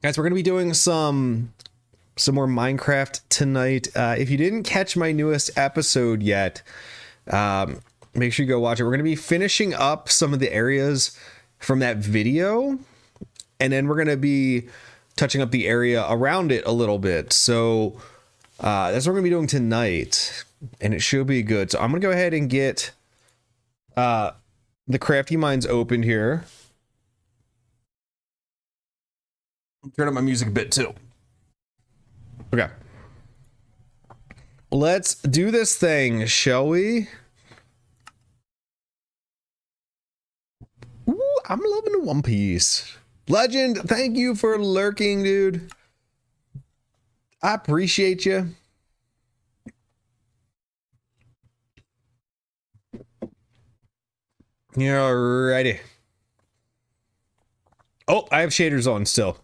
Guys, we're going to be doing some some more Minecraft tonight. Uh, if you didn't catch my newest episode yet, um, make sure you go watch it. We're going to be finishing up some of the areas from that video, and then we're going to be touching up the area around it a little bit. So uh, that's what we're going to be doing tonight, and it should be good. So I'm going to go ahead and get uh, the crafty mines opened here. Turn up my music a bit too. Okay. Let's do this thing, shall we? Ooh, I'm loving One Piece. Legend, thank you for lurking, dude. I appreciate you. Ready. Oh, I have shaders on still.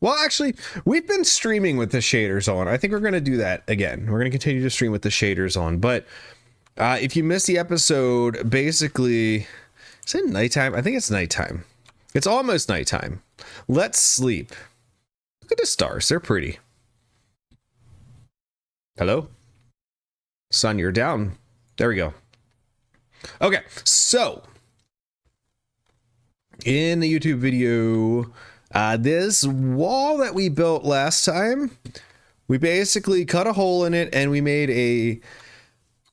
Well, actually, we've been streaming with the shaders on. I think we're going to do that again. We're going to continue to stream with the shaders on. But uh, if you missed the episode, basically, is it nighttime? I think it's nighttime. It's almost nighttime. Let's sleep. Look at the stars. They're pretty. Hello? Sun, you're down. There we go. Okay, so in the YouTube video, uh, this wall that we built last time, we basically cut a hole in it and we made a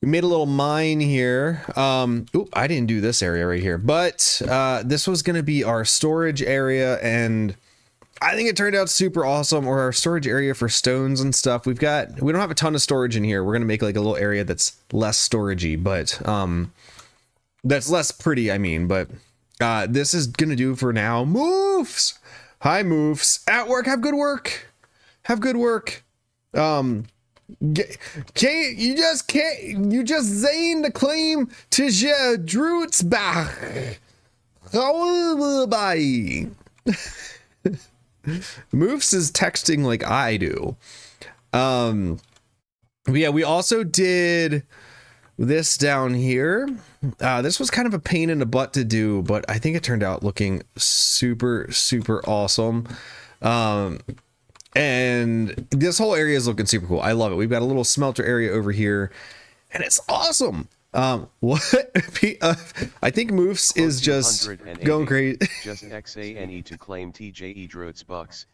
we made a little mine here. Um, oop, I didn't do this area right here, but uh, this was going to be our storage area, and I think it turned out super awesome. Or our storage area for stones and stuff. We've got we don't have a ton of storage in here. We're going to make like a little area that's less storagey, but um, that's less pretty. I mean, but uh, this is going to do for now. Moves. Hi, moves. At work. Have good work. Have good work. Um, can't you just can't you just Zane the claim to Drutzbach? Moves is texting like I do. Um, yeah, we also did this down here. Uh, this was kind of a pain in the butt to do, but I think it turned out looking super, super awesome. Um, and this whole area is looking super cool. I love it. We've got a little smelter area over here, and it's awesome. Um, what? uh, I think Moofs is just going crazy. just XANE to claim TJE Droots Bucks.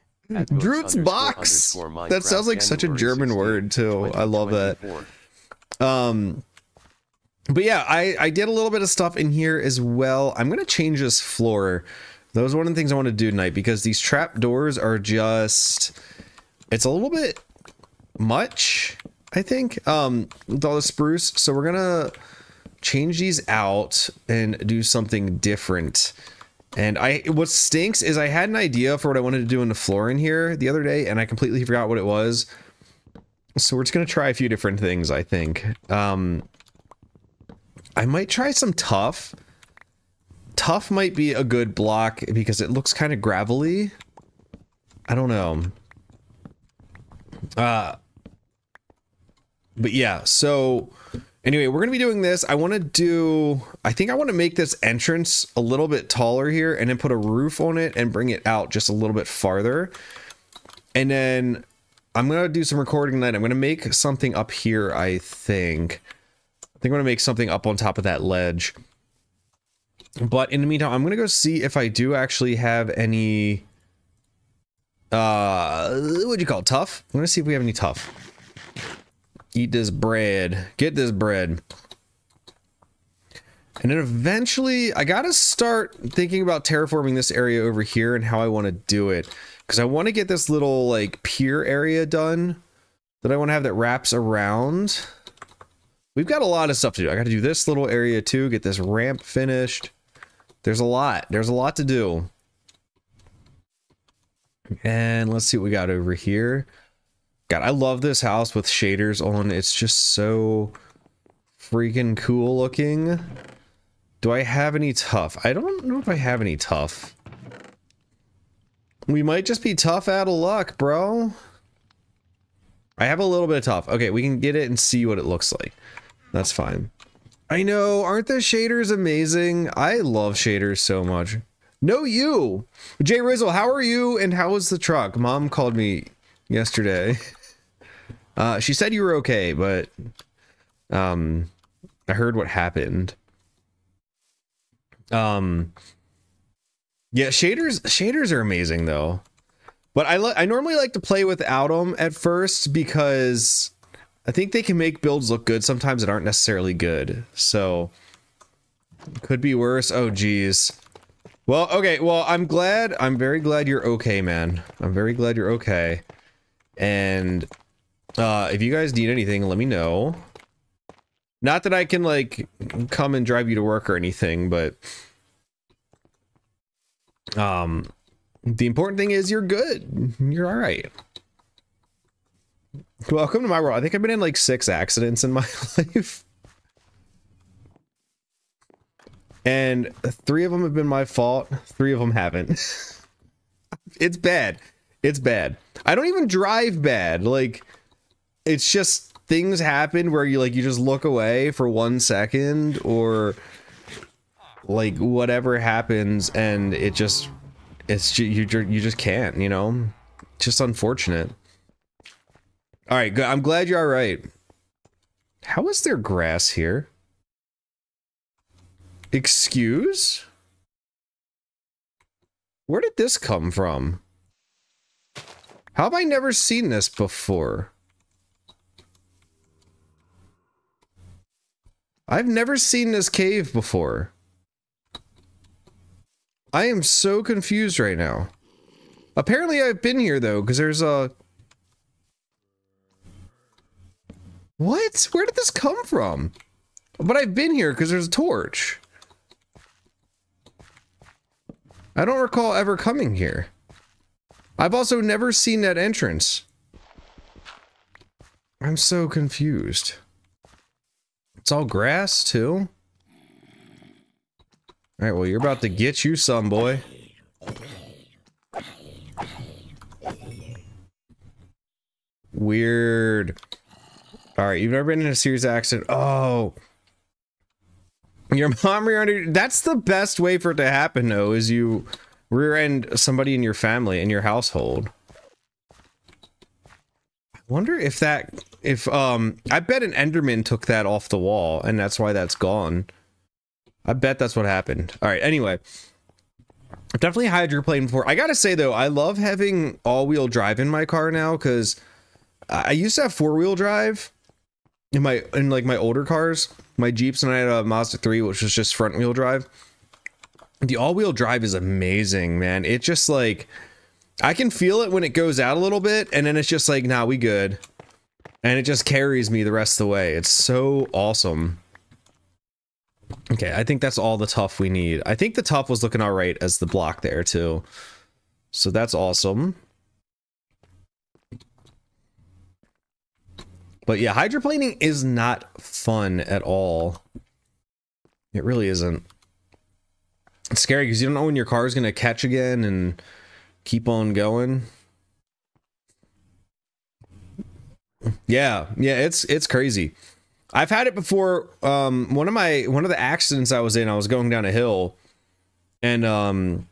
Droots box. That sounds like such a German word too. I love that. Um, but yeah, I I did a little bit of stuff in here as well. I'm gonna change this floor. That was one of the things I want to do tonight because these trap doors are just it's a little bit much, I think, um, with all the spruce. So we're gonna change these out and do something different. And I what stinks is I had an idea for what I wanted to do in the floor in here the other day, and I completely forgot what it was. So we're just gonna try a few different things, I think. Um I might try some tuff. Tuff might be a good block because it looks kind of gravelly. I don't know. Uh, but yeah, so anyway, we're going to be doing this. I want to do, I think I want to make this entrance a little bit taller here and then put a roof on it and bring it out just a little bit farther. And then I'm going to do some recording tonight. I'm going to make something up here, I think. Think I'm going to make something up on top of that ledge. But in the meantime, I'm going to go see if I do actually have any uh, what'd you call it? Tuff? I'm gonna see if we have any tuff. Eat this bread. Get this bread. And then eventually, I gotta start thinking about terraforming this area over here and how I want to do it. Because I want to get this little, like, pier area done that I want to have that wraps around. We've got a lot of stuff to do. I got to do this little area too, get this ramp finished. There's a lot. There's a lot to do. And let's see what we got over here. God, I love this house with shaders on. It's just so freaking cool looking. Do I have any tuff? I don't know if I have any tuff. We might just be tough out of luck, bro. I have a little bit of tuff. Okay, we can get it and see what it looks like. That's fine. I know, aren't the shaders amazing? I love shaders so much. No, you. Jay Rizzle, how are you and how was the truck? Mom called me yesterday. Uh, she said you were okay, but um, I heard what happened. Um, yeah, shaders shaders are amazing though, but I I normally like to play without them at first because I think they can make builds look good sometimes that aren't necessarily good. So could be worse. Oh geez. Well, okay. Well, I'm glad. I'm very glad you're okay, man. I'm very glad you're okay. And uh, if you guys need anything, let me know. Not that I can like come and drive you to work or anything, but um, the important thing is you're good. You're all right. Welcome to my world. I think I've been in like six accidents in my life. And three of them have been my fault. Three of them haven't. it's bad. It's bad. I don't even drive bad. Like, it's just things happen where you like you just look away for one second or like whatever happens and it just it's you you just can't you know just unfortunate all right good. I'm glad you're all right. How is there grass here? Excuse? Where did this come from? How have i never seen this before? I've never seen this cave before. I am so confused right now. Apparently I've been here though, because there's a... What? Where did this come from? But I've been here because there's a torch. I don't recall ever coming here. I've also never seen that entrance. I'm so confused. It's all grass, too? Alright, well, you're about to get you some, boy. Weird. Alright, you've never been in a serious accident. Oh. Your mom rear-ended... That's the best way for it to happen, though, is you rear-end somebody in your family, in your household. I wonder if that if um I bet an Enderman took that off the wall and that's why that's gone. I bet that's what happened. All right, anyway. Definitely hydroplaned before. I gotta say though, I love having all-wheel drive in my car now because I used to have four-wheel drive in my in like my older cars, my Jeeps, and I had a Mazda 3, which was just front-wheel drive. The all-wheel drive is amazing, man. It just like I can feel it when it goes out a little bit, and then it's just like, nah, we good and it just carries me the rest of the way. It's so awesome. Okay, I think that's all the tuff we need. I think the tuff was looking all right as the block there too. So that's awesome. But yeah, hydroplaning is not fun at all. It really isn't. It's scary because you don't know when your car is going to catch again and keep on going. Yeah, yeah, it's it's crazy. I've had it before. Um, one of my one of the accidents I was in, I was going down a hill, and um,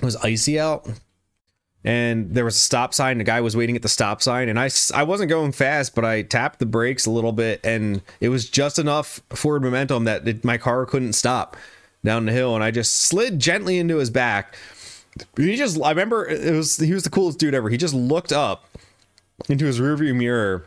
it was icy out, and there was a stop sign. The guy was waiting at the stop sign, and I I wasn't going fast, but I tapped the brakes a little bit, and it was just enough forward momentum that it, my car couldn't stop down the hill, and I just slid gently into his back. He just I remember it was he was the coolest dude ever. He just looked up into his rearview mirror,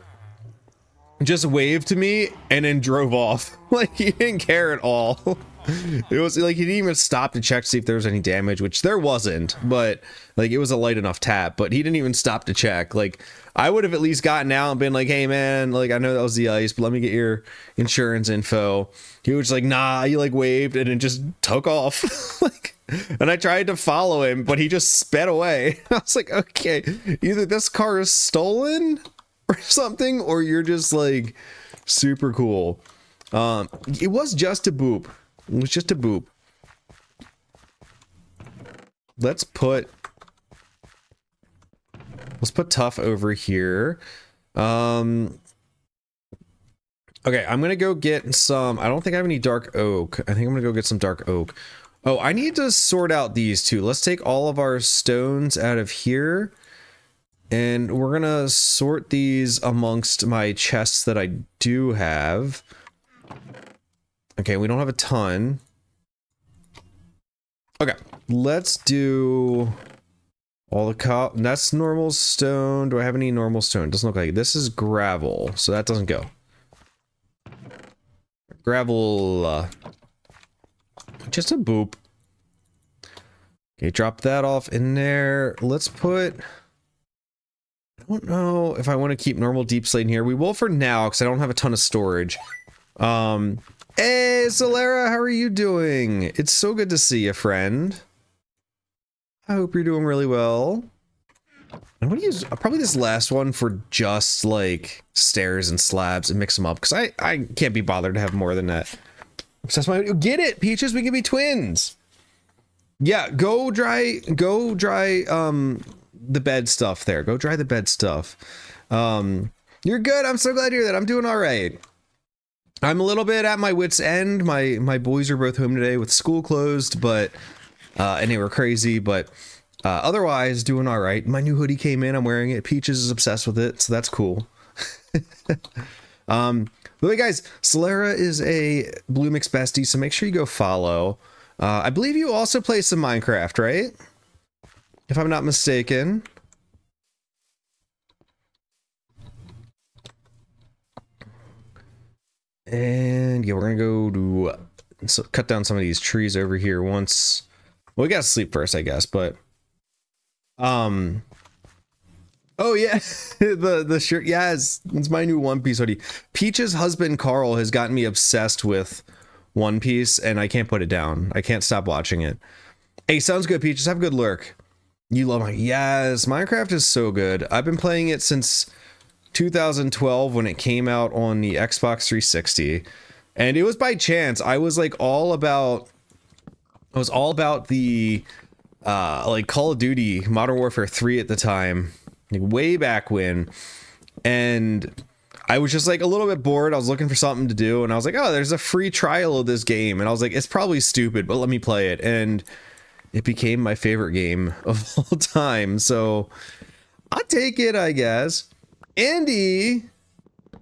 just waved to me, and then drove off. like he didn't care at all. it was like he didn't even stop to check to see if there was any damage, which there wasn't, but like it was a light enough tap, but he didn't even stop to check. Like I would have at least gotten out and been like, hey man, like I know that was the ice, but let me get your insurance info. He was like, nah, he like waved and then just took off. like and I tried to follow him, but he just sped away. I was like, okay, either this car is stolen or something, or you're just like super cool. Um, it was just a boop. It was just a boob. Let's put let's put tuff over here. Um Okay, I'm gonna go get some. I don't think I have any dark oak. I think I'm gonna go get some dark oak. Oh, I need to sort out these two. Let's take all of our stones out of here. And we're going to sort these amongst my chests that I do have. Okay, we don't have a ton. Okay, let's do all the cop. That's normal stone. Do I have any normal stone? Doesn't look like it. This is gravel, so that doesn't go. Gravel. Uh, just a boop. Okay, drop that off in there. Let's put... I don't know if I want to keep normal deepslate in here. We will for now, because I don't have a ton of storage. Um, hey, Solera, how are you doing? It's so good to see you, friend. I hope you're doing really well. I'm gonna use probably this last one for just like stairs and slabs and mix them up because I I can't be bothered to have more than that. So that's why get it, Peaches. We can be twins. Yeah, go dry, go dry um the bed stuff there. Go dry the bed stuff. Um, you're good. I'm so glad hear that. I'm doing all right. I'm a little bit at my wits end. My my boys are both home today with school closed, but uh, and they were crazy, but uh, otherwise doing all right. My new hoodie came in. I'm wearing it. Peaches is obsessed with it, so that's cool. um, but way, guys, Solera is a Blue Mix bestie, so make sure you go follow. Uh, I believe you also play some Minecraft, right? If I'm not mistaken. And yeah, we're gonna go to uh, so cut down some of these trees over here once. Well, we gotta sleep first, I guess, but um Oh yeah, the the shirt. Yeah, it's, it's my new One Piece hoodie. Peach's husband Carl has gotten me obsessed with One Piece, and I can't put it down. I can't stop watching it. Hey, sounds good, Peaches. Have a good lurk. You love my yes. Minecraft is so good. I've been playing it since 2012 when it came out on the Xbox 360, and it was by chance. I was like all about. I was all about the uh like Call of Duty Modern Warfare 3 at the time like way back when. And I was just like a little bit bored. I was looking for something to do, and I was like, oh, there's a free trial of this game. And I was like, it's probably stupid, but let me play it. And it became my favorite game of all time. So I'll take it, I guess. Andy,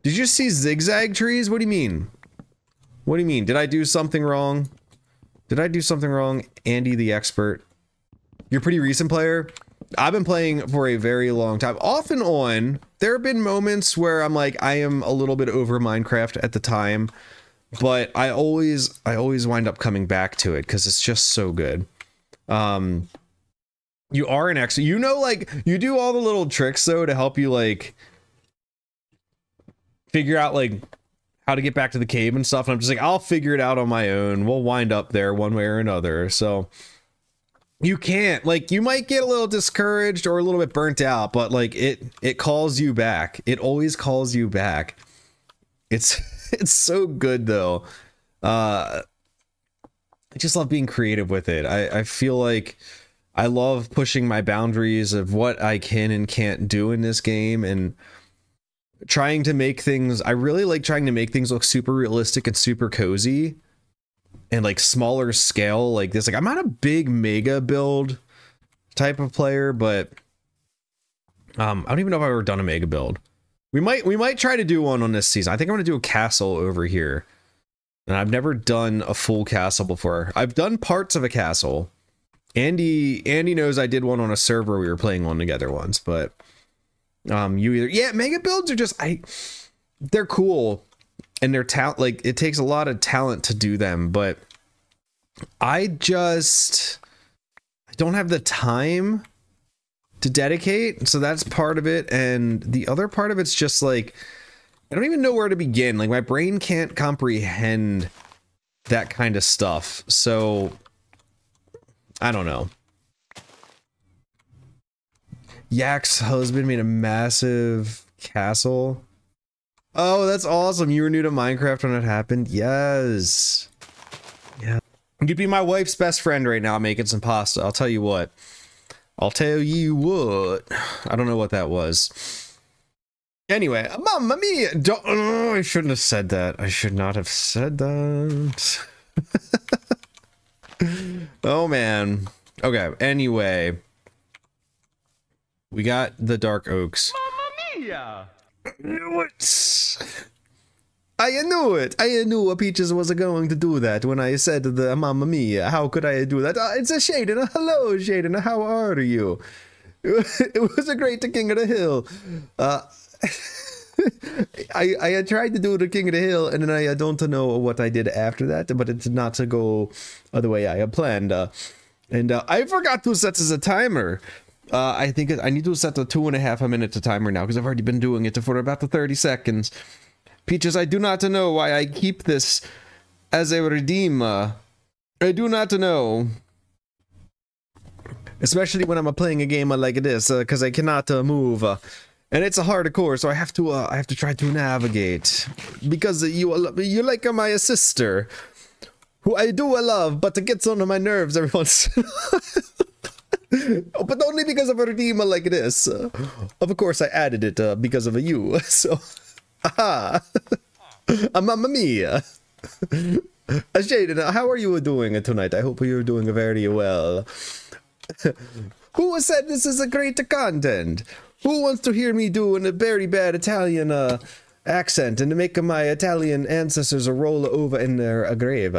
did you see zigzag trees? What do you mean? What do you mean? Did I do something wrong? Did I do something wrong? Andy the expert. You're a pretty recent player. I've been playing for a very long time. Off and on, there have been moments where I'm like, I am a little bit over Minecraft at the time, but I always, I always wind up coming back to it because it's just so good. Um, you are an expert. You know, like you do all the little tricks though to help you like figure out like how to get back to the cave and stuff. And I'm just like, I'll figure it out on my own. We'll wind up there one way or another. So you can't like you might get a little discouraged or a little bit burnt out but like it it calls you back it always calls you back it's it's so good though uh i just love being creative with it i i feel like i love pushing my boundaries of what i can and can't do in this game and trying to make things i really like trying to make things look super realistic and super cozy and like smaller scale like this. Like i'm not a big mega build type of player but um i don't even know if i've ever done a mega build. We might we might try to do one on this season. I think i'm gonna do a castle over here. And i've never done a full castle before. I've done parts of a castle. Andy andy knows i did one on a server we were playing on together once but um you either yeah mega builds are just i they're cool and they're talent like it takes a lot of talent to do them but i just i don't have the time to dedicate. So that's part of it. And the other part of it's just like i don't even know where to begin. Like my brain can't comprehend that kind of stuff. So i don't know yak's husband made a massive castle Oh, that's awesome. You were new to Minecraft when it happened. Yes. Yeah. You'd be my wife's best friend right now making some pasta. I'll tell you what. I'll tell you what. I don't know what that was. Anyway, uh, Mamma Mia! Don't, oh, I shouldn't have said that. I should not have said that. oh man. Okay. Anyway, we got the Dark Oaks. Mamma mia! I knew it. I knew it. I knew Peaches was going to do that when I said the Mamma Mia. How could I do that? Uh, it's a Shaden. Hello, Shaden. How are you? It was a great King of the Hill. Uh, I I tried to do the King of the Hill, and then I, I don't know what I did after that, but it did not go the way I had planned. Uh, and uh, I forgot to set as a timer. Uh, I think I need to set a two and a half a minute timer now because I've already been doing it for about the 30 seconds. Peaches, I do not know why I keep this as a redeemer. I do not know. Especially when I'm playing a game like this, because uh, I cannot uh, move. Uh, and it's a hardcore, so I have to uh, I have to try to navigate because you you're like my sister, who I do love, but it gets on my nerves every once. but only because of a redeemer like this. Uh, of course, I added it uh, because of a you. So, aha, a mamma mia. Jaden, how are you doing tonight? I hope you're doing very well. Who said this is a great content? Who wants to hear me doing a very bad Italian uh, accent and make my Italian ancestors roll over in their grave?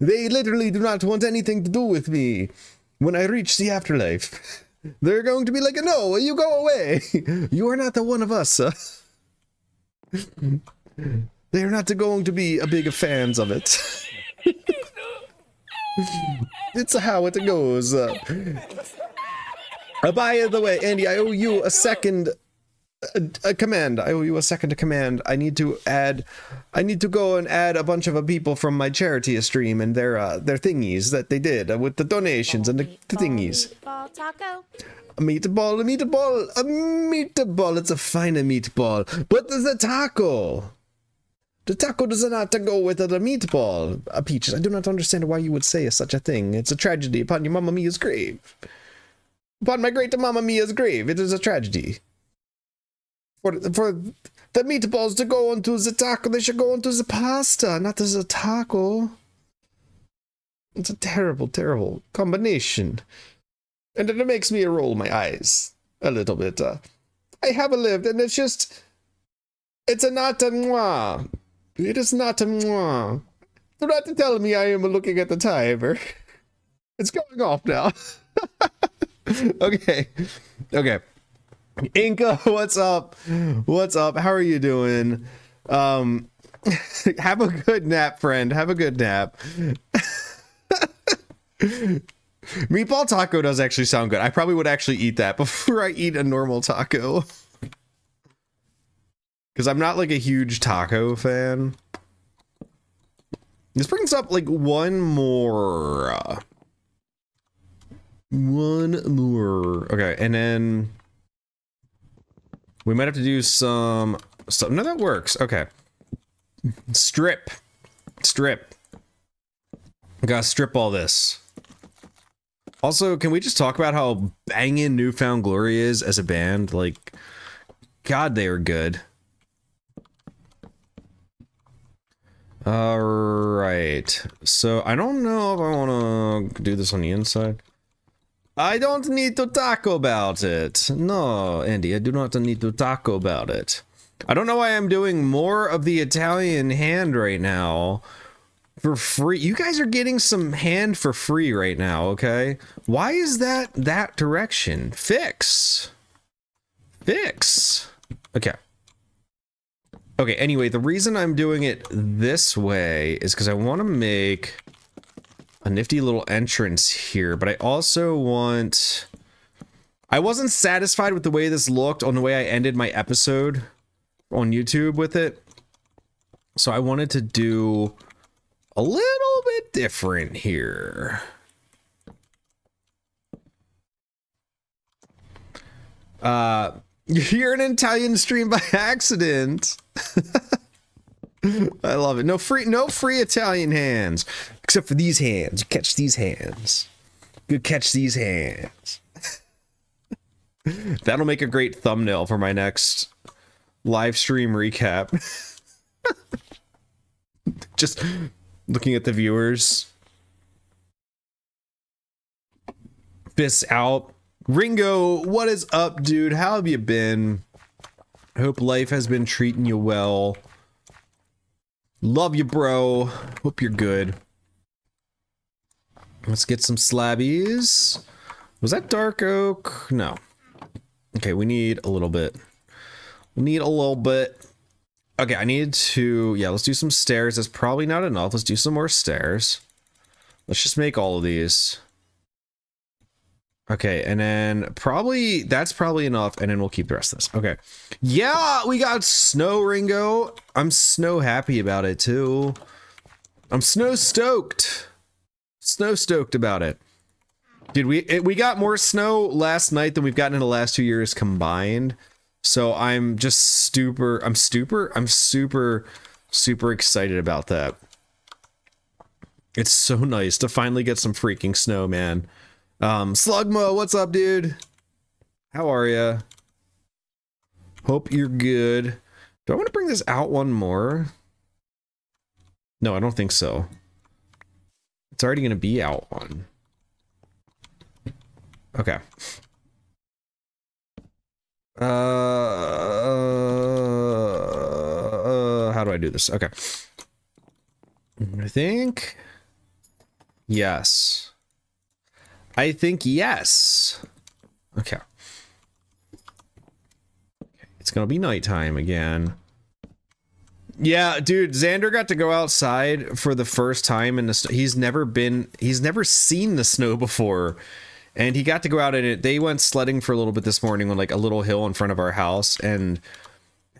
They literally do not want anything to do with me when I reach the afterlife. They're going to be like, no, you go away. You are not the one of us. they are not going to be a big fans of it. it's how it goes. Uh, by the way, Andy, I owe you a second a, a, command. I owe you a second command. I need to add. I need to go and add a bunch of people from my charity stream and their uh, their thingies that they did uh, with the donations and the, the thingies. Meatball taco. A meatball, a meatball, a meatball. It's a fine meatball, but the taco. The taco does not go with the meatball. Uh, Peaches, I do not understand why you would say such a thing. It's a tragedy upon your Mamma Mia's grave. Upon my great Mamma Mia's grave, it is a tragedy. For, for the meatballs to go onto the taco, they should go onto the pasta, not a taco. It's a terrible, terrible combination. And it makes me roll my eyes a little bit. Uh, I have lived, and it's just... It's a not a moi. It is not a moi. Do not tell me I am looking at the timer. It's going off now. okay. Okay. Inca, what's up? What's up? How are you doing? Um have a good nap, friend. Have a good nap. Meatball taco does actually sound good. I probably would actually eat that before I eat a normal taco. Because I'm not like a huge taco fan. This brings up like one more. One more. Okay, and then we might have to do some some no that works. Okay. Strip. Strip. gotta strip all this. Also, can we just talk about how banging New Found Glory is as a band? Like, God, they are good. Alright. So, I don't know if I want to do this on the inside. I don't need to talk about it. No, Andy, I do not need to talk about it. I don't know why I'm doing more of the Italian hand right now for free. You guys are getting some hand for free right now, okay? Why is that that direction? Fix. Fix. Okay. Okay, anyway, the reason I'm doing it this way is because I want to make a nifty little entrance here, but I also want... I wasn't satisfied with the way this looked on the way I ended my episode on YouTube with it. So I wanted to do a little bit different here. Uh, you're an Italian stream by accident. I love it. No free, no free Italian hands, except for these hands. You catch these hands. You catch these hands. That'll make a great thumbnail for my next live stream recap. Just looking at the viewers. Fists out. Ringo, what is up, dude? How have you been? I hope life has been treating you well. Love you, bro. Hope you're good. Let's get some slabbies. Was that dark oak? No. Okay, we need a little bit. We need a little bit. Okay, I need to... Yeah, let's do some stairs. That's probably not enough. Let's do some more stairs. Let's just make all of these. Okay, and then probably... That's probably enough, and then we'll keep the rest of this. Okay. Yeah, we got snow, Ringo. I'm snow happy about it, too. I'm snow stoked. Snow stoked about it. Dude, we it, we got more snow last night than we've gotten in the last two years combined. So I'm just super, I'm super, I'm super, super excited about that. It's so nice to finally get some freaking snow, man. Um, Slugmo, what's up, dude? How are you? Hope you're good. Do I want to bring this out one more? No, I don't think so. It's already going to be out one. Okay. Uh, uh, how do I do this? Okay. I think. Yes. I think yes. Okay. It's gonna be nighttime again. Yeah, dude, Xander got to go outside for the first time in the snow. He's never been, he's never seen the snow before and he got to go out in it. They went sledding for a little bit this morning on like a little hill in front of our house and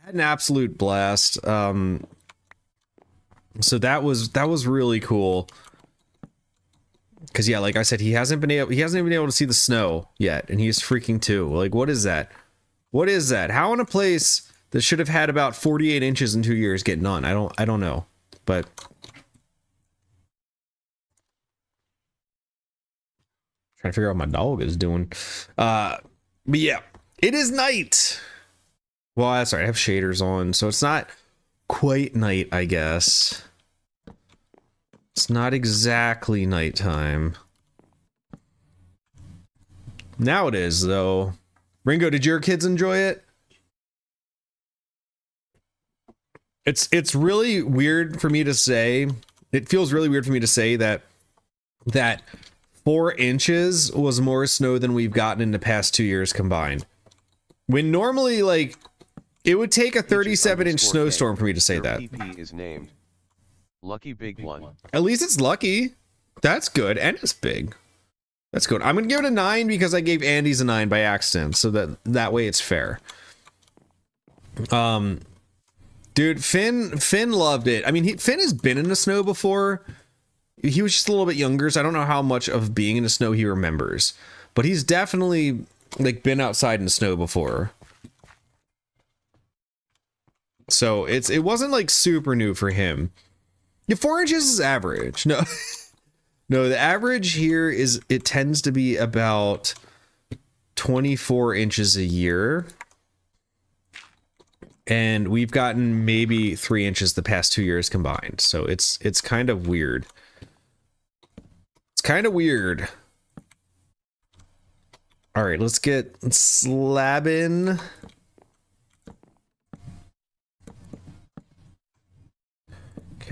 had an absolute blast. Um, so that was that was really cool. Cause yeah, like I said, he hasn't been able he hasn't even been able to see the snow yet, and he's freaking too. Like, what is that? What is that? How in a place that should have had about 48 inches in two years get none? I don't I don't know. But Trying to figure out what my dog is doing. Uh, but yeah, it is night. Well, that's. I have shaders on, so it's not quite night, I guess. It's not exactly nighttime. Now it is, though. Ringo, did your kids enjoy it? It's it's really weird for me to say. It feels really weird for me to say that that four inches was more snow than we've gotten in the past two years combined. When normally, like, it would take a 37 inch snowstorm for me to say that. PP is named Lucky Big One. At least it's lucky. That's good, and it's big. That's good. I'm gonna give it a nine because I gave Andy's a nine by accident, so that that way it's fair. Um, dude, Finn Finn loved it. I mean, he, Finn has been in the snow before, he was just a little bit younger, so I don't know how much of being in the snow he remembers. But he's definitely like been outside in the snow before. So it's it wasn't like super new for him. Yeah, four inches is average. No. no, the average here is it tends to be about 24 inches a year. And we've gotten maybe three inches the past two years combined. So it's it's kind of weird It's kind of weird. All right, let's get slabbing.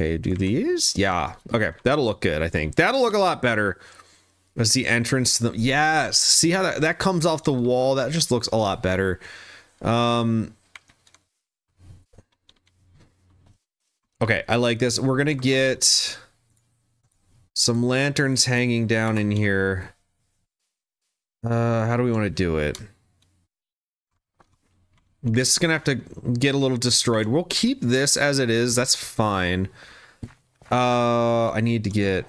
Okay, do these? Yeah. Okay, that'll look good, I think. That'll look a lot better. As the entrance to the yes. See how that, that comes off the wall? That just looks a lot better. Um Okay, I like this. We're gonna get some lanterns hanging down in here. Uh, how do we want to do it? This is to have to get a little destroyed. We'll keep this as it is. That's fine. Uh, I need to get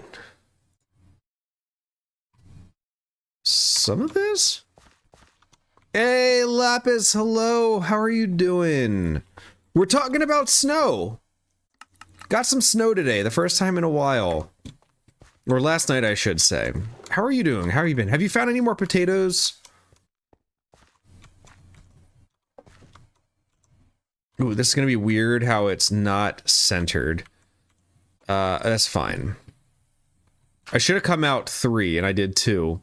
some of this. Hey, Lapis, hello. How are you doing? We're talking about snow. Got some snow today, the first time in a while. Or last night, I should say. How are you doing? How have you been? Have you found any more potatoes? Ooh, this is going to be weird how it's not centered. Uh, that's fine. I should have come out three, and I did two.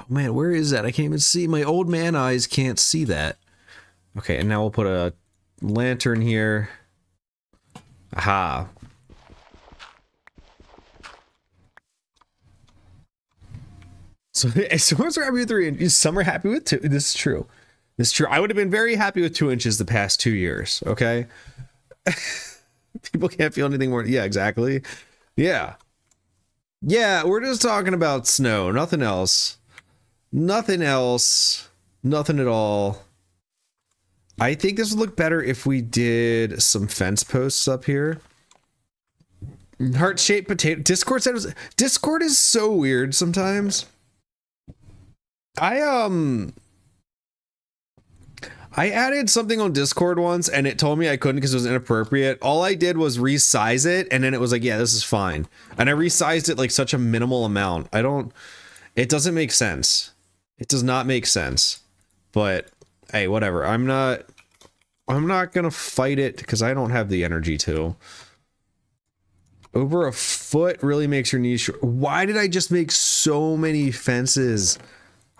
Oh man, where is that? I can't even see. My old man eyes can't see that. Okay, and now we'll put a lantern here. Aha. So some are happy with three inches. Some are happy with two. This is true. This is true. I would have been very happy with two inches the past two years. Okay. People can't feel anything more. Yeah, exactly. Yeah. Yeah, we're just talking about snow. Nothing else. Nothing else. Nothing at all. I think this would look better if we did some fence posts up here. Heart-shaped potato. Discord said was, Discord is so weird sometimes. I um I added something on Discord once and it told me I couldn't because it was inappropriate. All I did was resize it and then it was like, yeah, this is fine. And I resized it like such a minimal amount. I don't it doesn't make sense. It does not make sense. But hey, whatever. I'm not I'm not gonna fight it because I don't have the energy to. Over a foot really makes your knees short. Why did I just make so many fences?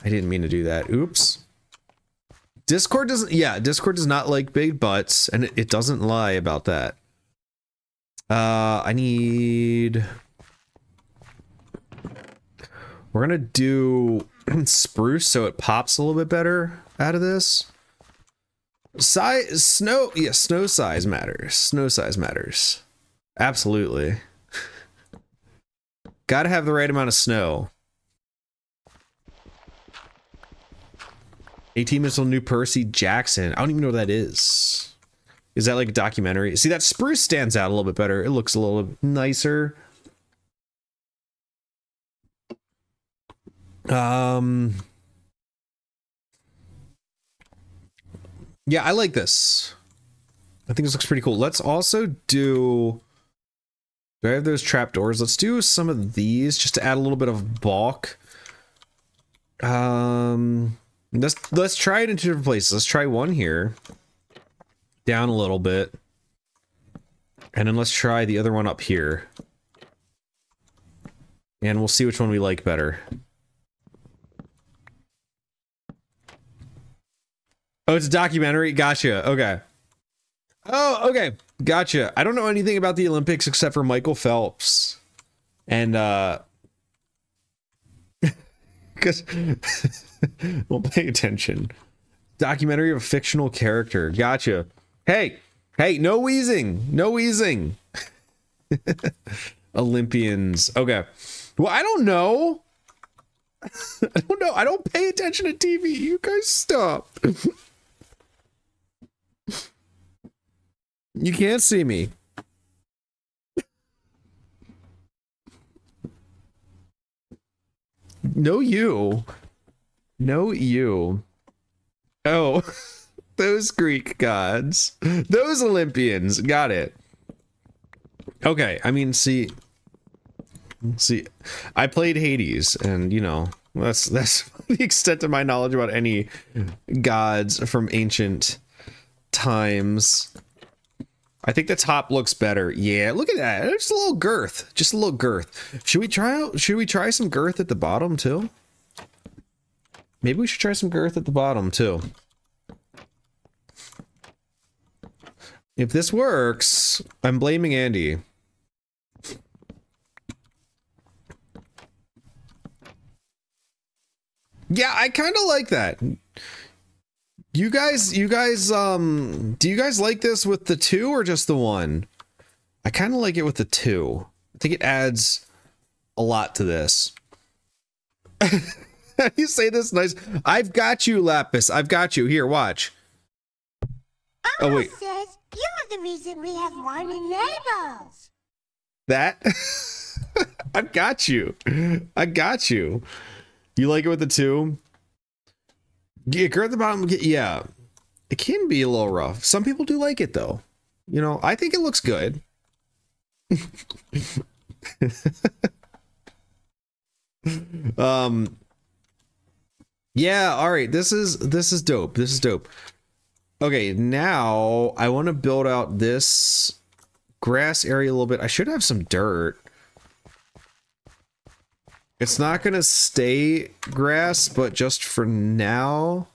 I didn't mean to do that. Oops. Discord doesn't, yeah, Discord does not like big butts, and it, it doesn't lie about that. Uh, I need... We're gonna do spruce so it pops a little bit better out of this. Size, snow, yeah, snow size matters. Snow size matters. Absolutely. Gotta have the right amount of snow. A Team Missile New Percy Jackson. I don't even know what that is. Is that like a documentary? See, that spruce stands out a little bit better. It looks a little nicer. Um. Yeah, I like this. I think this looks pretty cool. Let's also do... Do I have those trapdoors? Let's do some of these just to add a little bit of bulk. Um... Let's let's try it in two different places. Let's try one here. Down a little bit. And then let's try the other one up here. And we'll see which one we like better. Oh, it's a documentary? Gotcha. Okay. Oh, okay. Gotcha. I don't know anything about the Olympics except for Michael Phelps. And, uh... Because... we'll pay attention. Documentary of a fictional character. Gotcha. Hey, hey, no wheezing. No wheezing. Olympians. Okay. Well, I don't know. I don't know. I don't pay attention to TV. You guys stop. you can't see me. No, you. No, you. Oh, those Greek gods. Those Olympians. Got it. Okay, I mean, see, see, I played Hades, and you know, that's that's the extent of my knowledge about any gods from ancient times. I think the top looks better. Yeah, look at that. Just a little girth. Just a little girth. Should we try out? Should we try some girth at the bottom too? Maybe we should try some girth at the bottom too. If this works, I'm blaming Andy. Yeah, I kind of like that. You guys, you guys, um, do you guys like this with the two or just the one? I kind of like it with the two. I think it adds a lot to this. you say this nice. I've got you, Lapis. I've got you. Here, watch. oh wait. Says you're the reason we have warning labels. That. I've got you. I got you. You like it with the two? Yeah, at the bottom. Yeah, it can be a little rough. Some people do like it though. You know, I think it looks good. um yeah, all right. This is this is dope. This is dope. Okay, now I want to build out this grass area a little bit. I should have some dirt. It's not going to stay grass, but just for now.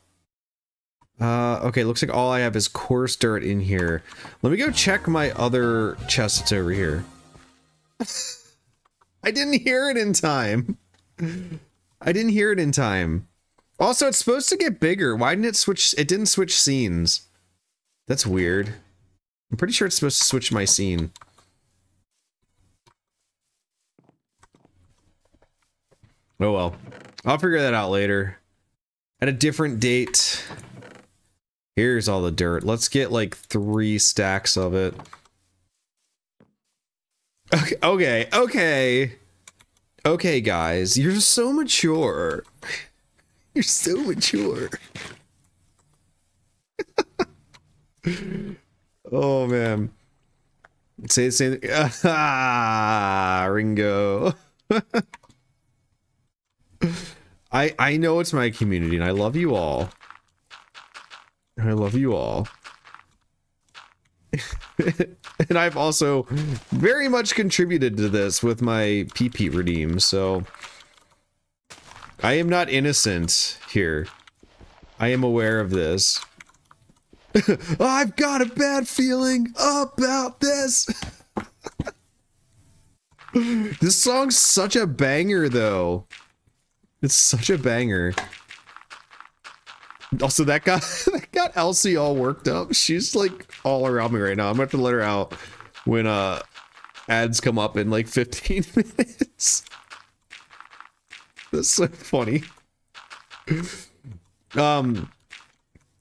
Uh, okay, looks like all I have is coarse dirt in here. Let me go check my other chest that's over here. I didn't hear it in time. I didn't hear it in time. Also, it's supposed to get bigger. Why didn't it switch? It didn't switch scenes. That's weird. I'm pretty sure it's supposed to switch my scene. Oh well. I'll figure that out later. At a different date. Here's all the dirt. Let's get like three stacks of it. Okay, okay, okay. Okay, guys. You're so mature. You're so mature. oh man. Say the same thing. Ah, Ringo. I I know it's my community and I love you all. I love you all. and I've also very much contributed to this with my PP redeem, so I am not innocent here. I am aware of this. I've got a bad feeling about this. this song's such a banger though. It's such a banger. Also, that got that got Elsie all worked up. She's like all around me right now. I'm gonna have to let her out when uh ads come up in like 15 minutes. That's so funny. Um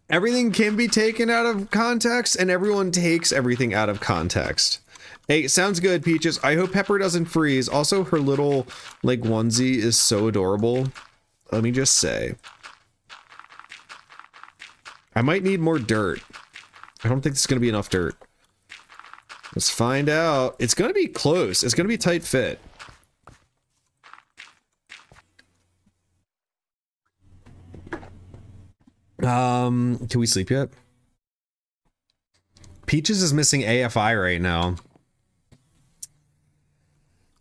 everything can be taken out of context and everyone takes everything out of context. Hey, sounds good, Peaches. I hope Pepper doesn't freeze. Also, her little, like, onesie is so adorable. Let me just say. I might need more dirt. I don't think there's going to be enough dirt. Let's find out. It's going to be close. It's going to be tight fit. Um, can we sleep yet? Peaches is missing AFI right now.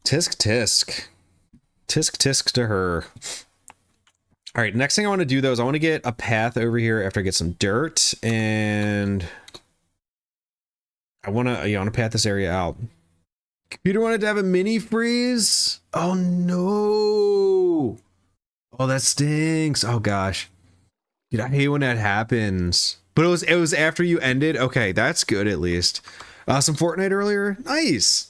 Tisk tisk. Tisk tisk to her. All right, next thing I want to do though is I want to get a path over here after I get some dirt and I want to, yeah, I want to path this area out. Computer wanted to have a mini freeze. Oh no. Oh, that stinks. Oh gosh. Dude, I hate when that happens. But it was it was after you ended. Okay, that's good at least. Uh, some Fortnite earlier. Nice.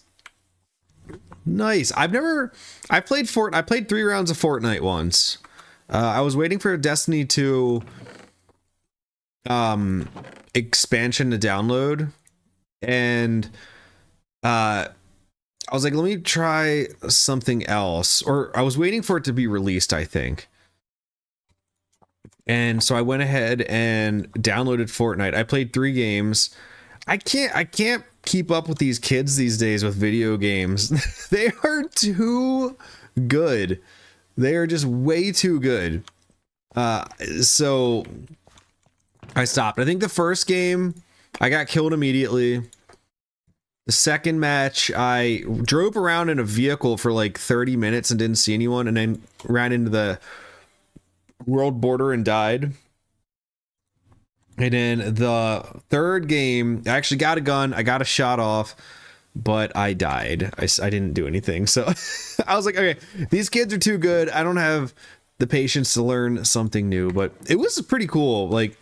Nice. I've never I played Fort I played 3 rounds of Fortnite once. Uh, I was waiting for Destiny to um expansion to download and uh I was like let me try something else or I was waiting for it to be released I think. And so I went ahead and downloaded Fortnite. I played 3 games. I can't I can't keep up with these kids these days with video games. they are too good. They are just way too good. Uh, so I stopped. I think the first game I got killed immediately. The second match, I drove around in a vehicle for like 30 minutes and didn't see anyone, and then ran into the world border and died. And then the third game, I actually got a gun, I got a shot off, but I died. I, I didn't do anything. So I was like, okay, these kids are too good. I don't have the patience to learn something new, but it was pretty cool. Like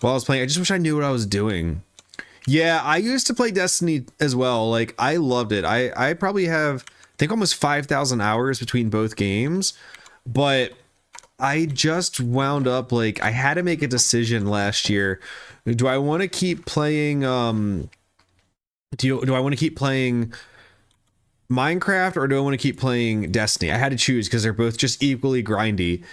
while I was playing, I just wish I knew what I was doing. Yeah, I used to play Destiny as well. Like I loved it. I I probably have I think almost 5,000 hours between both games, but I just wound up like I had to make a decision last year. Do I want to keep playing um do you, do I want to keep playing Minecraft or do I want to keep playing Destiny? I had to choose because they're both just equally grindy.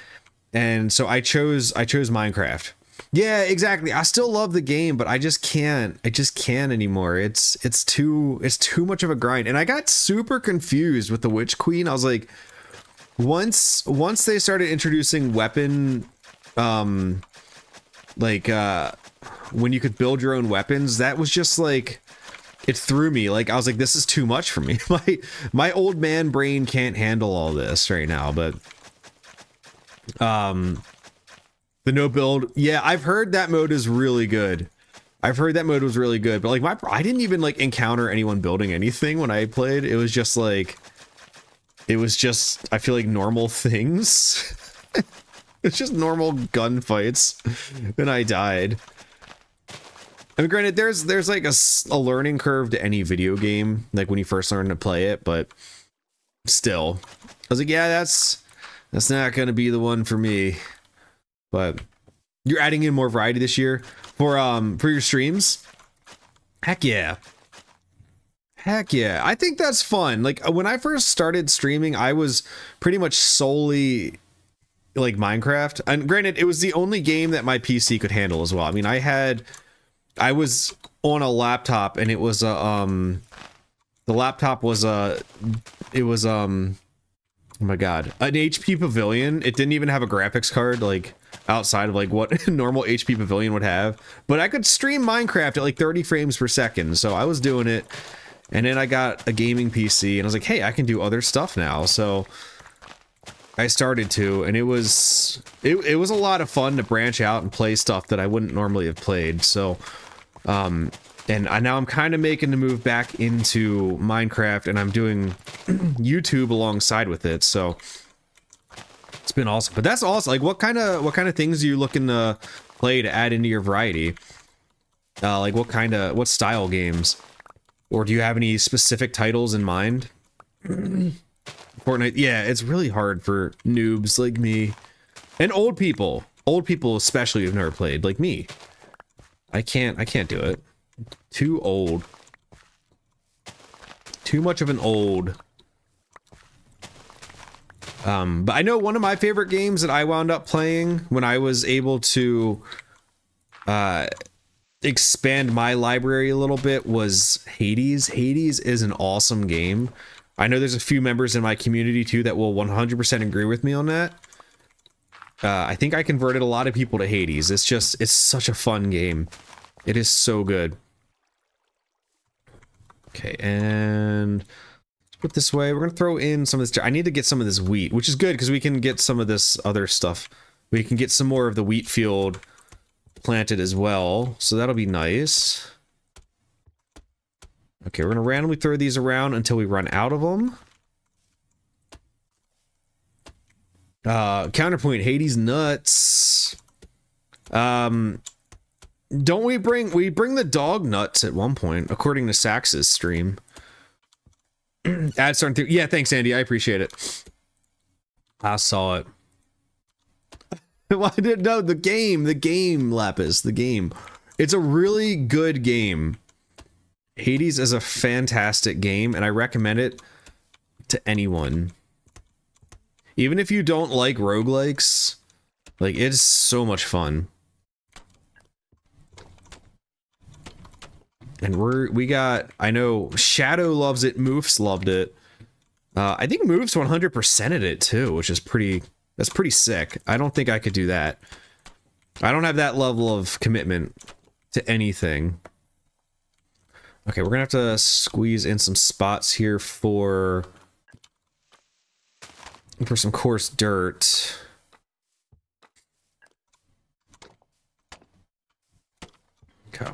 And so I chose I chose Minecraft. Yeah, exactly. I still love the game, but I just can't. I just can't anymore. It's it's too it's too much of a grind. And I got super confused with the Witch Queen. I was like once once they started introducing weapon um like uh when you could build your own weapons, that was just like it threw me. Like I was like, this is too much for me. My my old man brain can't handle all this right now. But um, the no build, yeah, I've heard that mode is really good. I've heard that mode was really good, but like my I didn't even like encounter anyone building anything when I played. It was just like it was just I feel like normal things. it's just normal gunfights. and I died. I mean, granted, there's there's like a, a learning curve to any video game, like when you first learn to play it, but still, I was like, yeah, that's that's not gonna be the one for me. But you're adding in more variety this year for um for your streams. Heck yeah. Heck yeah. I think that's fun. Like when I first started streaming, I was pretty much solely like Minecraft. And granted, it was the only game that my PC could handle as well. I mean, I had I was on a laptop and it was a um the laptop was a it was um oh my god, an HP Pavilion. It didn't even have a graphics card like outside of like what a normal HP Pavilion would have. But I could stream Minecraft at like 30 frames per second. So I was doing it. And then I got a gaming PC and I was like, hey, I can do other stuff now. So I started to, and it was it, it was a lot of fun to branch out and play stuff that I wouldn't normally have played. So um and I, now I'm kind of making the move back into Minecraft and I'm doing YouTube alongside with it. So it's been awesome. But that's awesome. Like what kind of what kind of things are you looking to play to add into your variety? Uh, like what kind of what style games? Or do you have any specific titles in mind? Fortnite, yeah, it's really hard for noobs like me. And old people. Old people especially who've never played, like me. I can't I can't do it. Too old. Too much of an old. Um, but I know one of my favorite games that I wound up playing when I was able to uh expand my library a little bit was Hades. Hades is an awesome game. I know there's a few members in my community too that will 100% agree with me on that. Uh, I think I converted a lot of people to Hades. It's just, it's such a fun game. It is so good. Okay, and put this way. We're gonna throw in some of this. I need to get some of this wheat, which is good because we can get some of this other stuff. We can get some more of the wheat field planted as well, so that'll be nice. Okay, we're gonna randomly throw these around until we run out of them. Uh, counterpoint, Hades nuts. Um, don't we bring we bring the dog nuts at one point, according to Sax's stream. Add certain. Yeah, thanks, Andy. I appreciate it. I saw it. I didn't know the game, the game, Lapis, the game. It's a really good game. Hades is a fantastic game, and I recommend it to anyone. Even if you don't like roguelikes, like it's so much fun. And we're we got I know Shadow loves it, Moofs loved it. Uh, I think Moofs 100%ed it too, which is pretty that's pretty sick. I don't think I could do that. I don't have that level of commitment to anything. Okay, we're gonna have to squeeze in some spots here for for some coarse dirt. Okay.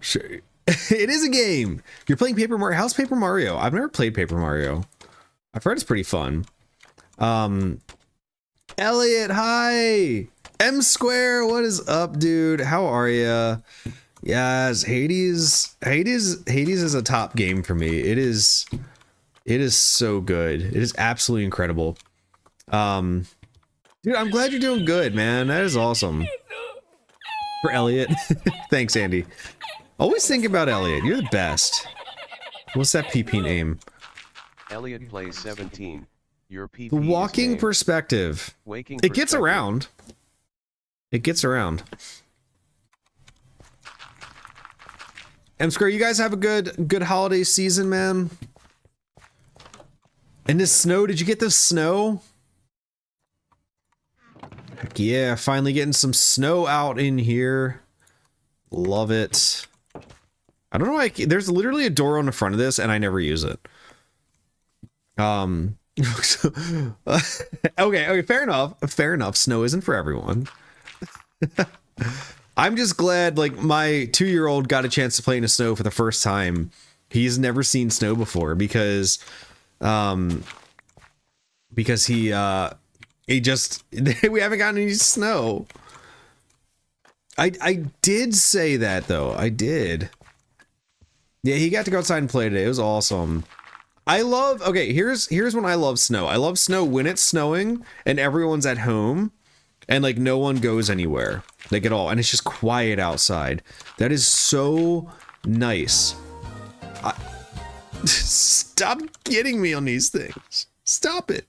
Sure. it is a game. You're playing Paper Mario. How's Paper Mario? I've never played Paper Mario. I've heard it's pretty fun. Um, Elliot, hi. M Square, what is up, dude? How are you? Yes, Hades. Hades. Hades is a top game for me. It is. It is so good. It is absolutely incredible. Um, dude, I'm glad you're doing good, man. That is awesome. For Elliot, thanks, Andy. Always think about Elliot. You're the best. What's that PP name? Elliot plays 17. Your PP the walking perspective. Waking it gets around. It gets around. M Square, you guys have a good good holiday season, man. And this snow, did you get the snow? Heck yeah, finally getting some snow out in here. Love it. I don't know why. I, there's literally a door on the front of this, and I never use it. Um. okay. Okay. Fair enough. Fair enough. Snow isn't for everyone. I'm just glad, like my two year old got a chance to play in the snow for the first time. He's never seen snow before because, um, because he uh, he just we haven't gotten any snow. I I did say that though. I did. Yeah, he got to go outside and play today. It was awesome. I love okay, here's here's when I love snow. I love snow when it's snowing and everyone's at home and like no one goes anywhere. Like at all. And it's just quiet outside. That is so nice. I, stop getting me on these things. Stop it.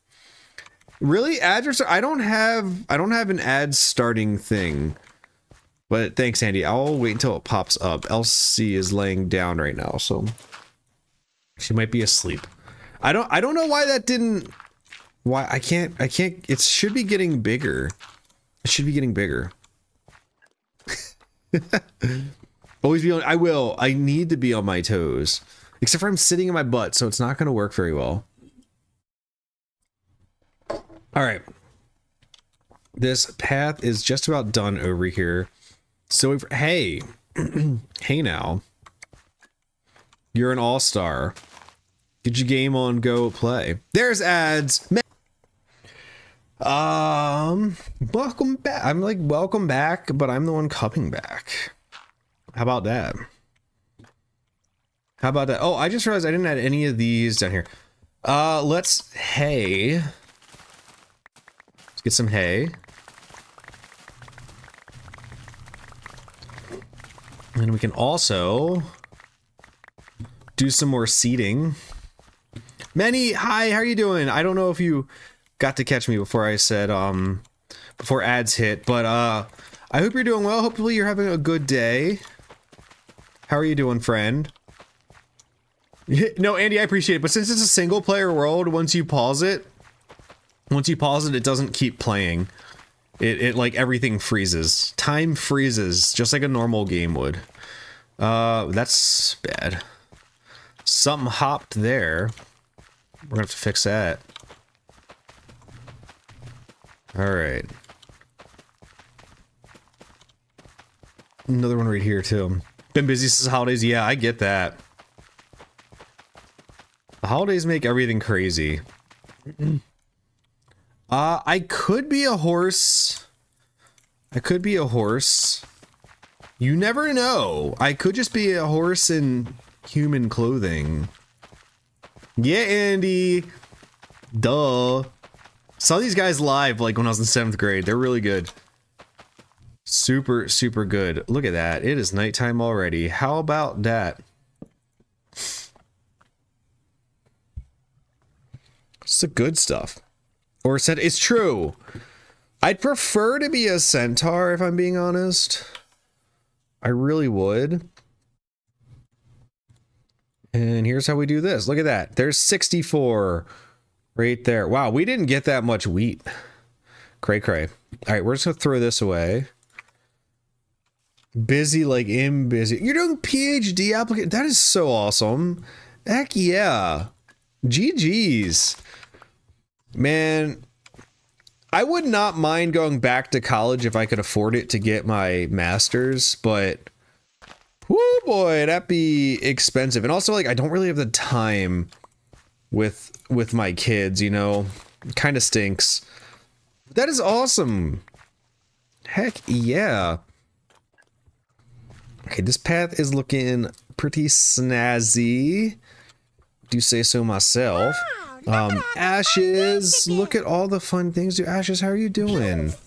Really? Are I don't have I don't have an ad starting thing. But thanks, Andy. I'll wait until it pops up. Elsie is laying down right now, so she might be asleep. I don't I don't know why that didn't why I can't I can't it should be getting bigger. It should be getting bigger. Always be on I will. I need to be on my toes. Except for I'm sitting in my butt, so it's not gonna work very well. Alright. This path is just about done over here. So, hey, hey now. You're an all-star. Get your game on, go play. There's ads. Um, welcome back. I'm like, welcome back, but I'm the one coming back. How about that? How about that? Oh, I just realized I didn't add any of these down here. Uh, let's, hay. Let's get some hay. And we can also do some more seating. Manny, hi, how are you doing? I don't know if you got to catch me before I said um before ads hit, but uh I hope you're doing well. Hopefully you're having a good day. How are you doing, friend? no, Andy, I appreciate it, but since it's a single player world, once you pause it, once you pause it, it doesn't keep playing. It, it like everything freezes. Time freezes, just like a normal game would. Uh, that's bad. Something hopped there. We're gonna have to fix that. Alright. Another one right here, too. Been busy since holidays? Yeah, I get that. The holidays make everything crazy. Uh, I could be a horse. I could be a horse. You never know. I could just be a horse in human clothing. Yeah, Andy. Duh. Saw these guys live like when I was in seventh grade. They're really good. Super, super good. Look at that. It is nighttime already. How about that? It's the good stuff. Or said it's true. I'd prefer to be a centaur if I'm being honest. I really would. And here's how we do this. Look at that. There's 64 right there. Wow, we didn't get that much wheat. Cray cray. All right, we're just gonna throw this away. Busy like in busy. You're doing PhD applicant. That is so awesome. Heck yeah. GG's. Man, I would not mind going back to college if I could afford it to get my master's, but whoo boy, that'd be expensive. And also like I don't really have the time with with my kids, you know. Kind of stinks. That is awesome. Heck yeah. Okay, this path is looking pretty snazzy. Do say so myself. Um, Ashes, look at all the fun things. Do Ashes, how are you doing?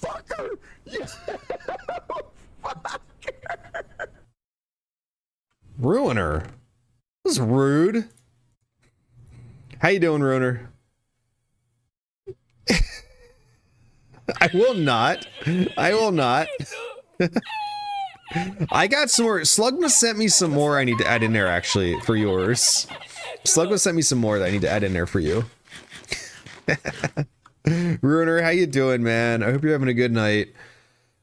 Ruiner. This is rude. How you doing, Ruiner? I will not. I will not. I got some more. Slugma sent me some more I need to add in there, actually, for yours. Slugma sent me some more that I need to add in there for you. Ruiner, how you doing, man? I hope you're having a good night.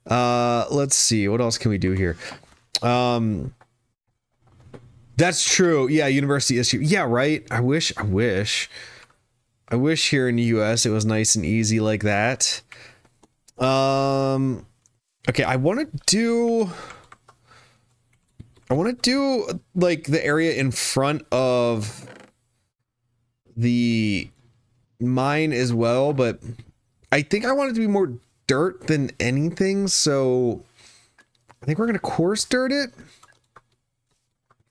Uh, let's see. What else can we do here? Um, That's true. Yeah, university issue. Yeah, right. I wish. I wish. I wish here in the U.S. it was nice and easy like that. Um. Okay, I want to do. I want to do like the area in front of the mine as well, but I think I want it to be more dirt than anything. So I think we're gonna coarse dirt it.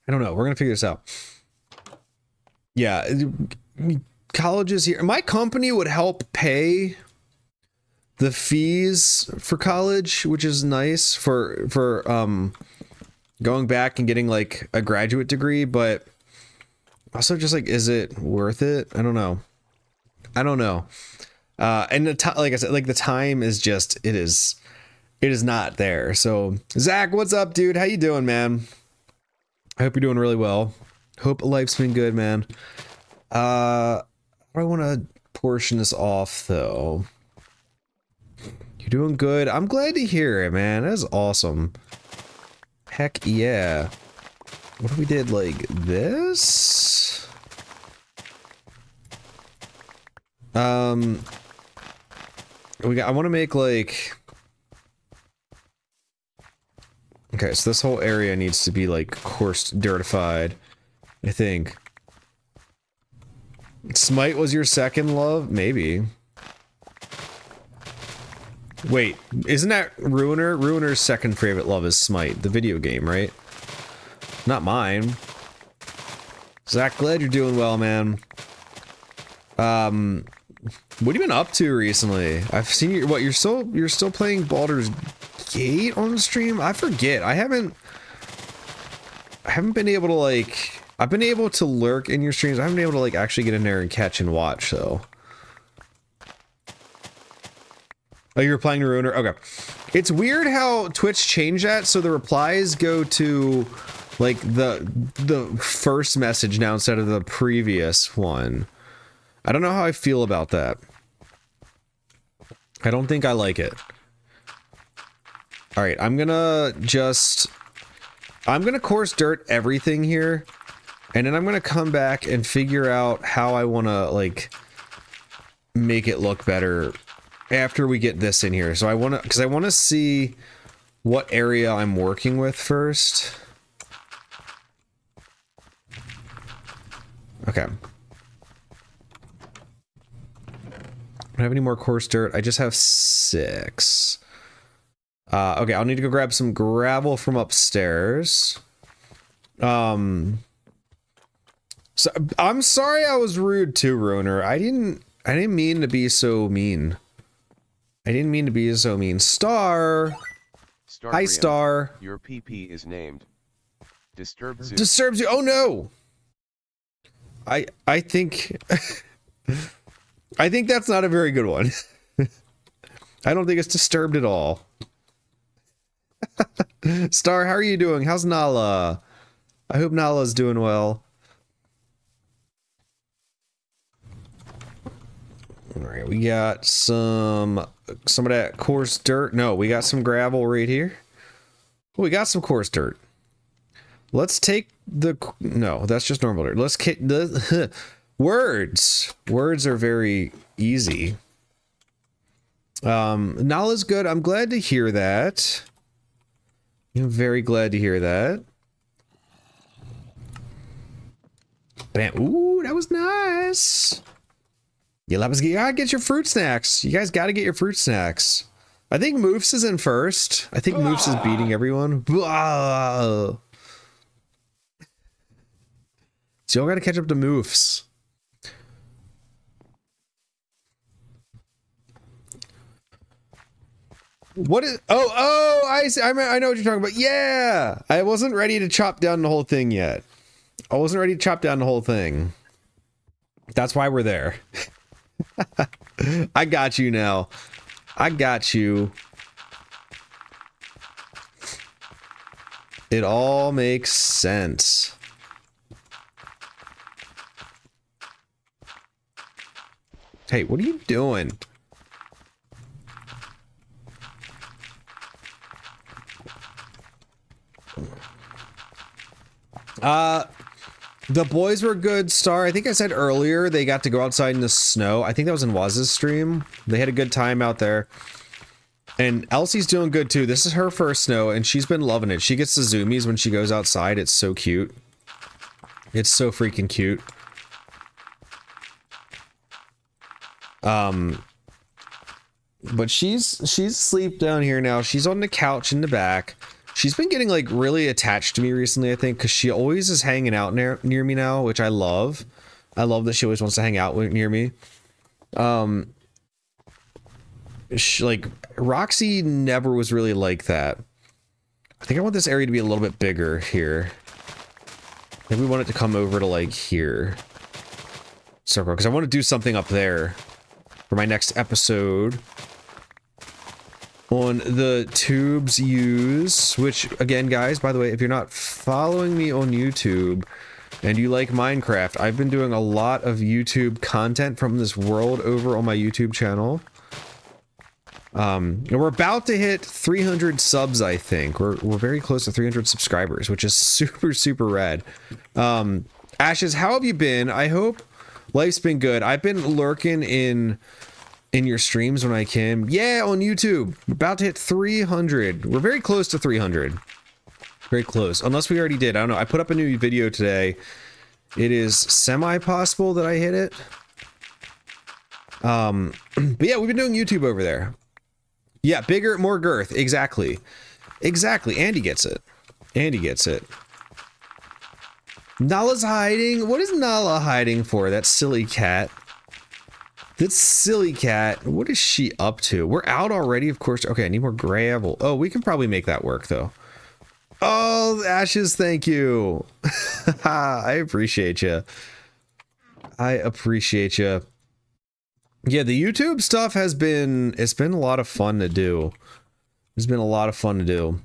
I don't know. We're gonna figure this out. Yeah, colleges here. My company would help pay the fees for college, which is nice for for um going back and getting like a graduate degree, but also just like is it worth it? I don't know. I don't know. Uh and the t- like I said like the time is just it is it is not there. So Zach, what's up, dude? How you doing, man? I hope you're doing really well. Hope life's been good, man. Uh I want to portion this off though. You're doing good. I'm glad to hear it, man. That's awesome. Heck yeah. What if we did like this? Um we got I want to make like Okay, so this whole area needs to be like coarse dirtified, I think. Smite was your second love? Maybe. Wait, isn't that Ruiner? Ruiner's second favorite love is Smite, the video game, right? Not mine. Zach, glad you're doing well, man. Um, what have you been up to recently? I've seen you. What you're still you're still playing Baldur's Gate on stream? I forget. I haven't. I haven't been able to like. I've been able to lurk in your streams. I haven't been able to like actually get in there and catch and watch though. Oh, you're playing Ruiner? Okay. It's weird how Twitch changed that so the replies go to like the the first message now instead of the previous one. I don't know how I feel about that. I don't think I like it. All right, I'm gonna just I'm gonna coarse dirt everything here and then I'm gonna come back and figure out how I want to like make it look better after we get this in here. So I want to, because I want to see what area I'm working with first. Okay. I don't have any more coarse dirt. I just have six. Uh, okay, I'll need to go grab some gravel from upstairs. Um, so I'm sorry I was rude to Ruiner. I didn't I didn't mean to be so mean. I didn't mean to be so mean. Star. Star Hi Star. Your PP is named. Disturbs you. Disturbs you. Oh no. I I think I think that's not a very good one. I don't think it's disturbed at all. Star, how are you doing? How's Nala? I hope Nala's doing well. All right, we got some some of that coarse dirt. No, we got some gravel right here. We got some coarse dirt. Let's take the no, that's just normal dirt. Let's kick the words. Words are very easy. Um, Nala's good. I'm glad to hear that. I'm very glad to hear that. Bam. Ooh, that was nice. You gotta get your fruit snacks. You guys gotta get your fruit snacks. I think Moofs is in first. I think Moofs is beating everyone. So y'all gotta catch up to Moofs. What is? Oh, oh! I see, I, I know what you're talking about. Yeah, I wasn't ready to chop down the whole thing yet. I wasn't ready to chop down the whole thing. That's why we're there. I got you now. I got you. It all makes sense. Hey, what are you doing? Uh, The boys were good, Star. I think I said earlier they got to go outside in the snow. I think that was in Waz's stream. They had a good time out there. And Elsie's doing good too. This is her first snow, and she's been loving it. She gets the zoomies when she goes outside. It's so cute. It's so freaking cute. Um, but she's she's asleep down here now. She's on the couch in the back. She's been getting like really attached to me recently, I think, because she always is hanging out near near me now, which I love. I love that she always wants to hang out near me. Um, she, like Roxy never was really like that. I think I want this area to be a little bit bigger here. Maybe we want it to come over to like here. Circle, because I want to do something up there for my next episode on the tubes use which again guys by the way if you're not following me on youtube and you like minecraft i've been doing a lot of youtube content from this world over on my youtube channel. Um and we're about to hit 300 subs i think. We're, we're very close to 300 subscribers which is super super rad. Um ashes how have you been? I hope life's been good. I've been lurking in in your streams when I can. Yeah, on YouTube. We're about to hit 300. We're very close to 300. Very close. Unless we already did. I don't know. I put up a new video today. It is semi-possible that I hit it. Um, but yeah, we've been doing YouTube over there. Yeah, bigger, more girth. Exactly. Exactly. Andy gets it. Andy gets it. Nala's hiding. What is Nala hiding for? That silly cat. That silly cat. What is she up to? We're out already, of course. Okay, I need more gravel. Oh, we can probably make that work, though. Oh, Ashes, thank you. I appreciate you. I appreciate you. Yeah, the YouTube stuff has been, it's been a lot of fun to do. It's been a lot of fun to do.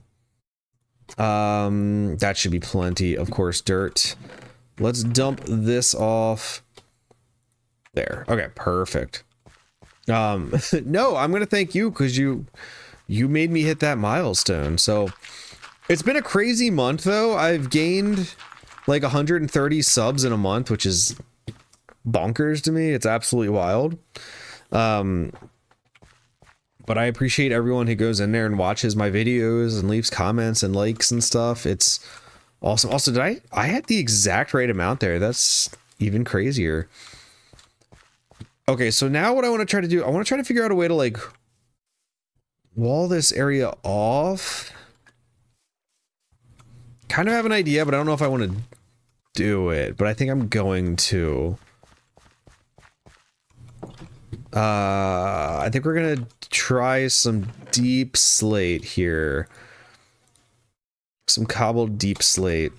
Um, that should be plenty. Of course, dirt. Let's dump this off. There. Okay, perfect. Um, no, I'm gonna thank you because you you made me hit that milestone. So it's been a crazy month though. I've gained like 130 subs in a month, which is bonkers to me. It's absolutely wild. Um, but I appreciate everyone who goes in there and watches my videos and leaves comments and likes and stuff. It's awesome. Also, did I I had the exact right amount there? That's even crazier. Okay, so now what I want to try to do, I want to try to figure out a way to like wall this area off. Kind of have an idea, but I don't know if I want to do it, but I think I'm going to. Uh, I think we're going to try some deepslate here. Some cobbled deepslate.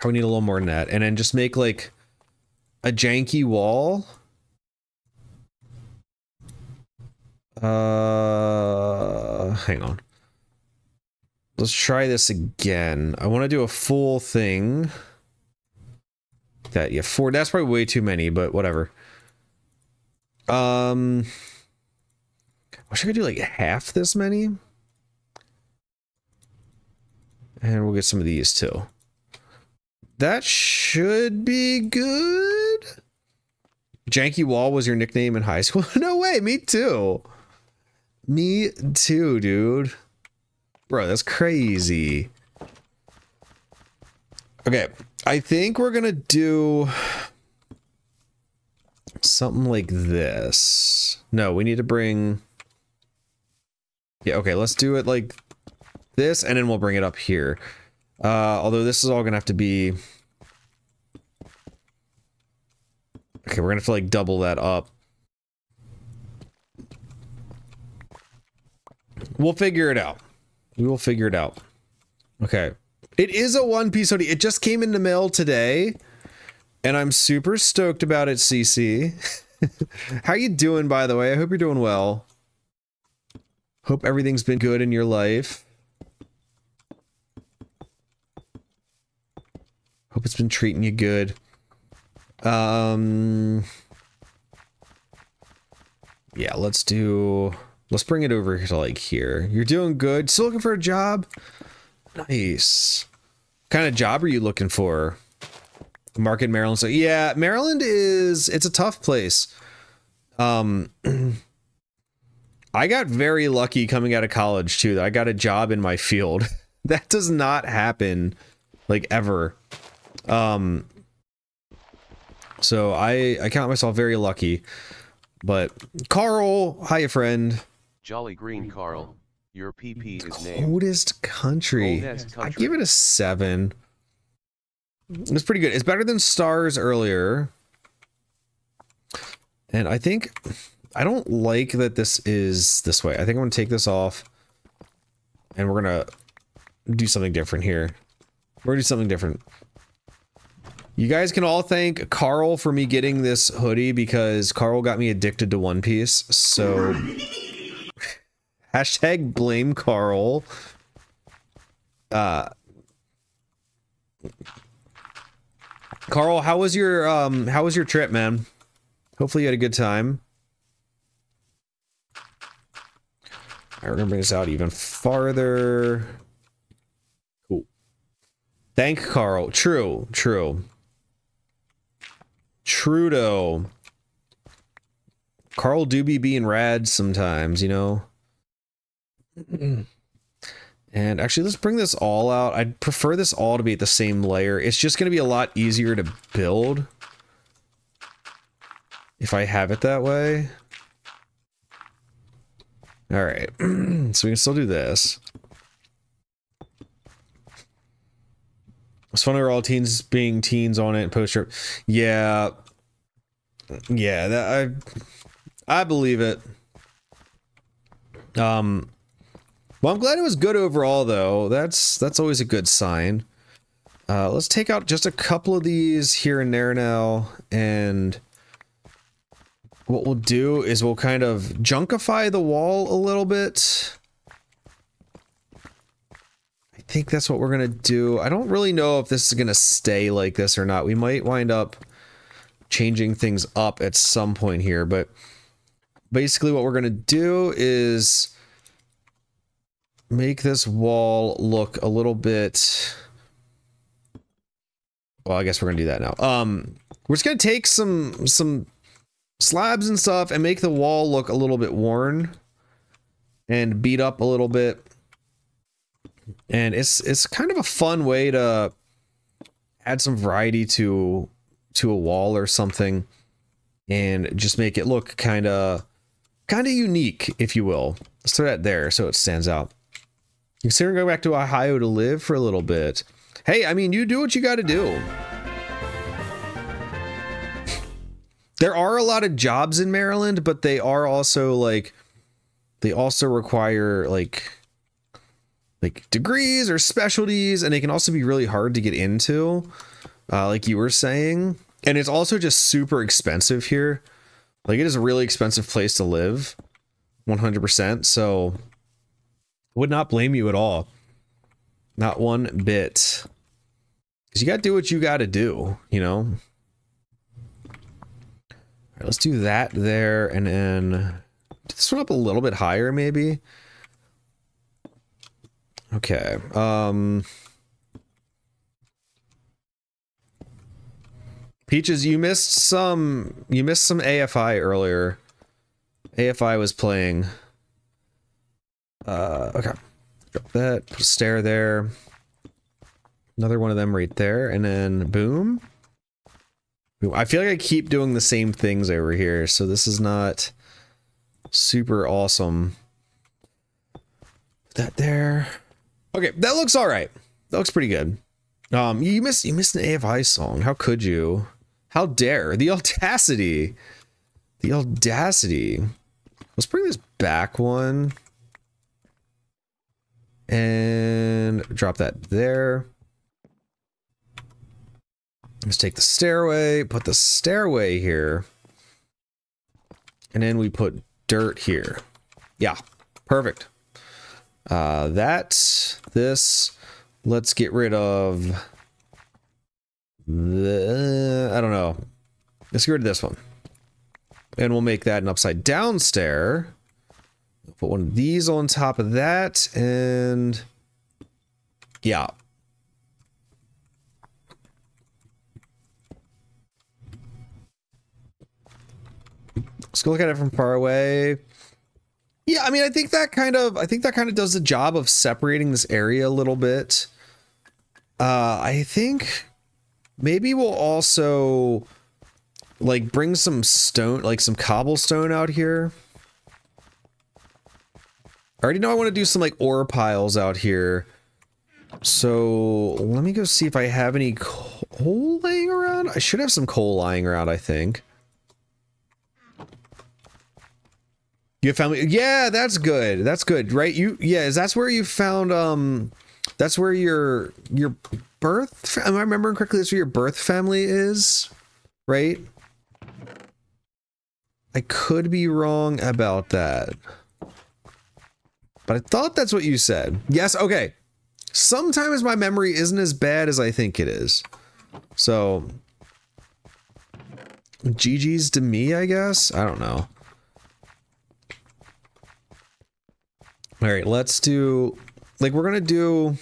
Probably need a little more than that. And then just make like a janky wall Uh, hang on. Let's try this again. I want to do a full thing. That yeah, four. That's probably way too many, but whatever. Um, I wish I could do like half this many. And we'll get some of these too. That should be good. Janky Wall was your nickname in high school? no way, me too. Me too, dude. Bro, that's crazy. Okay, I think we're gonna do something like this. No, we need to bring... Yeah, okay, let's do it like this, and then we'll bring it up here. Uh, although this is all gonna have to be... Okay, we're gonna have to like double that up. We'll figure it out. We will figure it out. Okay. It is a One Piece hoodie. It just came in the mail today. And I'm super stoked about it, CC. How you doing, by the way? I hope you're doing well. Hope everything's been good in your life. Hope it's been treating you good. Um... Yeah, let's do... Let's bring it over to like here. You're doing good. Still looking for a job? Nice. What kind of job are you looking for? Market Maryland. So yeah, Maryland is it's a tough place. Um I got very lucky coming out of college too. That I got a job in my field. that does not happen like ever. Um so I I count myself very lucky. But Carl, hi friend. Jolly Green Carl, your PP is named. Coldest country. Coldest I give it a seven. It's pretty good. It's better than stars earlier. And I think I don't like that this is this way. I think I'm gonna take this off and we're gonna do something different here. We're gonna do something different. You guys can all thank Carl for me getting this hoodie because Carl got me addicted to One Piece. So hashtag blame Carl. Uh Carl, how was your um how was your trip, man? Hopefully you had a good time. I remember this out even farther. Cool. Thank Carl. True, true. Trudeau. Carl do be being rad sometimes, you know? And actually, let's bring this all out. I'd prefer this all to be at the same layer. It's just going to be a lot easier to build if I have it that way. All right, so we can still do this. It's funny we're all teens being teens on it post trip. Yeah, yeah, that I I believe it. Um, well, I'm glad it was good overall, though. That's that's always a good sign. Uh, let's take out just a couple of these here and there now, and what we'll do is we'll kind of junkify the wall a little bit. I think that's what we're gonna do. I don't really know if this is gonna stay like this or not. We might wind up changing things up at some point here, but basically what we're gonna do is make this wall look a little bit well i guess we're gonna do that now. Um we're just gonna take some some slabs and stuff and make the wall look a little bit worn and beat up a little bit. And it's it's kind of a fun way to add some variety to to a wall or something and just make it look kind of kind of unique if you will. Let's throw that there so it stands out Considering going back to Ohio to live for a little bit. Hey, I mean, you do what you got to do. There are a lot of jobs in Maryland, but they are also like they also require like like degrees or specialties and they can also be really hard to get into. Uh, like you were saying, and it's also just super expensive here. Like it is a really expensive place to live. 100%. So would not blame you at all. Not one bit. Because you got to do what you got to do, you know? All right, let's do that there and then this one up a little bit higher, maybe. Okay. Um, Peaches, you missed some. You missed some AFI earlier. AFI was playing. Uh, okay. Drop that. Put a stair there. Another one of them right there, and then boom. I feel like I keep doing the same things over here, so this is not super awesome. Put that there. Okay, that looks all right. That looks pretty good. Um, you missed you missed an AFI song. How could you? How dare the audacity? The audacity. Let's bring this back one and drop that there. Let's take the stairway, put the stairway here, and then we put dirt here. Yeah, perfect. Uh, that, this, let's get rid of the, I don't know. Let's get rid of this one. And we'll make that an upside down stair. Put one of these on top of that, and yeah. Let's go look at it from far away. Yeah, I mean, I think that kind of, I think that kind of does the job of separating this area a little bit. Uh, I think maybe we'll also like bring some stone, like some cobblestone out here. I already know I want to do some like ore piles out here. So let me go see if I have any coal laying around. I should have some coal lying around, I think. You found me. Yeah, that's good. That's good, right? You yeah, is that's where you found um that's where your your birth am I remembering correctly that's where your birth family is, right? I could be wrong about that. But I thought that's what you said. Yes, okay. Sometimes my memory isn't as bad as I think it is. So GG's to me, I guess. I don't know. All right, let's do, like, we're gonna do,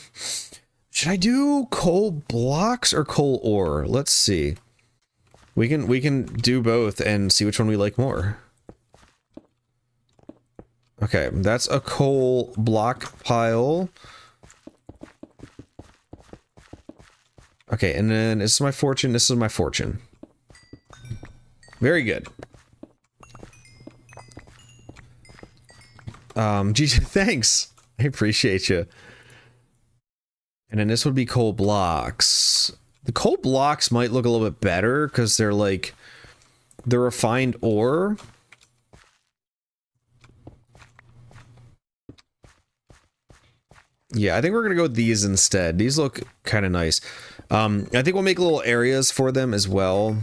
should I do coal blocks or coal ore? Let's see. We can, we can do both and see which one we like more. Okay, that's a coal block pile. Okay, and then this is my fortune, this is my fortune. Very good. Um, GG, thanks. I appreciate you. And then this would be coal blocks. The coal blocks might look a little bit better because they're like the refined ore. Yeah, I think we're gonna go with these instead. These look kind of nice. Um, I think we'll make little areas for them as well.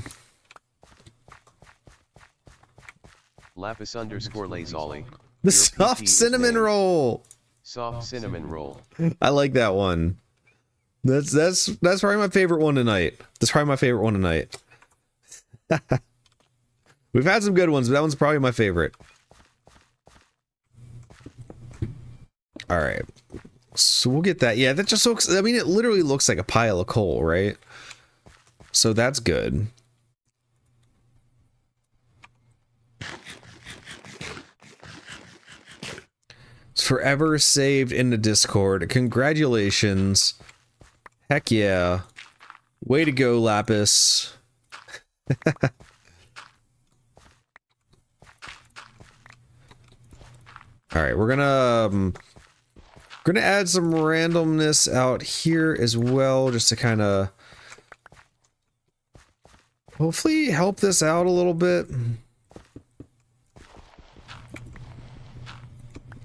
Lapis underscore lazoli. The soft cinnamon roll. Soft cinnamon roll. I like that one. That's that's that's probably my favorite one tonight. That's probably my favorite one tonight. We've had some good ones, but that one's probably my favorite. All right. So we'll get that. Yeah, that just looks I mean it literally looks like a pile of coal, right? So that's good. It's forever saved in the Discord. Congratulations. Heck yeah. Way to go, Lapis. All right, we're gonna um, we're gonna add some randomness out here as well, just to kind of hopefully help this out a little bit.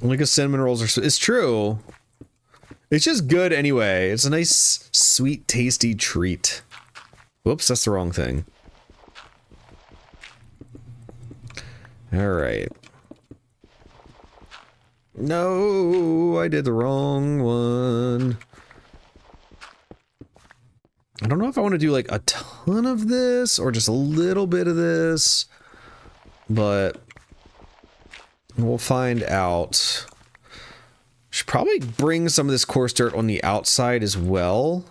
Like a cinnamon rolls are, it's true. It's just good anyway. It's a nice, sweet, tasty treat. Whoops, that's the wrong thing. All right. No, I did the wrong one. I don't know if I want to do like a ton of this or just a little bit of this, but we'll find out. Should probably bring some of this coarse dirt on the outside as well.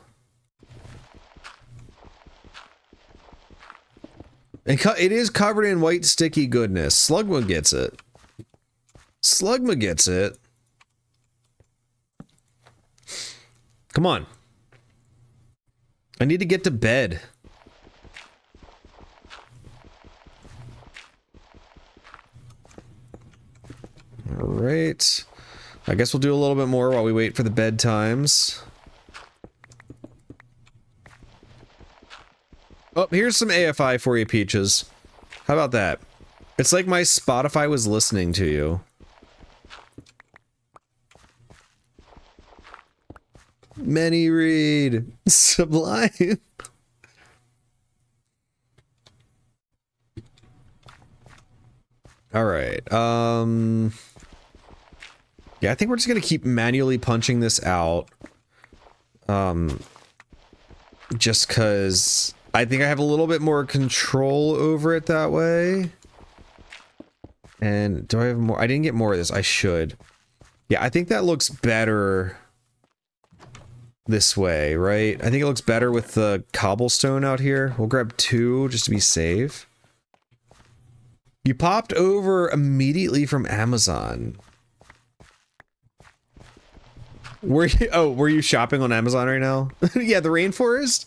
And it is covered in white sticky goodness. Slugma gets it. Slugma gets it. Come on. I need to get to bed. All right. I guess we'll do a little bit more while we wait for the bedtimes. Oh, here's some AFI for you, Peaches. How about that? It's like my Spotify was listening to you. Many read. Sublime. All right. Um Yeah, I think we're just going to keep manually punching this out. Um just cuz I think I have a little bit more control over it that way. And do I have more? I didn't get more of this. I should. Yeah, I think that looks better this way, right? I think it looks better with the cobblestone out here. We'll grab two just to be safe. You popped over immediately from Amazon. Were you, oh, were you shopping on Amazon right now? yeah, the rainforest?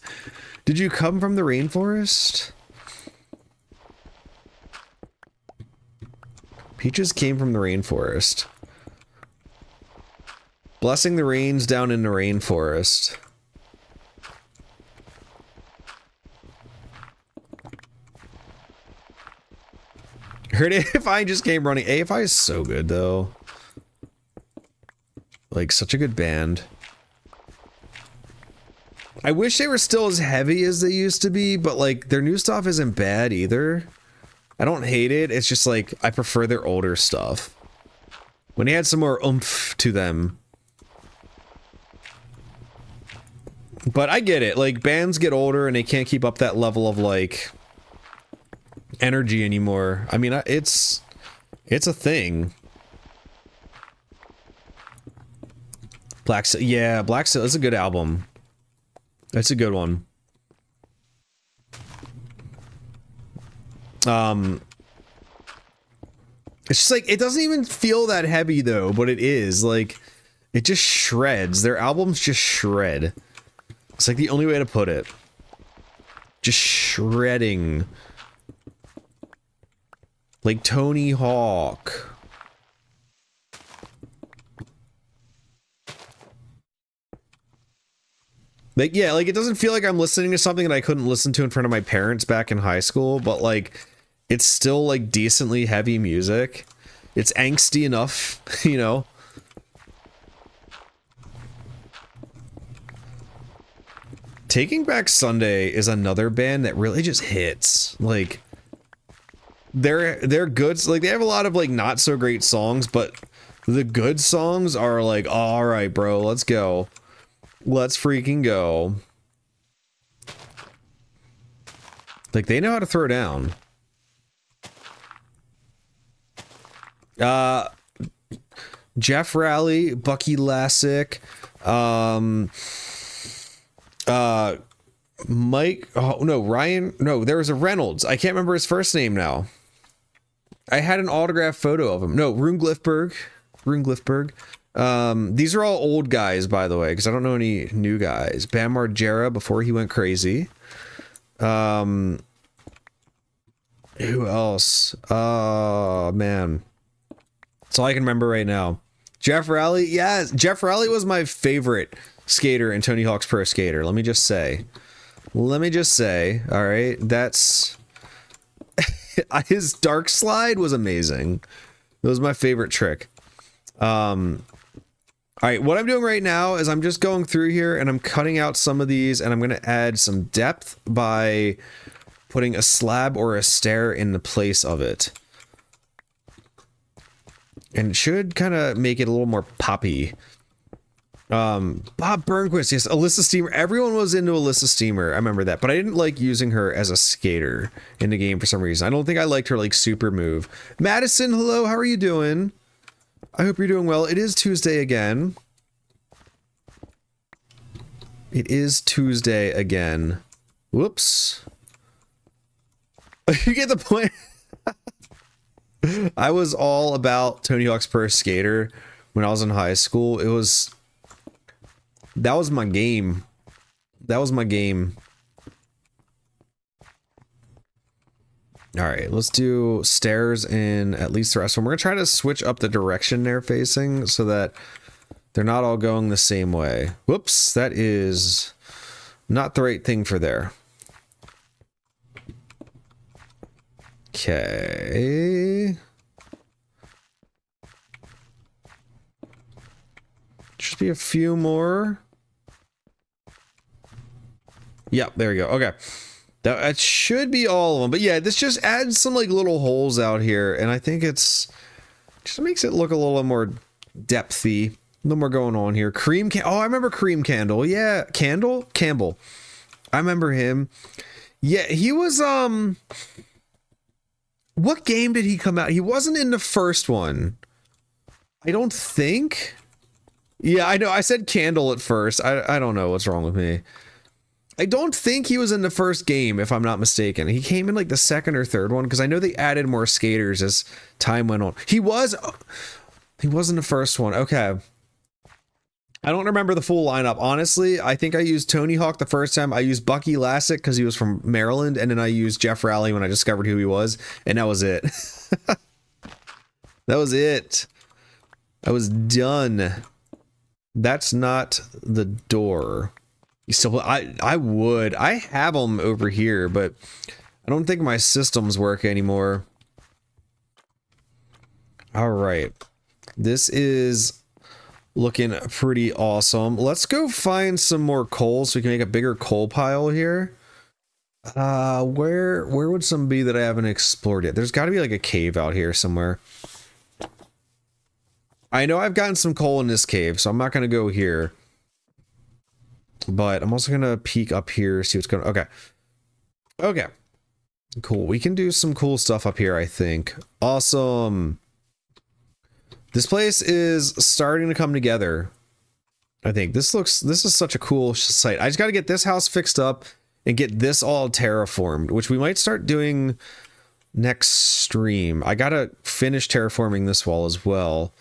Did you come from the rainforest? Peaches came from the rainforest. Blessing the rains down in the rainforest. Heard AFI just came running. AFI is so good though. Like such a good band. I wish they were still as heavy as they used to be, but like their new stuff isn't bad either. I don't hate it. It's just like I prefer their older stuff. When they had some more oomph to them. But I get it. Like bands get older and they can't keep up that level of like energy anymore. I mean, it's it's a thing. Black yeah, Black is a good album. That's a good one. Um It's just like it doesn't even feel that heavy though, but it is. Like it just shreds. Their albums just shred. It's like the only way to put it. Just shredding. Like Tony Hawk. Like, yeah, like it doesn't feel like I'm listening to something that I couldn't listen to in front of my parents back in high school, but like it's still like decently heavy music. It's angsty enough, you know. Taking Back Sunday is another band that really just hits. Like they're they're good. Like they have a lot of like not so great songs, but the good songs are like, all right, bro, let's go. Let's freaking go. Like they know how to throw down. Uh Geoff Rowley, Bucky Lasek, um uh Mike oh no, Ryan no, there was a Reynolds. I can't remember his first name now. I had an autographed photo of him. No, Rune Glifberg. Rune Glifberg. Um, these are all old guys, by the way, because I don't know any new guys. Bam Margera before he went crazy. Um, who else? Oh man, that's all I can remember right now. Geoff Rowley, yes, Geoff Rowley was my favorite skater and Tony Hawk's Pro Skater. Let me just say, let me just say, all right, that's his dark slide was amazing. It was my favorite trick. Um, all right, what I'm doing right now is I'm just going through here and I'm cutting out some of these and I'm going to add some depth by putting a slab or a stair in the place of it. And it should kind of make it a little more poppy. Um, Bob Burnquist, yes, Elissa Steamer. Everyone was into Elissa Steamer. I remember that, but I didn't like using her as a skater in the game for some reason. I don't think I liked her like super move. Madison, hello, how are you doing? I hope you're doing well. It is Tuesday again. It is Tuesday again. Whoops. you get the point. I was all about Tony Hawk's Pro Skater when I was in high school. It was that was my game. That was my game. All right, let's do stairs in at least the rest of them. We're gonna try to switch up the direction they're facing so that they're not all going the same way. Whoops, that is not the right thing for there. Okay. Should be a few more. Yep, there we go. Okay. That, that should be all of them. But yeah, this just adds some like little holes out here. And I think it's just makes it look a little more depthy. No more going on here. Cream can Oh, I remember Kareem Candle. Yeah, Candle? Campbell. I remember him. Yeah, he was um What game did he come out? He wasn't in the first one. I don't think. Yeah, I know. I said candle at first. I I don't know what's wrong with me. I don't think he was in the first game, if I'm not mistaken. He came in like the second or third one because I know they added more skaters as time went on. He was, he was in the first one. Okay. I don't remember the full lineup. Honestly, I think I used Tony Hawk the first time. I used Bucky Lasek because he was from Maryland, and then I used Geoff Rowley when I discovered who he was, and that was it. that was it. I was done. That's not the door. Still, I, I would. I have them over here, but I don't think my systems work anymore. All right. This is looking pretty awesome. Let's go find some more coal so we can make a bigger coal pile here. Uh, where where would some be that I haven't explored yet? There's got to be like a cave out here somewhere. I know I've gotten some coal in this cave, so I'm not going to go here. But I'm also going to peek up here, see what's going on. Okay. Okay. Cool. We can do some cool stuff up here, I think. Awesome. This place is starting to come together. I think this looks, this is such a cool site. I just got to get this house fixed up and get this all terraformed, which we might start doing next stream. I got to finish terraforming this wall as well.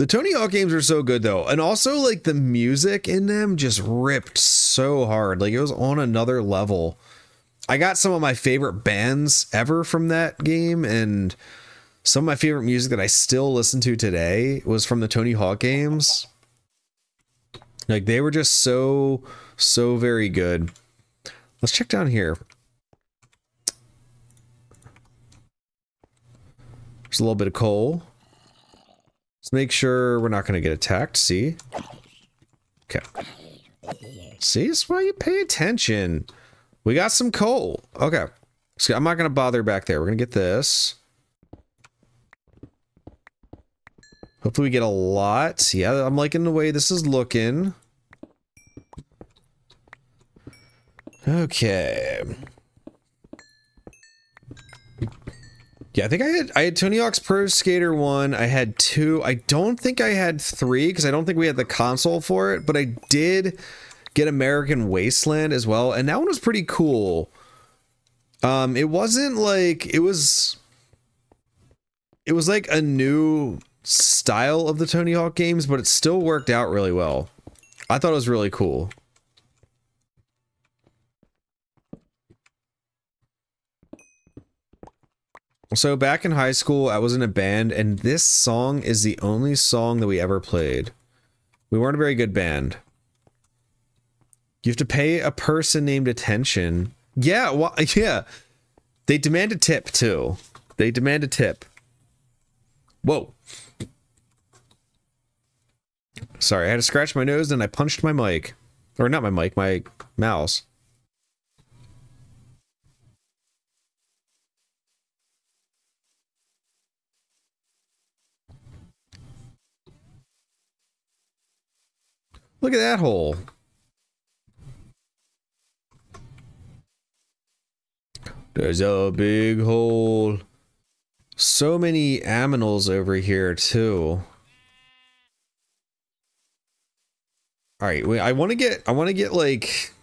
The Tony Hawk games are so good though. And also like the music in them just ripped so hard. Like it was on another level. I got some of my favorite bands ever from that game and some of my favorite music that I still listen to today was from the Tony Hawk games. Like they were just so so very good. Let's check down here. There's a little bit of coal. Let's make sure we're not going to get attacked. See? Okay. See, that's why you pay attention. We got some coal. Okay. So I'm not going to bother back there. We're going to get this. Hopefully we get a lot. Yeah, I'm liking the way this is looking. Okay. Yeah, I think I had I had Tony Hawk's Pro Skater 1. I had 2. I don't think I had 3 because I don't think we had the console for it, but I did get American Wasteland as well, and that one was pretty cool. Um it wasn't like it was it was like a new style of the Tony Hawk games, but it still worked out really well. I thought it was really cool. So back in high school, I was in a band, and this song is the only song that we ever played. We weren't a very good band. You have to pay a person named attention. Yeah, well, yeah. They demand a tip too. They demand a tip. Whoa. Sorry, I had to scratch my nose and I punched my mic. Or not my mic, my mouse. Look at that hole. There's a big hole. So many aminals over here too. All right, wait, I want to get I want to get like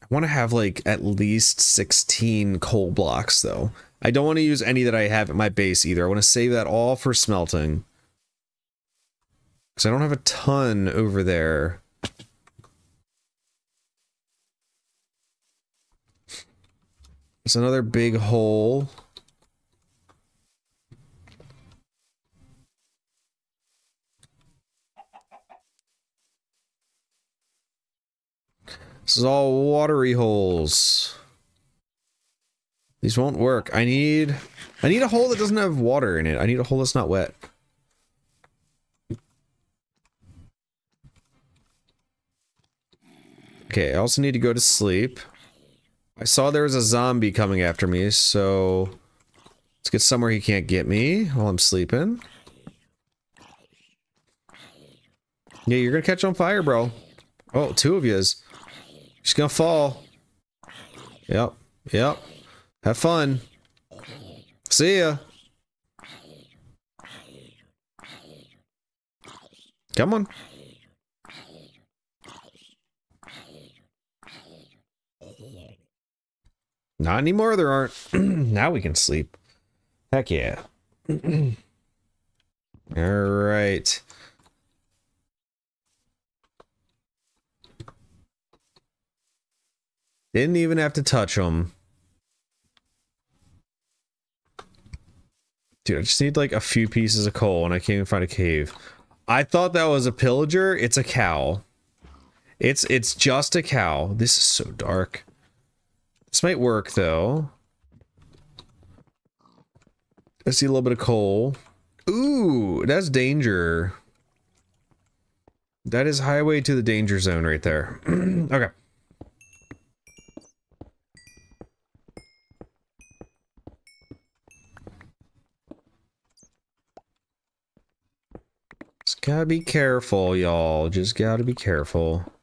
I want to have like at least 16 coal blocks though. I don't want to use any that I have at my base either. I want to save that all for smelting. Because I don't have a ton over there. It's another big hole. This is all watery holes. These won't work. I need I need a hole that doesn't have water in it. I need a hole that's not wet. Okay, I also need to go to sleep. I saw there was a zombie coming after me, so let's get somewhere he can't get me while I'm sleeping. Yeah, you're gonna catch on fire, bro. Oh, two of yous. She's gonna fall. Yep, yep. Have fun. See ya. Come on. Not anymore, there aren't. now we can sleep. Heck yeah. All right. Didn't even have to touch them. Dude, I just need like a few pieces of coal and I can't even find a cave. I thought that was a pillager. It's a cow. It's it's just a cow. This is so dark. This might work though. I see a little bit of coal. Ooh, that's danger. That is highway to the danger zone right there. okay. Just gotta be careful, y'all. Just gotta be careful.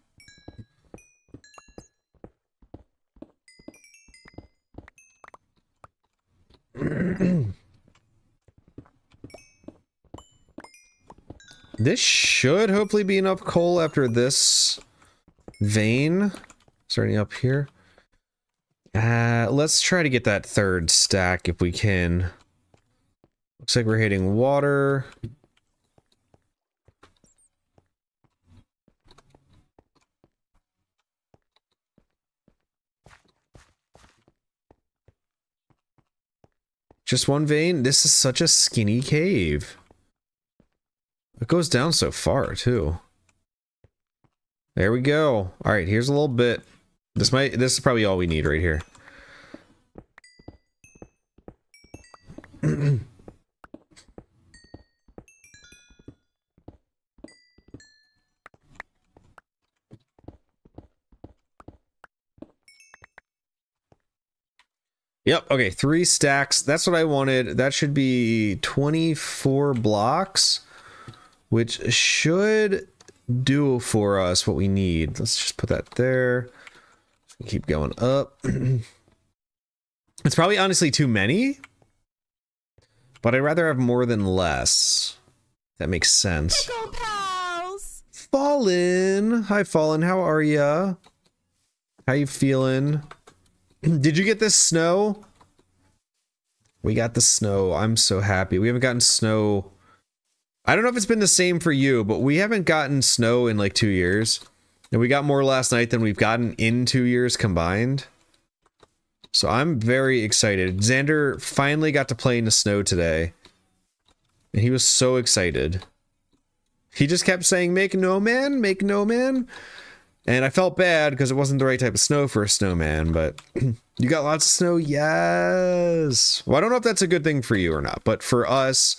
This should hopefully be enough coal after this vein. Starting up here. Uh, let's try to get that third stack if we can. Looks like we're hitting water. Just one vein? This is such a skinny cave. It goes down so far, too. There we go. All right, here's a little bit. This might, this is probably all we need right here. Yep. Okay. Three stacks. That's what I wanted. That should be 24 blocks, which should do for us what we need. Let's just put that there. Keep going up. it's probably honestly too many, but I'd rather have more than less. That makes sense. Fallen. Hi, Fallen. How are ya? How you feeling? Did you get this snow? We got the snow. I'm so happy. We haven't gotten snow. I don't know if it's been the same for you, but we haven't gotten snow in like two years. And we got more last night than we've gotten in two years combined. So I'm very excited. Xander finally got to play in the snow today. And he was so excited. He just kept saying, make no man, make no man. And I felt bad because it wasn't the right type of snow for a snowman, but you got lots of snow? Yes. Well, I don't know if that's a good thing for you or not, but for us,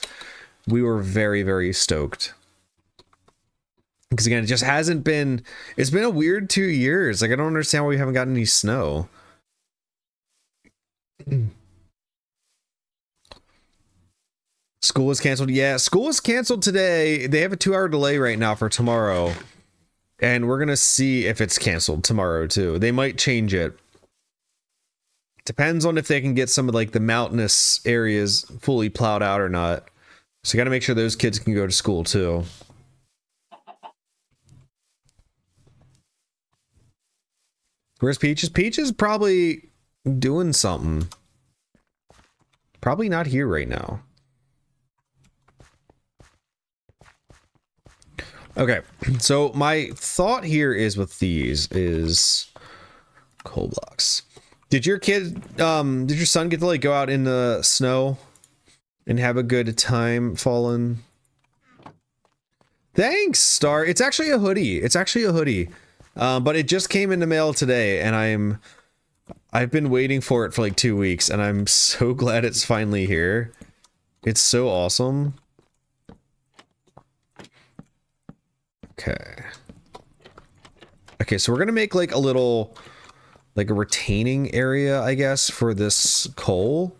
we were very, very stoked. Because again, it just hasn't been, it's been a weird two years. Like, I don't understand why we haven't gotten any snow. School is canceled. Yeah, school is canceled today. They have a two hour delay right now for tomorrow and we're gonna see if it's canceled tomorrow too. They might change it. Depends on if they can get some of like the mountainous areas fully plowed out or not. So you got to make sure those kids can go to school too. Where's Peaches? Peaches probably doing something. Probably not here right now. Okay, so my thought here is with these is coal blocks. Did your kid, um, did your son get to like go out in the snow and have a good time falling? Thanks, Star. It's actually a hoodie. It's actually a hoodie. Um, but it just came in the mail today and I'm, I've been waiting for it for like two weeks and I'm so glad it's finally here. It's so awesome. Okay. Okay, so we're gonna make like a little, like a retaining area, I guess, for this coal.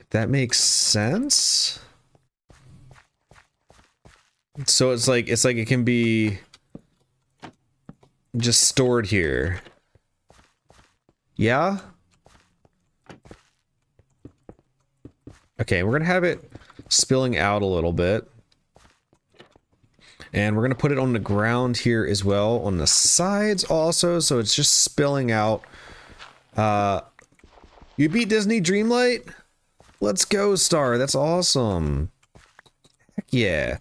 If that makes sense. So it's like, it's like it can be just stored here. Yeah? Okay, we're gonna have it spilling out a little bit. And we're going to put it on the ground here as well, on the sides also, so it's just spilling out Uh, you beat Disney Dreamlight? Let's go, Star. That's awesome. Heck yeah.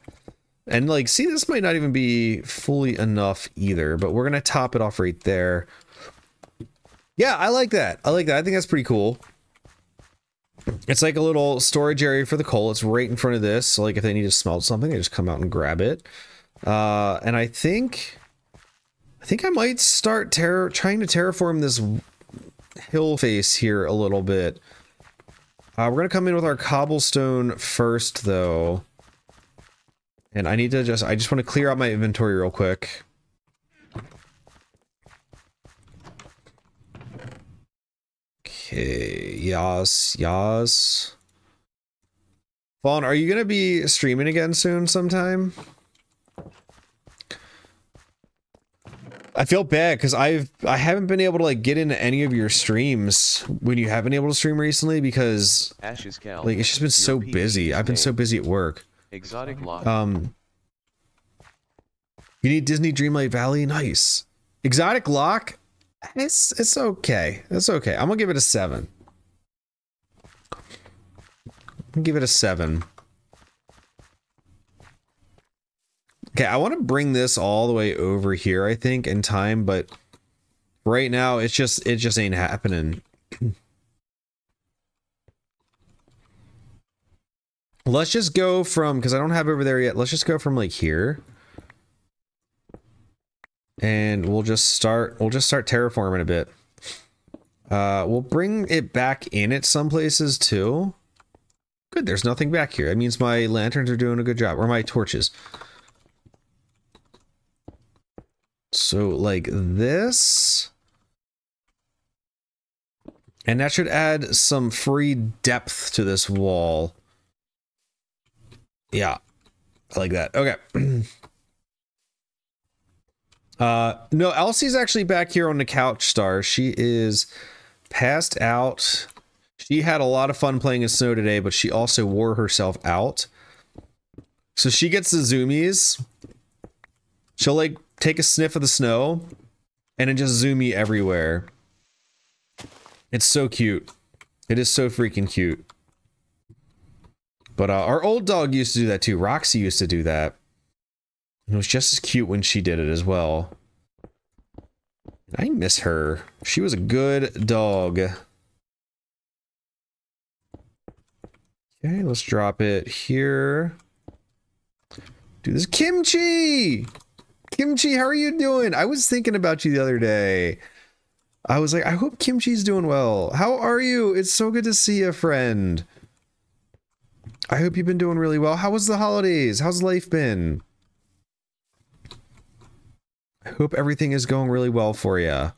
And like, see, this might not even be fully enough either, but we're going to top it off right there. Yeah, I like that. I like that. I think that's pretty cool. It's like a little storage area for the coal. It's right in front of this. So like if they need to smelt something, they just come out and grab it. Uh, and I think, I think I might start trying to terraform this hill face here a little bit. Uh, we're gonna come in with our cobblestone first, though. And I need to just, I just want to clear out my inventory real quick. Okay, yas, yas. Fawn, are you gonna be streaming again soon sometime? I feel bad because I've I haven't been able to like get into any of your streams when you have been able to stream recently because Ashes Cal. like it's just been so busy. I've been so busy at work. Exotic lot. Um, you need Disney Dreamlight Valley. Nice. Exotic Lock. It's it's okay. It's okay. I'm gonna give it a seven. I'm gonna give it a seven. Okay, I want to bring this all the way over here. I think in time, but right now it's just it just ain't happening. Let's just go from because I don't have over there yet. Let's just go from like here. And we'll just start we'll just start terraforming a bit. Uh we'll bring it back in at some places too. Good, there's nothing back here. That means my lanterns are doing a good job. Or my torches. So like this. And that should add some free depth to this wall. Yeah. I like that. Okay. uh no, Elsie's actually back here on the couch star. She is passed out. She had a lot of fun playing in snow today, but she also wore herself out. So she gets the zoomies. She'll like take a sniff of the snow and it just zoom me everywhere. It's so cute. It is so freaking cute. But uh, our old dog used to do that too. Roxy used to do that. It was just as cute when she did it as well. I miss her. She was a good dog. Okay, let's drop it here. Do this kimchi. Kimchi, how are you doing? I was thinking about you the other day. I was like, I hope Kimchi's doing well. How are you? It's so good to see you, friend. I hope you've been doing really well. How was the holidays? How's life been? I hope everything is going really well for you.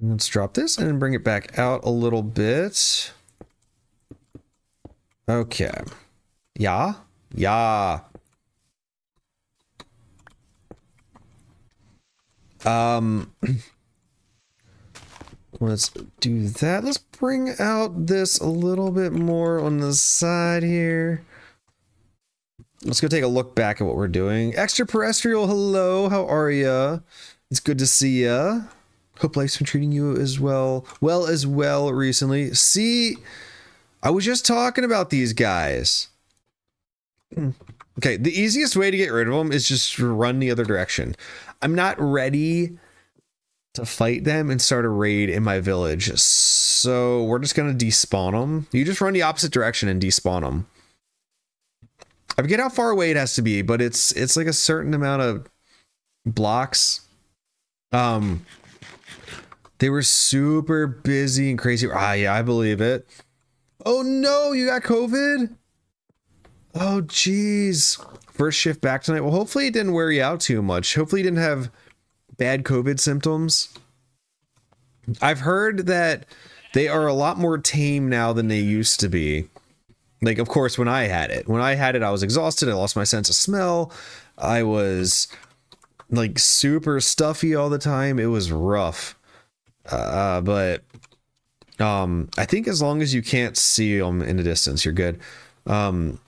Let's drop this and bring it back out a little bit. Okay. Yeah? Yeah. Um, let's do that. Let's bring out this a little bit more on the side here. Let's go take a look back at what we're doing. Extraterrestrial, hello, how are ya? It's good to see ya. Hope life's been treating you as well, well as well recently. See, I was just talking about these guys. Okay, the easiest way to get rid of them is just run the other direction. I'm not ready to fight them and start a raid in my village. So we're just to despawn them. You just run the opposite direction and despawn them. I forget how far away it has to be, but it's it's like a certain amount of blocks. Um they were super busy and crazy. Ah, yeah, I believe it. Oh no, you got COVID? Oh jeez. First shift back tonight. Well, hopefully it didn't wear you out too much. Hopefully you didn't have bad COVID symptoms. I've heard that they are a lot more tame now than they used to be. Like, of course, when I had it, when I had it, I was exhausted. I lost my sense of smell. I was like super stuffy all the time. It was rough. Uh, but um, I think as long as you can't see them in the distance, you're good. Um,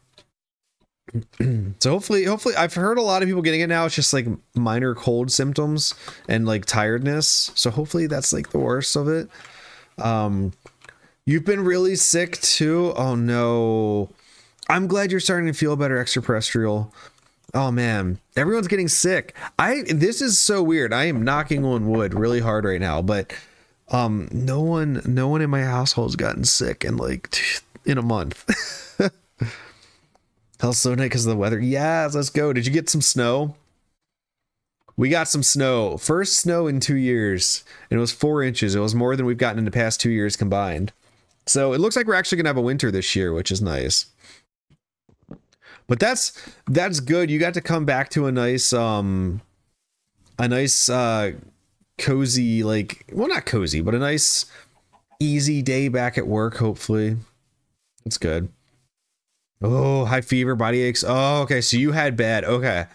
so hopefully hopefully I've heard a lot of people getting it now. It's just like minor cold symptoms and like tiredness. So hopefully that's like the worst of it. Um you've been really sick too. Oh no. I'm glad you're starting to feel better, extraterrestrial. Oh man, everyone's getting sick. I this is so weird. I am knocking on wood really hard right now, but um no one no one in my household's gotten sick in like in a month. Hell so night because of the weather. Yes, let's go. Did you get some snow? We got some snow. First snow in two years. And it was four inches. It was more than we've gotten in the past two years combined. So it looks like we're actually gonna have a winter this year, which is nice. But that's that's good. You got to come back to a nice um a nice uh cozy like well not cozy, but a nice easy day back at work, hopefully. That's good. Oh, high fever, body aches. Oh, okay. So you had bad. Okay.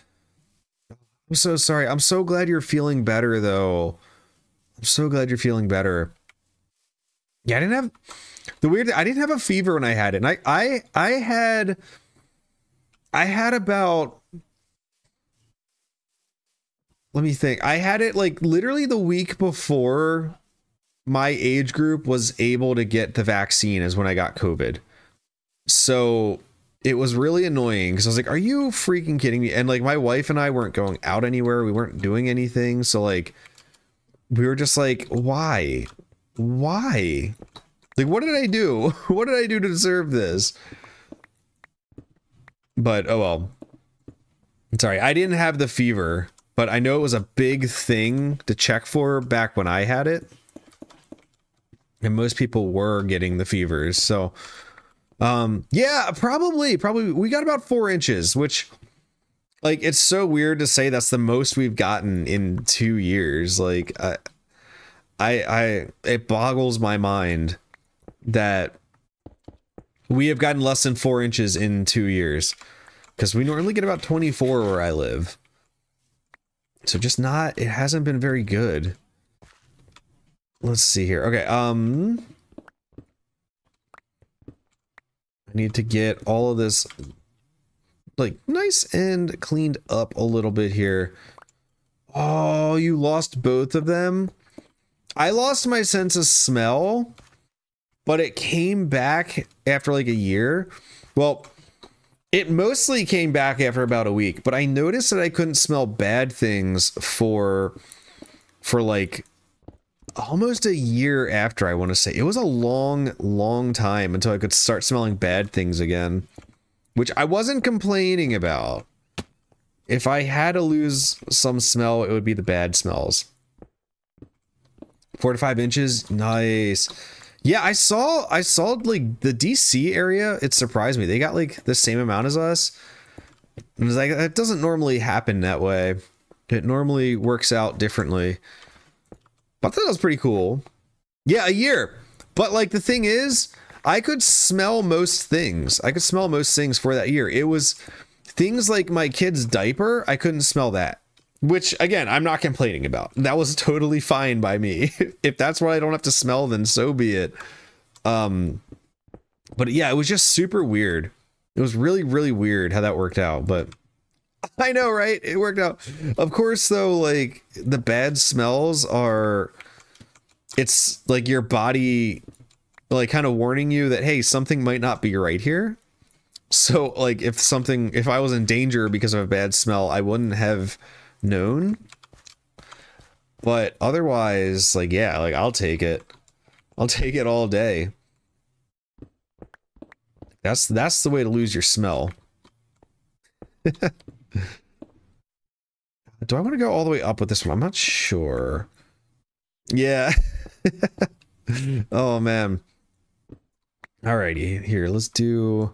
I'm so sorry. I'm so glad you're feeling better though. I'm so glad you're feeling better. Yeah, I didn't have the weird I didn't have a fever when I had it. And I I I had I had about let me think. I had it like literally the week before my age group was able to get the vaccine is when I got COVID. So it was really annoying because I was like, "Are you freaking kidding me?" And like my wife and I weren't going out anywhere. We weren't doing anything. So like, we were just like, "Why? Why? Like, what did I do? what did I do to deserve this?" But oh well. Sorry, I didn't have the fever, but I know it was a big thing to check for back when I had it. And most people were getting the fevers. So um, yeah, probably, probably we got about four inches, which like it's so weird to say that's the most we've gotten in two years. Like I, I, I it boggles my mind that we have gotten less than four inches in two years because we normally get about 24 where I live. So just not, it hasn't been very good. Let's see here. Okay. Um, need to get all of this like nice and cleaned up a little bit here. Oh, you lost both of them? I lost my sense of smell, but it came back after like a year. Well, it mostly came back after about a week, but I noticed that I couldn't smell bad things for for like almost a year after, I want to say. It was a long, long time until I could start smelling bad things again, which I wasn't complaining about. If I had to lose some smell, it would be the bad smells. Four to five inches, nice. Yeah, I saw, I saw like the DC area. It surprised me. They got like the same amount as us. And it's like, it doesn't normally happen that way. It normally works out differently. I thought that was pretty cool. Yeah, a year. But like the thing is, I could smell most things. I could smell most things for that year. It was things like my kid's diaper, I couldn't smell that. Which again, I'm not complaining about. That was totally fine by me. if that's what I don't have to smell, then so be it. Um but yeah, it was just super weird. It was really, really weird how that worked out, but I know, right? It worked out. Of course, though, like the bad smells are. It's like your body, like, kind of warning you that hey, something might not be right here. So, like, if something, if I was in danger because of a bad smell, I wouldn't have known. But otherwise, like, yeah, like I'll take it. I'll take it all day. That's that's the way to lose your smell. Do I want to go all the way up with this one? I'm not sure. Yeah. oh, man. Alrighty, here, let's do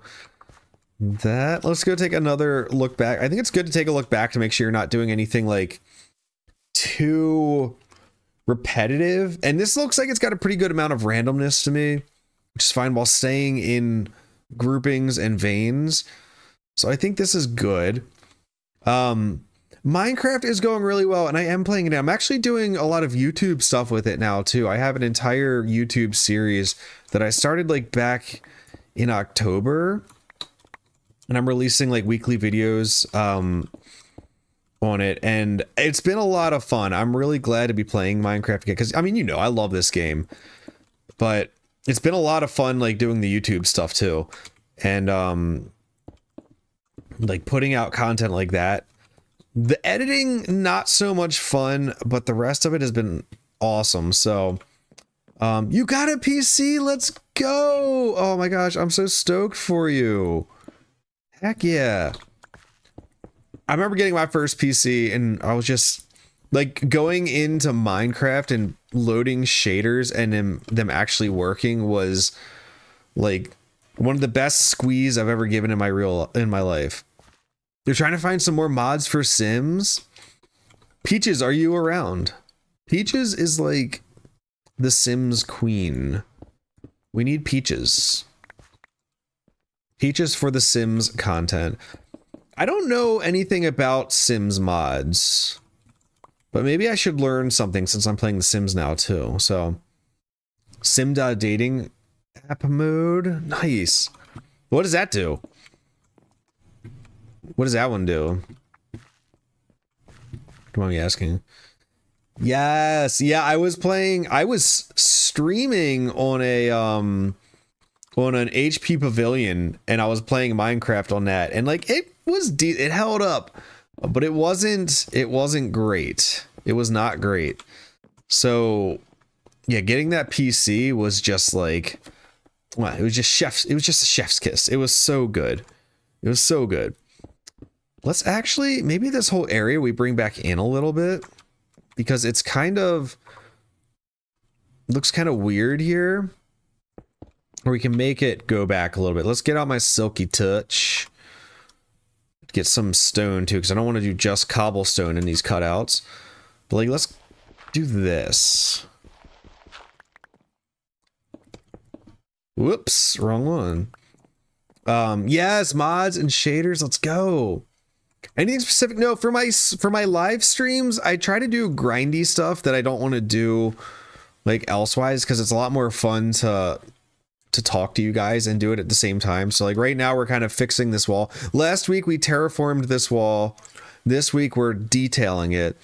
that. Let's go take another look back. I think it's good to take a look back to make sure you're not doing anything like too repetitive. And this looks like it's got a pretty good amount of randomness to me, which is fine while staying in groupings and veins. So I think this is good. Um, Minecraft is going really well, and I am playing it. I'm actually doing a lot of YouTube stuff with it now too. I have an entire YouTube series that I started like back in October. and I'm releasing like weekly videos um on it and it's been a lot of fun. I'm really glad to be playing Minecraft again cuz I mean, you know, I love this game. But it's been a lot of fun like doing the YouTube stuff too. And um like putting out content like that. The editing not so much fun, but the rest of it has been awesome. So um you got a PC, let's go. Oh my gosh, I'm so stoked for you. Heck yeah. I remember getting my first PC and I was just like going into Minecraft and loading shaders and them, them actually working was like one of the best squeeze I've ever given in my real in my life. They're trying to find some more mods for Sims. Peaches, are you around? Peaches is like the Sims queen. We need Peaches. Peaches for the Sims content. I don't know anything about Sims mods. But maybe I should learn something since I'm playing The Sims now too. So, Sim dating app mode. Nice. What does that do? What does that one do? Come on, asking. Yes, yeah, I was playing. I was streaming on a um on an HP Pavilion, and I was playing Minecraft on that, and like it was, de- it held up but it wasn't it wasn't great. It was not great. So yeah, getting that PC was just like well, it was just chef's it was just a chef's kiss. It was so good. It was so good. Let's actually maybe this whole area we bring back in a little bit because it's kind of looks kind of weird here. Or we can make it go back a little bit. Let's get out my silky touch get some stone too, because I don't want to do just cobblestone in these cutouts. But like, let's do this. Whoops, wrong one. Um, yes, mods and shaders. Let's go. Anything specific? No, for my for my live streams, I try to do grindy stuff that I don't want to do like elsewise because it's a lot more fun to to talk to you guys and do it at the same time. So like right now we're kind of fixing this wall. Last week we terraformed this wall. This week we're detailing it.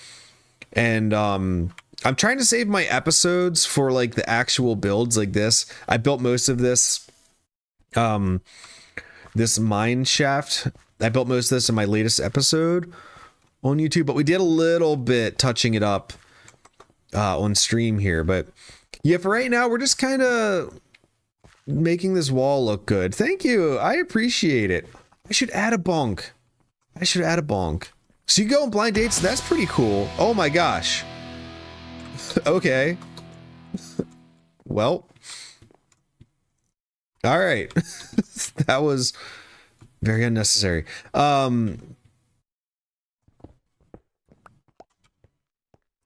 And um I'm trying to save my episodes for like the actual builds like this. I built most of this um this mine shaft. I built most of this in my latest episode on YouTube, but we did a little bit touching it up uh on stream here, but yeah, for right now we're just kind of making this wall look good. Thank you. I appreciate it. I should add a bonk. I should add a bonk. So you go on blind dates? That's pretty cool. Oh my gosh. okay. well. All right. that was very unnecessary. Um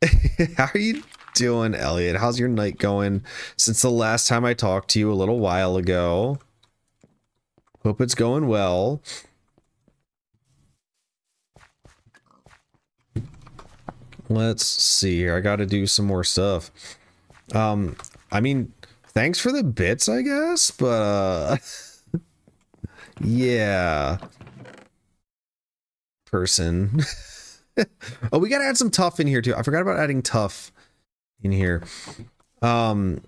How are you doing, Elliot? How's your night going since the last time I talked to you a little while ago? Hope it's going well. Let's see here. I got to do some more stuff. Um, I mean, thanks for the bits, I guess, but uh, yeah. Person. oh, we got to add some tuff in here too. I forgot about adding tuff in here. Um,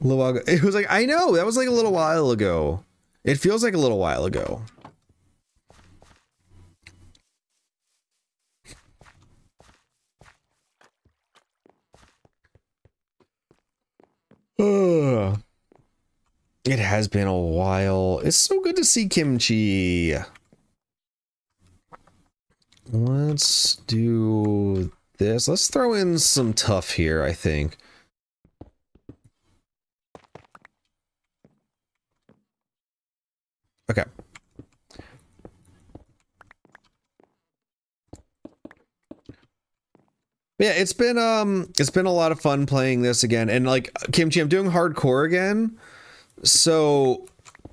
a little while ago. It was like, I know, that was like a little while ago. It feels like a little while ago. it has been a while. It's so good to see kimchi. Let's do this. Let's throw in some tuff here, I think. Okay. Yeah, it's been um it's been a lot of fun playing this again. And like Kimchi, I'm doing hardcore again. So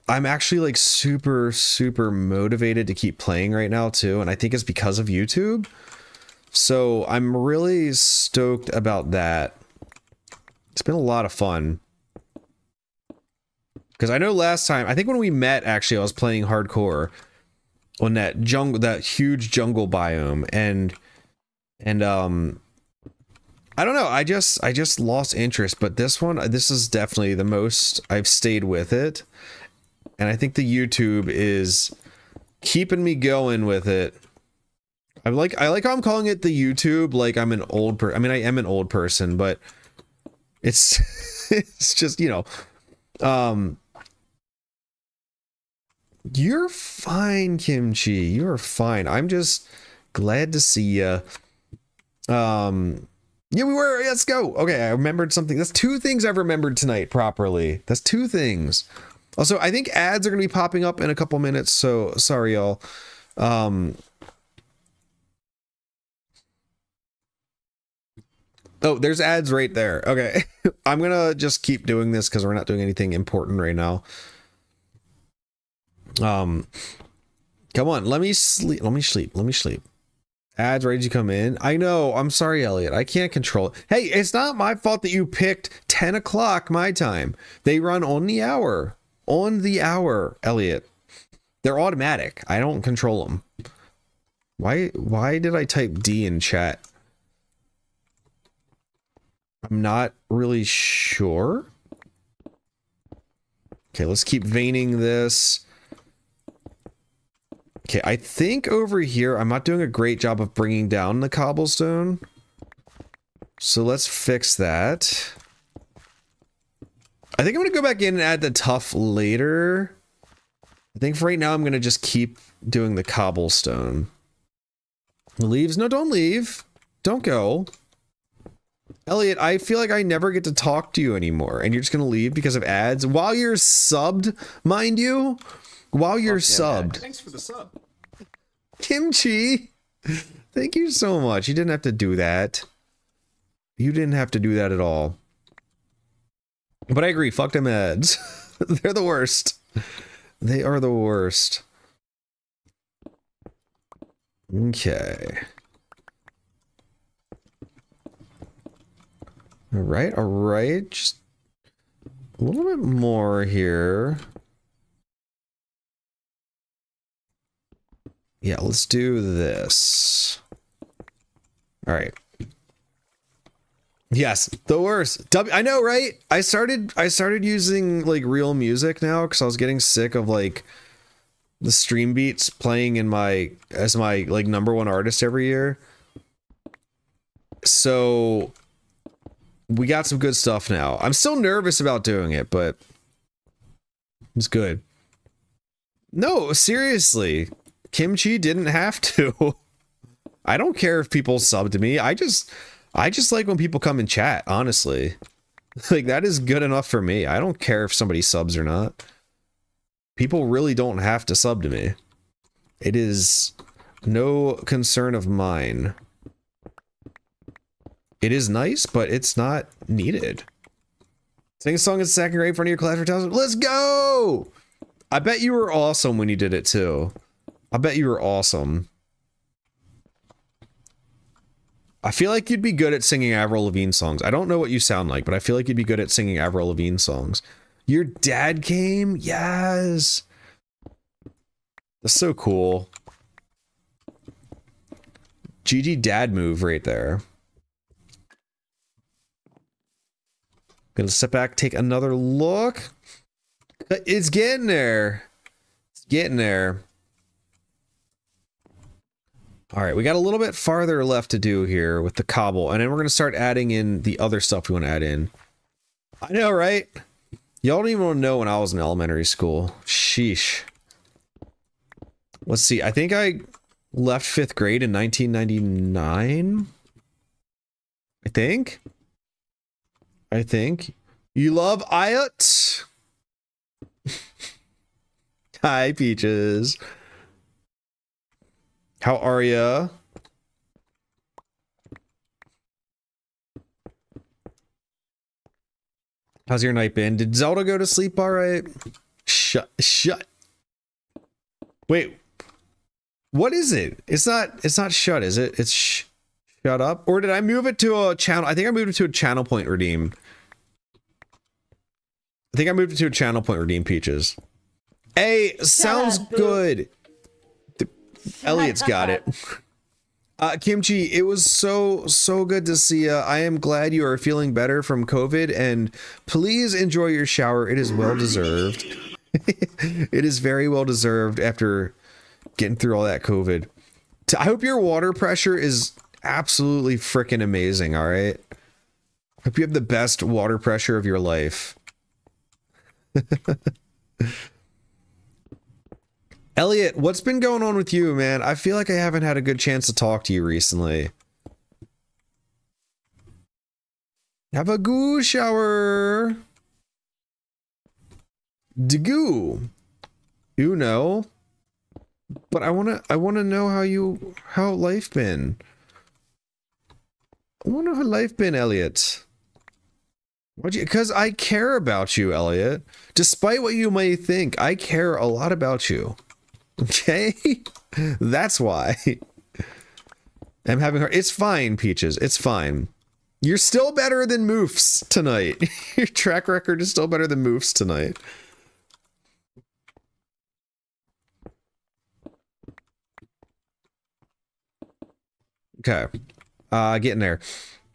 I'm actually like super, super motivated to keep playing right now too. And I think it's because of YouTube. So I'm really stoked about that. It's been a lot of fun. Because I know last time, I think when we met, actually, I was playing hardcore on that jungle, that huge jungle biome, and and um, I don't know. I just I just lost interest. But this one, this is definitely the most I've stayed with it, and I think the YouTube is keeping me going with it. I like I like how I'm calling it the YouTube. Like I'm an old per. I mean, I am an old person, but it's it's just you know, um, you're fine, Kimchi. You're fine. I'm just glad to see you. Um, yeah, we were. Let's go. Okay, I remembered something. That's two things I've remembered tonight properly. That's two things. Also, I think ads are going to be popping up in a couple minutes. So sorry, y'all. Um, Oh, there's ads right there. Okay. I'm going to just keep doing this because we're not doing anything important right now. Um, come on, let me sleep. Let me sleep. Let me sleep. Ads ready to come in. I know. I'm sorry, Elliot. I can't control it. Hey, it's not my fault that you picked 10 o'clock my time. They run on the hour. On the hour, Elliot. They're automatic. I don't control them. Why why did I type D in chat? I'm not really sure. Okay, let's keep veining this. Okay, I think over here, I'm not doing a great job of bringing down the cobblestone. So let's fix that. I think I'm going to go back in and add the tuff later. I think for right now, I'm going to just keep doing the cobblestone. Leaves? No, don't leave. Don't go. Elliot, I feel like I never get to talk to you anymore, and you're just gonna leave because of ads while you're subbed, mind you. While you're subbed. Thanks for the sub. Kimchi, thank you so much. You didn't have to do that. You didn't have to do that at all. But I agree, fuck them ads. They're the worst. They are the worst. Okay. All right, all right. Just a little bit more here. Yeah, let's do this. All right. Yes, the worst. W I know, right? I started I started using like real music now cuz I was getting sick of like the stream beats playing in my as my like number one artist every year. So we got some good stuff now. I'm still nervous about doing it, but it's good. No, seriously. Kimchi didn't have to. I don't care if people sub to me. I just I just like when people come and chat, honestly. Like that is good enough for me. I don't care if somebody subs or not. People really don't have to sub to me. It is no concern of mine. It is nice, but it's not needed. Sing a song in second grade in front of your class for thousand. Let's go! I bet you were awesome when you did it too. I bet you were awesome. I feel like you'd be good at singing Avril Lavigne songs. I don't know what you sound like, but I feel like you'd be good at singing Avril Lavigne songs. Your dad came? Yes. That's so cool. GG dad move right there. Gonna step back, take another look. It's getting there. It's getting there. All right, we got a little bit farther left to do here with the cobble, and then we're going to start adding in the other stuff we want to add in. I know, right? Y'all don't even know when I was in elementary school. Sheesh. Let's see. I think I left fifth grade in 1999. I think. I think. You love IOTS? Hi, Peaches. How are ya? How's your night been? Did Zelda go to sleep all right? Shut, shut. Wait, what is it? It's not, it's not shut, is it? It's sh shut up. Or did I move it to a channel? I think I moved it to a channel point redeem. I think I moved it to a channel point redeem peaches. Hey, sounds up, good. Elliot's got it. Uh, Kimchi, it was so so good to see you. I am glad you are feeling better from COVID, and please enjoy your shower. It is well deserved. it is very well deserved after getting through all that COVID. I hope your water pressure is absolutely freaking amazing. All right. Hope you have the best water pressure of your life. Elliot, what's been going on with you, man? I feel like I haven't had a good chance to talk to you recently. Have a goo shower. Degoo. You know. But I wanna I wanna know how you how life been. I wanna how life been, Elliot. What you because I care about you, Elliot. Despite what you may think, I care a lot about you. Okay? That's why. I'm having her. It's fine, Peaches. It's fine. You're still better than Moofs tonight. Your track record is still better than Moofs tonight. Okay. Uh getting there.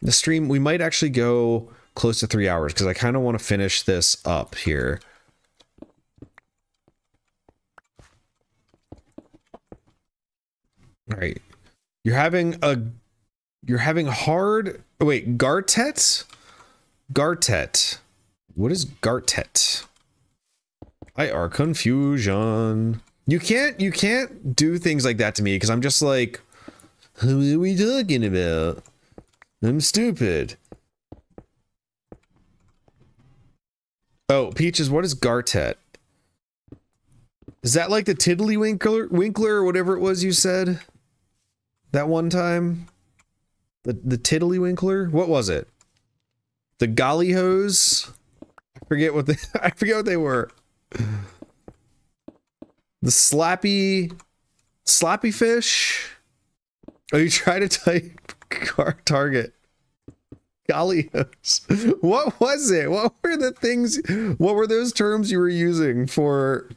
The stream we might actually go close to 3 hours cuz I kind of want to finish this up here. Right. You're having a you're having hard wait, Gartet? Gartet. What is Gartet? I are confusion. You can't you can't do things like that to me because I'm just like who are we talking about? I'm stupid. Oh, Peaches, what is Gartet? Is that like the Tiddlywinkler Winkler or whatever it was you said? That one time? The the Tiddlywinkler? What was it? The golly hose? I forget what they I forget what they were. The slappy slappy fish? Oh, you try to type car target. Golly hose. What was it? What were the things what were those terms you were using for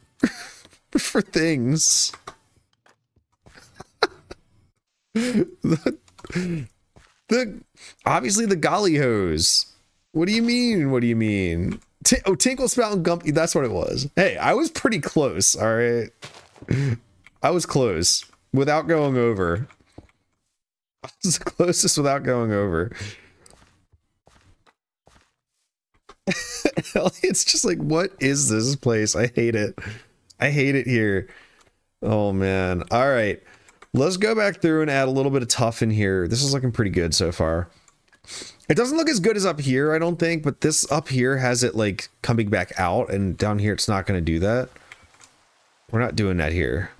for things? The, the obviously the golly hose. What do you mean? What do you mean? T oh, Tinkle Spout and Gumpy. That's what it was. Hey, I was pretty close. All right, I was close without going over. I was the closest without going over. it's just like, what is this place? I hate it. I hate it here. Oh man. All right. Let's go back through and add a little bit of tuff in here. This is looking pretty good so far. It doesn't look as good as up here, I don't think, but this up here has it like coming back out and down here it's not going to do that. We're not doing that here.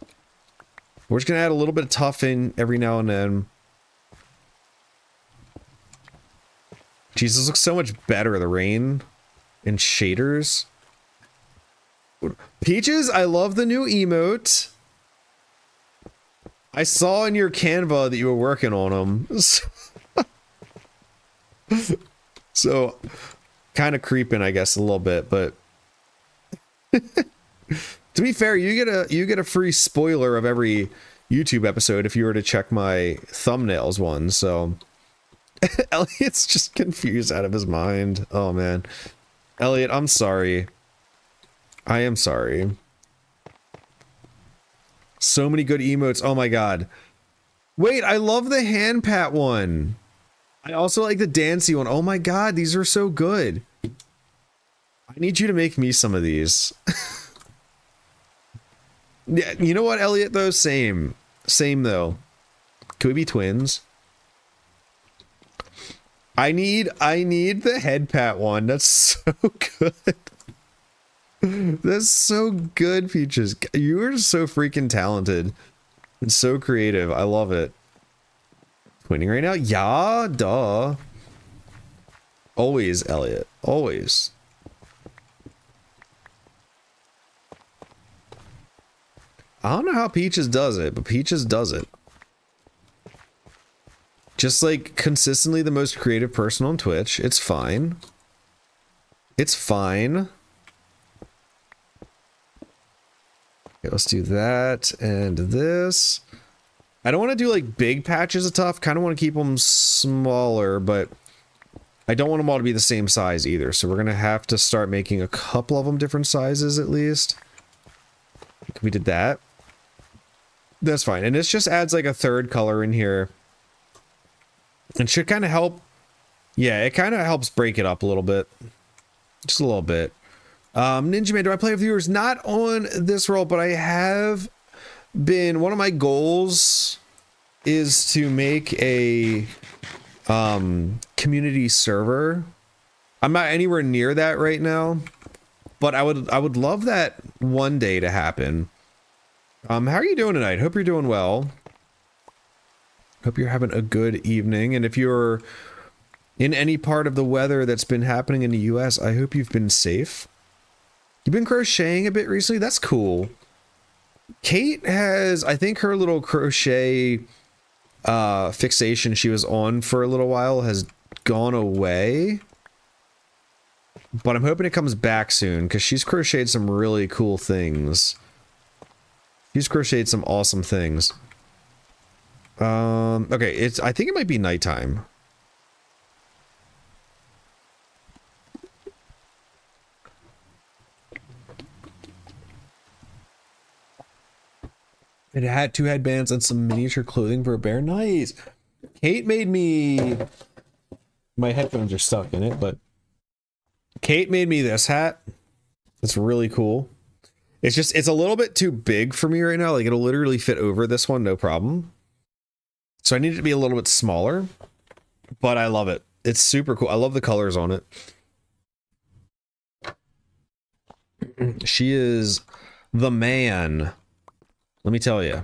We're just going to add a little bit of tuff in every now and then. Jesus looks so much better, the rain and shaders. Peaches, I love the new emote. I saw in your Canva that you were working on them. so, kind of creeping, I guess, a little bit, but to be fair, you get a you get a free spoiler of every YouTube episode if you were to check my thumbnails one. So, Elliot's just confused out of his mind. Oh man, Elliot, I'm sorry. I am sorry. So many good emotes. Oh my god. Wait, I love the hand pat one. I also like the dancy one. Oh my god, these are so good. I need you to make me some of these. yeah, you know what, Elliot, though? Same. Same, though. Can we be twins? I need, I need the head pat one. That's so good. That's so good, Peaches. You are so freaking talented and so creative. I love it. Winning right now? Yeah, duh. Always, Elliot. Always. I don't know how Peaches does it, but Peaches does it. Just like consistently the most creative person on Twitch. It's fine. It's fine. Okay, let's do that and this. I don't want to do like big patches of tuff. Kind of want to keep them smaller, but I don't want them all to be the same size either. So we're going to have to start making a couple of them different sizes at least. We did that. That's fine. And this just adds like a third color in here. And should kind of help. Yeah, it kind of helps break it up a little bit. Just a little bit. Um, Ninja Man, do I play with viewers? Not on this role, but I have been, one of my goals is to make a um, community server. I'm not anywhere near that right now, but I would, I would love that one day to happen. Um, how are you doing tonight? Hope you're doing well. Hope you're having a good evening. And if you're in any part of the weather that's been happening in the US, I hope you've been safe. You've been crocheting a bit recently? That's cool. Kate has, I think her little crochet uh, fixation she was on for a little while has gone away. But I'm hoping it comes back soon because she's crocheted some really cool things. She's crocheted some awesome things. Um, okay, it's, I think it might be nighttime. It had two headbands and some miniature clothing for a bear. Nice. Kate made me. My headphones are stuck in it, but Kate made me this hat. It's really cool. It's just it's a little bit too big for me right now. Like it'll literally fit over this one, no problem. So I need it to be a little bit smaller, but I love it. It's super cool. I love the colors on it. She is the man. Let me tell you.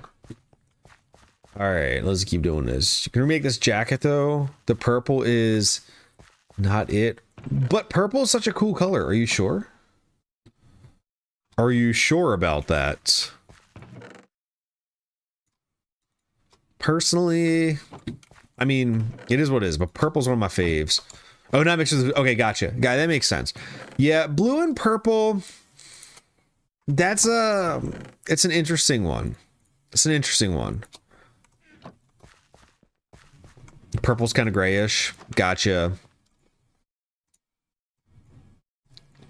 All right, let's keep doing this. Can we make this jacket though? The purple is not it, but purple is such a cool color. Are you sure? Are you sure about that? Personally, I mean, it is what it is, but purple's one of my faves. Oh, not mixed okay, gotcha. Guy, that makes sense. Yeah, blue and purple, that's a, it's an interesting one. It's an interesting one. Purple's kind of grayish. Gotcha.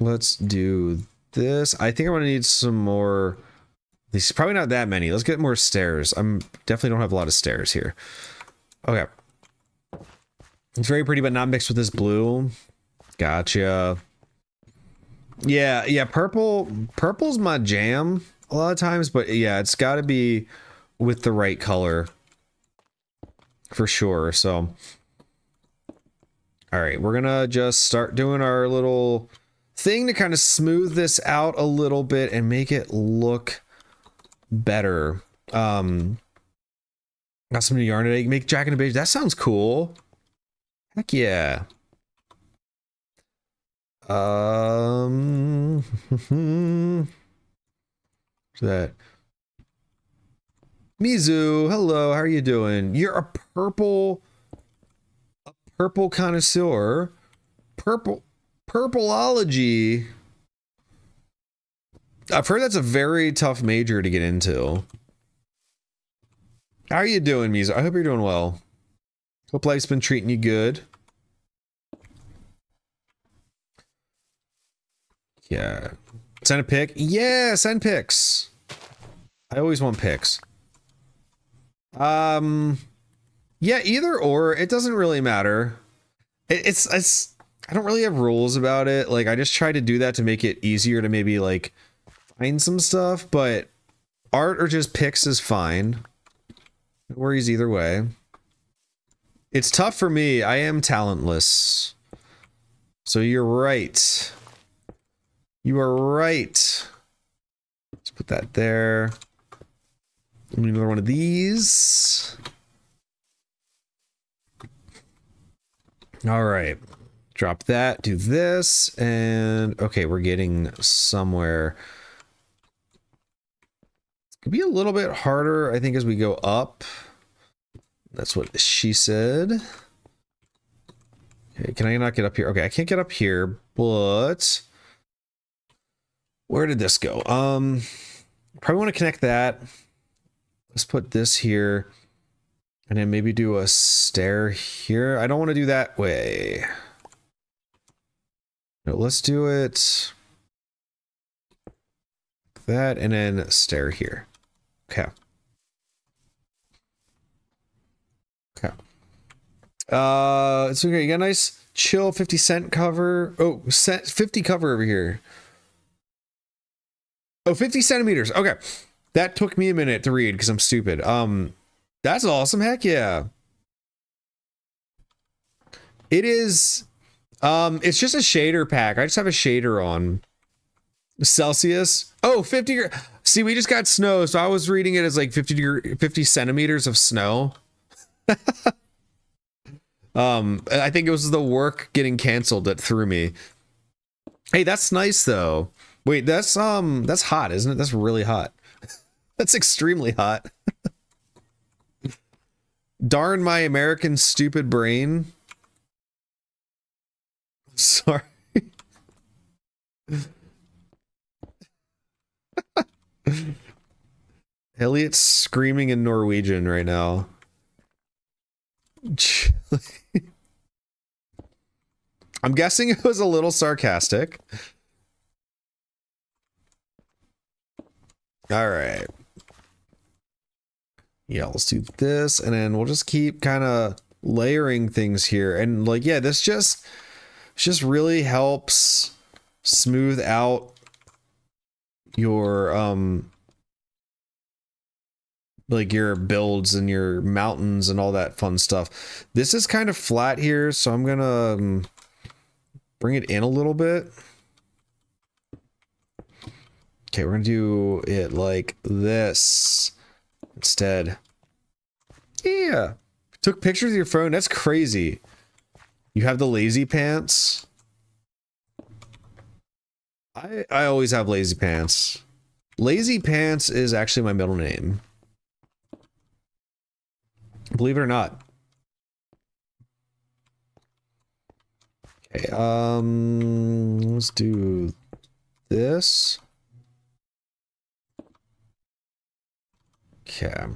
Let's do this. I think I'm gonna need some more. These probably not that many. Let's get more stairs. I'm definitely don't have a lot of stairs here. Okay. It's very pretty, but not mixed with this blue. Gotcha. Yeah, yeah, purple purple's my jam a lot of times, but yeah, it's gotta be with the right color. For sure. So Alright, we're gonna just start doing our little thing to kind of smooth this out a little bit and make it look better. Um, got some new yarn today. Make Jack and a Beige. That sounds cool. Heck yeah. Um, that Mizu, hello, how are you doing? You're a purple, a purple connoisseur. Purple, Purpleology. I've heard that's a very tough major to get into. How are you doing, Mizu? I hope you're doing well. Hope life's been treating you good. Yeah. Send a pic? Yeah, send pics. I always want pics. Um, yeah, either or. It doesn't really matter. It, it's it's I don't really have rules about it. Like I just try to do that to make it easier to maybe like find some stuff, but art or just pics is fine. No worries either way. It's tough for me. I am talentless. So you're right. You are right. Let's put that there. I need Another one of these. All right drop that, do this, and okay, we're getting somewhere. It could be a little bit harder, I think, as we go up. That's what she said. Okay, can I not get up here? Okay, I can't get up here, but where did this go? Um, Probably want to connect that. Let's put this here. And then maybe do a stair here. I don't want to do that way. No, let's do it that and then stair here. Okay. Okay. Uh, it's okay. You got a nice chill 50 cent cover. Oh, cent, 50 cover over here. Oh, 50 centimeters. Okay. That took me a minute to read because I'm stupid. Um, that's awesome. Heck yeah. It is, um, it's just a shader pack. I just have a shader on. Celsius. Oh, 50. See, we just got snow, so I was reading it as like 50 degree, 50 centimeters of snow. um, I think it was the work getting canceled that threw me. Hey, that's nice though. Wait, that's um that's hot, isn't it? That's really hot. that's extremely hot. Darn my American stupid brain. Sorry. Elliot's screaming in Norwegian right now. I'm guessing it was a little sarcastic. All right. Yeah, let's do this and then we'll just keep kind of layering things here. And like, yeah, this just, just really helps smooth out your um like your builds and your mountains and all that fun stuff. This is kind of flat here, so I'm gonna um, bring it in a little bit. Okay, we're gonna do it like this instead. Yeah. Took pictures of your phone. That's crazy. You have the lazy pants. I I always have lazy pants. Lazy pants is actually my middle name. Believe it or not. Okay, um let's do this. Okay.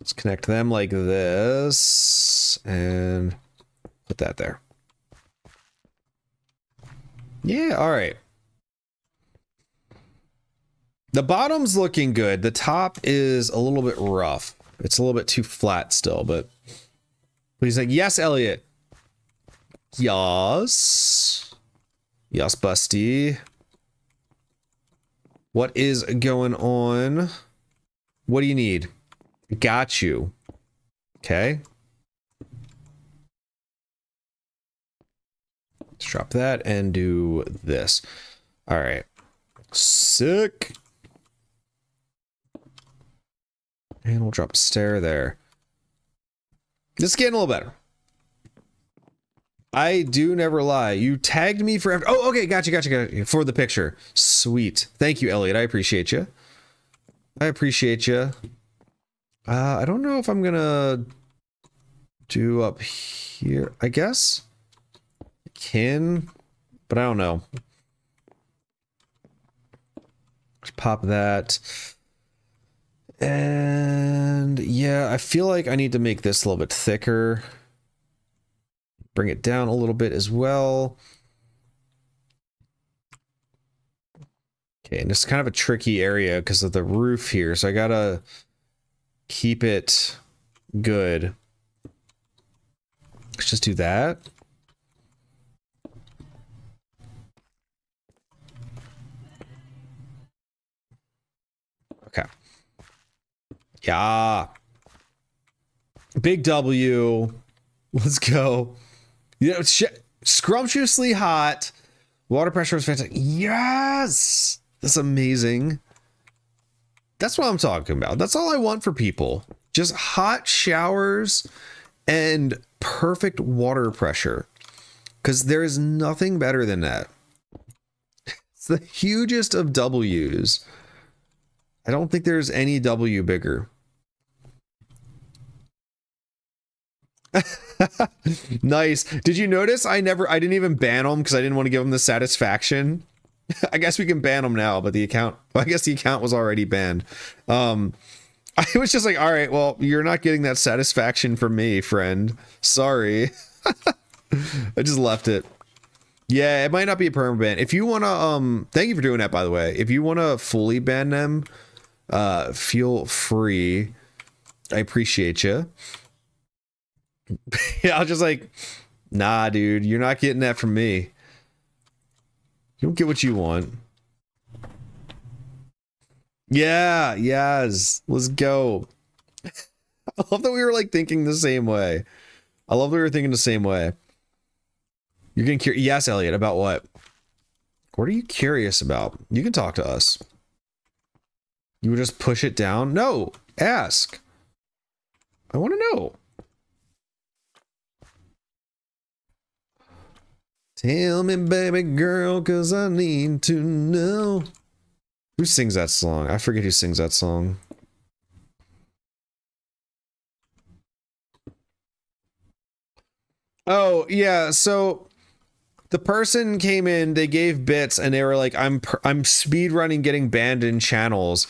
Let's connect them like this and put that there. Yeah, all right. The bottom's looking good. The top is a little bit rough. It's a little bit too flat still, but he's like, yes, Elliot. Yes. Yes, Busty. What is going on? What do you need? Got you. Okay. Let's drop that and do this. All right. Sick. And we'll drop a stair there. This is getting a little better. I do never lie. You tagged me for. Oh, okay. Gotcha, gotcha, gotcha. For the picture. Sweet. Thank you, Elliot. I appreciate you. I appreciate you. Uh, I don't know if I'm gonna do up here. I guess can, but I don't know. Let's pop that. And yeah, I feel like I need to make this a little bit thicker. Bring it down a little bit as well. Okay, and it's kind of a tricky area because of the roof here, so I gotta keep it good. Let's just do that. Okay. Yeah. Big W. Let's go. You know, scrumptiously hot. Water pressure is fantastic. Yes. That's amazing. That's what I'm talking about. That's all I want for people. Just hot showers and perfect water pressure. Because there is nothing better than that. It's the hugest of W's. I don't think there's any W bigger. nice. Did you notice I never I didn't even ban them because I didn't want to give them the satisfaction. I guess we can ban him now, but the account, well, I guess the account was already banned. Um, I was just like, all right, well, you're not getting that satisfaction from me, friend. Sorry. I just left it. Yeah, it might not be a permanent ban. If you want to, um, thank you for doing that, by the way. If you want to fully ban them, uh, feel free. I appreciate you. yeah, I was just like, nah, dude, you're not getting that from me. You don't get what you want. Yeah, yes. Let's go. I love that we were like thinking the same way. I love that we were thinking the same way. You're getting curious. Yes, Elliot, about what? What are you curious about? You can talk to us. You would just push it down? No, ask. I want to know. Tell me, baby girl, cause I need to know. Who sings that song? I forget who sings that song. Oh, yeah, so the person came in, they gave bits and they were like I'm I'm speed running getting banned in channels.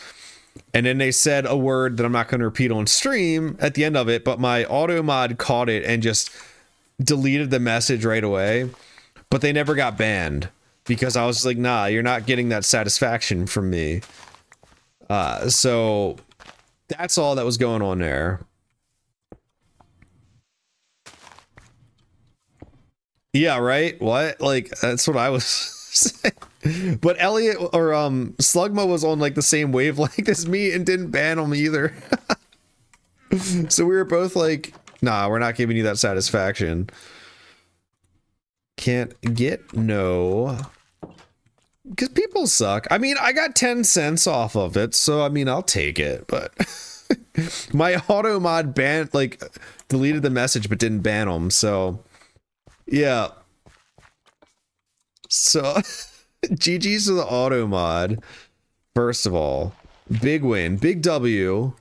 And then they said a word that I'm not going to repeat on stream at the end of it, but my auto mod caught it and just deleted the message right away but they never got banned because I was like, nah, you're not getting that satisfaction from me. Uh, so that's all that was going on there. Yeah, right? What? Like, that's what I was saying. But Elliot or um Slugma was on like the same wavelength as me and didn't ban him either. so we were both like, nah, we're not giving you that satisfaction. Can't get no. Because people suck. I mean, I got 10 cents off of it, so I mean, I'll take it, but my auto mod banned, like, deleted the message but didn't ban them, so yeah. So, GG's to the auto mod. First of all, big win, big W.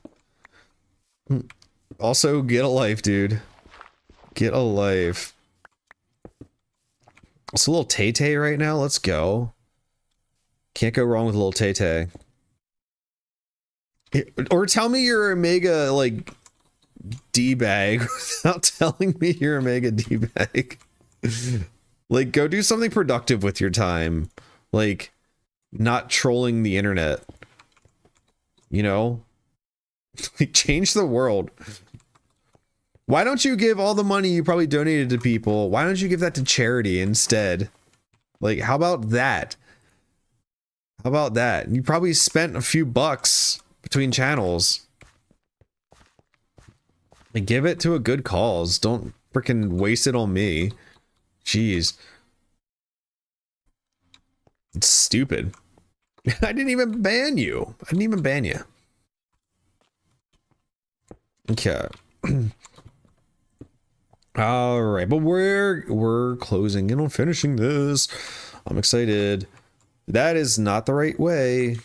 Hmm. Also, get a life, dude. Get a life. It's a little Tay Tay right now. Let's go. Can't go wrong with a little Tay Tay. Or tell me you're a mega like D bag without telling me you're a mega D bag. like, go do something productive with your time. Like, not trolling the internet. You know? like, change the world. Why don't you give all the money you probably donated to people? Why don't you give that to charity instead? Like, how about that? How about that? You probably spent a few bucks between channels. Give it to a good cause. Don't freaking waste it on me. Jeez. It's stupid. I didn't even ban you. I didn't even ban you. Okay. All right, but we're we're closing in on finishing this. I'm excited. That is not the right way.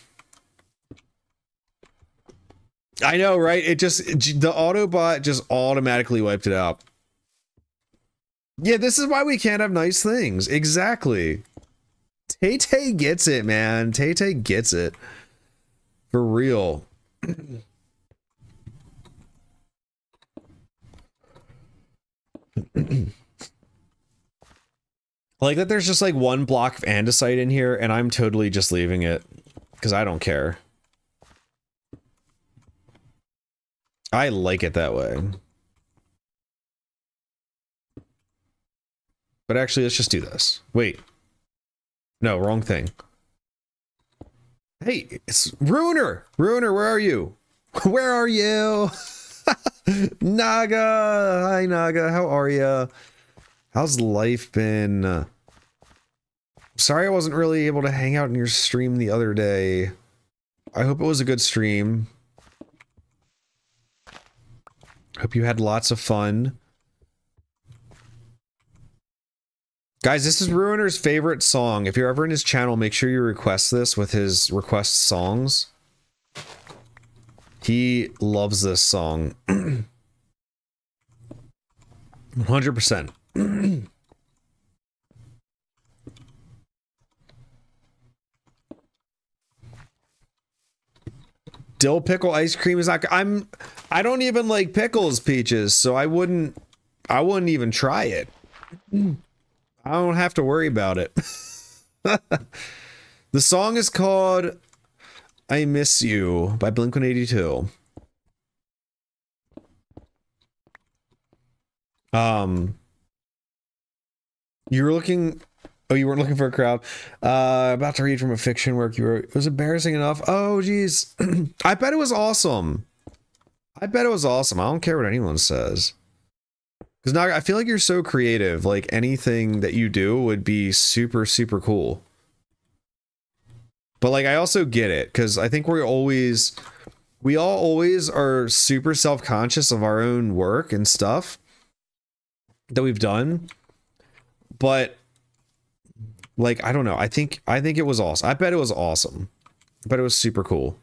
I know, right? It just the Autobot just automatically wiped it out. Yeah, this is why we can't have nice things. Exactly. Tay Tay gets it, man. Tay Tay gets it. For real. like that there's just like one block of andesite in here and I'm totally just leaving it because I don't care. I like it that way. But actually, let's just do this. Wait. No, wrong thing. Hey, it's Ruiner! Ruiner, where are you? Where are you? Naga! Hi, Naga. How are you? How's life been? Sorry I wasn't really able to hang out in your stream the other day. I hope it was a good stream. Hope you had lots of fun. Guys, this is Ruiner's favorite song. If you're ever in his channel, make sure you request this with his request songs. He loves this song. 100%. dill pickle ice cream is not I'm I don't even like pickles peaches so I wouldn't I wouldn't even try it I don't have to worry about it the song is called "I Miss You" by Blink One Eighty Two. Um, you were looking. Oh, you weren't looking for a crowd. Uh, about to read from a fiction work you wrote. It was embarrassing enough. Oh, geez. I bet it was awesome. I bet it was awesome. I don't care what anyone says. Because now I feel like you're so creative. Like anything that you do would be super, super cool. But like, I also get it because I think we're always, we all always are super self conscious of our own work and stuff that we've done. But like, I don't know. I think, I think it was awesome. I bet it was awesome. I bet it was super cool.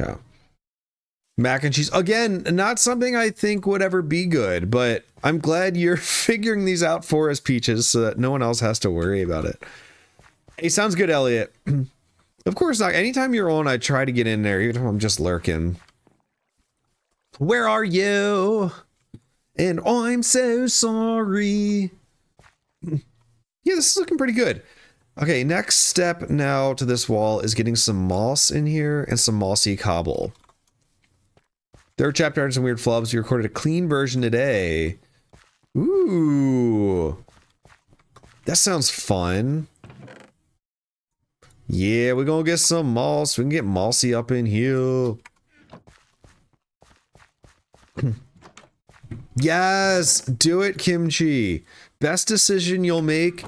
Yeah. Mac and cheese. Again, not something I think would ever be good, but I'm glad you're figuring these out for us, Peaches, so that no one else has to worry about it. Hey, sounds good, Elliot. of course not. Anytime you're on, I try to get in there, even if I'm just lurking. Where are you? And I'm so sorry. Yeah, this is looking pretty good. Okay, next step now to this wall is getting some moss in here and some mossy cobble. Third chapter had some weird flubs. We recorded a clean version today. Ooh. That sounds fun. Yeah, we're gonna get some moss. We can get mossy up in here. yes, do it, Kimchi. Best decision you'll make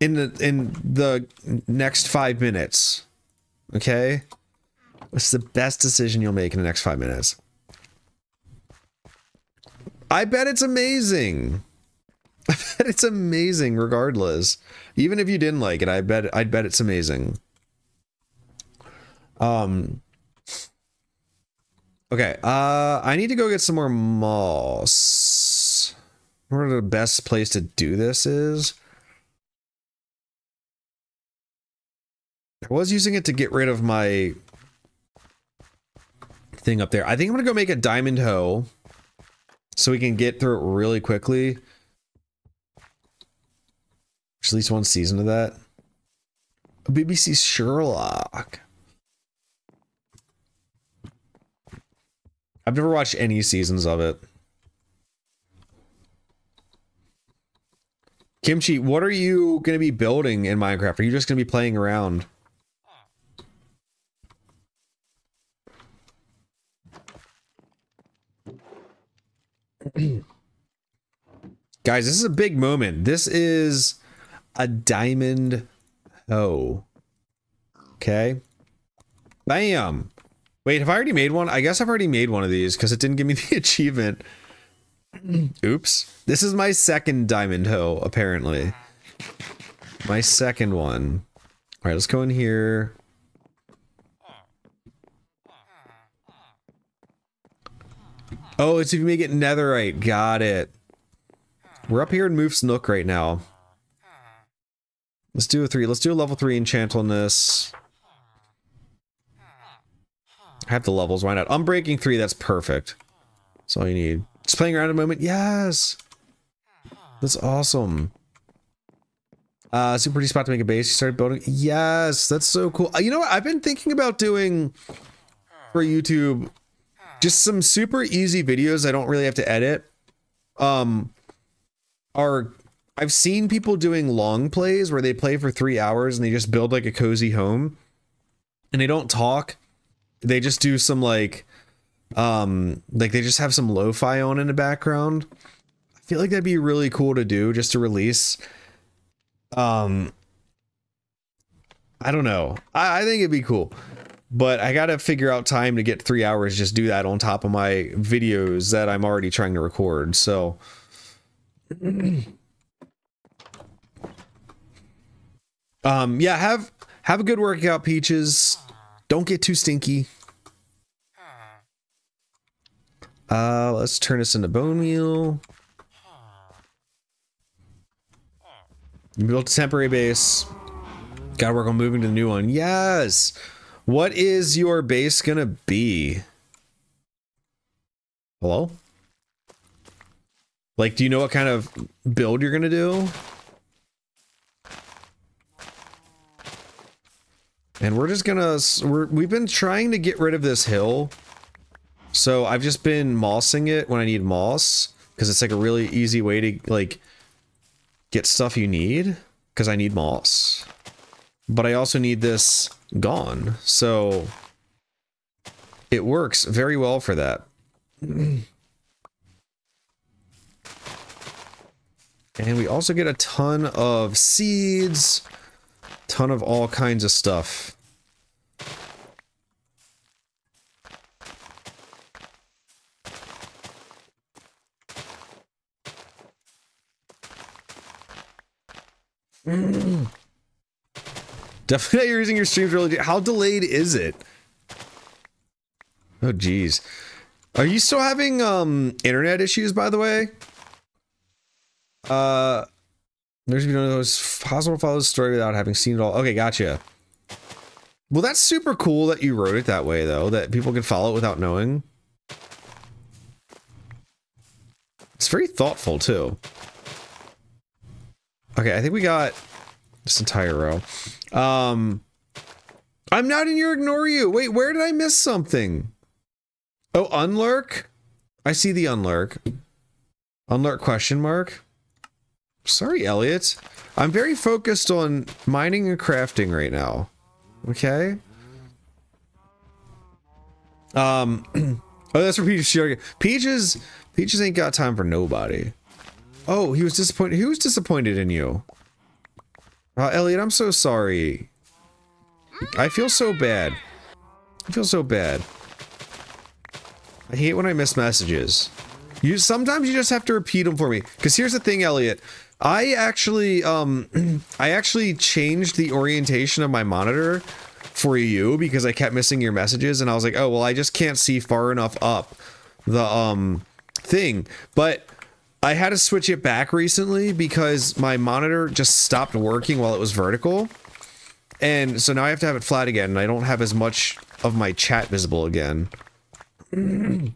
in the in the next five minutes. Okay? What's the best decision you'll make in the next five minutes? I bet it's amazing. I bet it's amazing regardless. Even if you didn't like it, I bet I'd bet it's amazing. Um Okay, uh I need to go get some more moss. Where the best place to do this is? I was using it to get rid of my thing up there. I think I'm gonna go make a diamond hoe so we can get through it really quickly. There's at least one season of that. BBC Sherlock. I've never watched any seasons of it. Kimchi, what are you going to be building in Minecraft? Are you just going to be playing around? Guys, this is a big moment. This is a diamond hoe. Okay. Bam. Wait, have I already made one? I guess I've already made one of these because it didn't give me the achievement. Oops. This is my second diamond hoe, apparently. My second one. All right, let's go in here. Oh, it's if you make it netherite. Got it. We're up here in Moof's Nook right now. Let's do a three. Let's do a level three enchant on this. I have the levels. Why not? Unbreaking three. That's perfect. That's all you need. Just playing around a moment. Yes. That's awesome. Uh, super pretty spot to make a base. You started building. Yes, that's so cool. Uh, you know what? I've been thinking about doing for YouTube just some super easy videos I don't really have to edit. Um, are I've seen people doing long plays where they play for three hours and they just build like a cozy home, and they don't talk. They just do some like, um, like they just have some lo-fi on in the background. I feel like that'd be really cool to do just to release. Um, I don't know. I, I think it'd be cool but I gotta figure out time to get three hours just do that on top of my videos that I'm already trying to record. So um yeah, have have a good workout, Peaches. Don't get too stinky. Uh let's turn this into bone meal. You built a temporary base. Gotta work on moving to the new one. Yes. What is your base gonna be? Hello? Like, do you know what kind of build you're gonna do? And we're just gonna, we're, we've been trying to get rid of this hill. So I've just been mossing it when I need moss. Because it's like a really easy way to, like, get stuff you need. Because I need moss. But I also need this gone. So it works very well for that. And we also get a ton of seeds, ton of all kinds of stuff. Definitely you're using your streams really. How delayed is it? Oh, geez. Are you still having um internet issues, by the way? Uh, there's know it's possible follow the story without having seen it all. Okay, gotcha. Well, that's super cool that you wrote it that way, though. That people can follow it without knowing. It's very thoughtful too. Okay, I think we got this entire row. Um, I'm not in your ignore you. Wait, where did I miss something? Oh, unlurk. I see the unlurk. Unlurk question mark. Sorry, Elliot. I'm very focused on mining and crafting right now. Okay. Um. oh, that's for Peaches. Peaches. Peaches ain't got time for nobody. Oh, he was disappointed. Who was disappointed in you? Uh, Elliot, I'm so sorry. I feel so bad. I feel so bad. I hate when I miss messages. You sometimes you just have to repeat them for me. Because here's the thing, Elliot. I actually um I actually changed the orientation of my monitor for you because I kept missing your messages and I was like, "Oh, well, I just can't see far enough up the um thing." But I had to switch it back recently because my monitor just stopped working while it was vertical. And so now I have to have it flat again and I don't have as much of my chat visible again.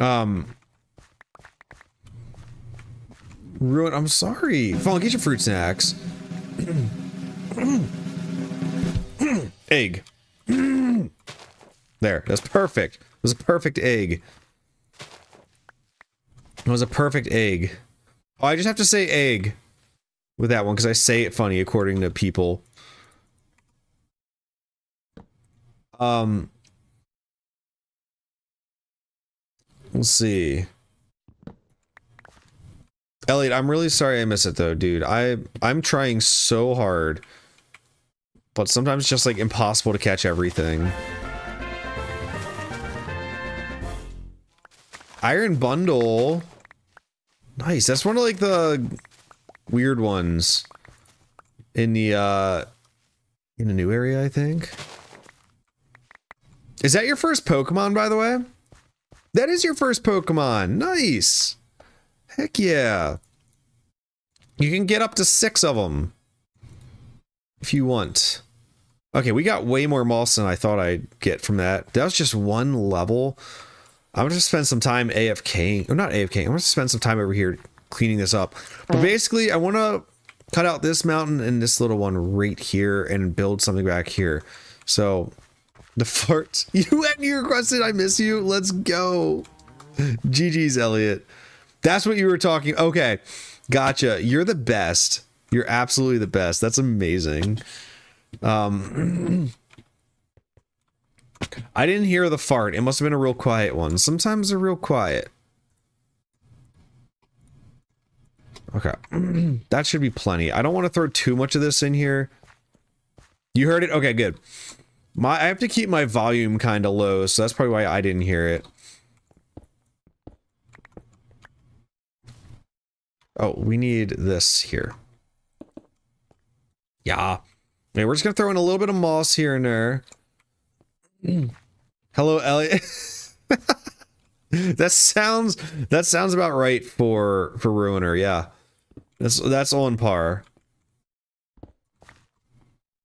um Ruin I'm sorry. Fall, get your fruit snacks. egg. there, that's perfect. It was a perfect egg. It was a perfect egg. Oh, I just have to say egg with that one because I say it funny according to people. Um, we'll see. Elliot, I'm really sorry I miss it though, dude. I I'm trying so hard, but sometimes it's just like impossible to catch everything. Iron bundle. Nice. That's one of like the weird ones in the uh in a new area, I think. Is that your first Pokemon, by the way? That is your first Pokemon. Nice. Heck yeah. You can get up to six of them. If you want. Okay, we got way more moss than I thought I'd get from that. That was just one level. I'm gonna spend some time AFK. Or not AFK. I'm gonna spend some time over here cleaning this up. But basically, I want to cut out this mountain and this little one right here and build something back here. So the fart. You and you requested I miss you. Let's go. GG's Elliot. That's what you were talking. Okay. Gotcha. You're the best. You're absolutely the best. That's amazing. Um I didn't hear the fart. It must have been a real quiet one. Sometimes they're real quiet. Okay. that should be plenty. I don't want to throw too much of this in here. You heard it? Okay, good. My I have to keep my volume kind of low, so that's probably why I didn't hear it. Oh, we need this here. Yeah. Okay, we're just gonna throw in a little bit of moss here and there. Hmm. Hello, Elliot. that sounds that sounds about right for for Ruiner. Yeah, that's that's on par.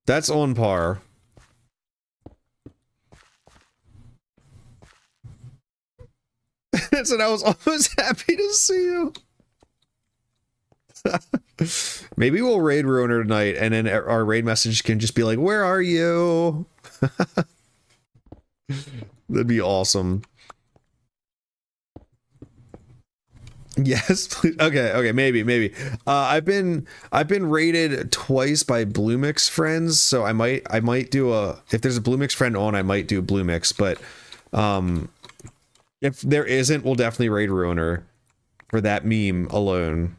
That's on par. That's what I was almost happy to see you. Maybe we'll raid Ruiner tonight, and then our raid message can just be like, "Where are you?" That'd be awesome. Yes, please. Okay, okay, maybe, maybe. Uh, I've been I've been rated twice by Bluemix friends, so I might I might do a if there's a Bluemix friend on, I might do Bluemix, but um if there isn't, we'll definitely raid Ruiner for that meme alone.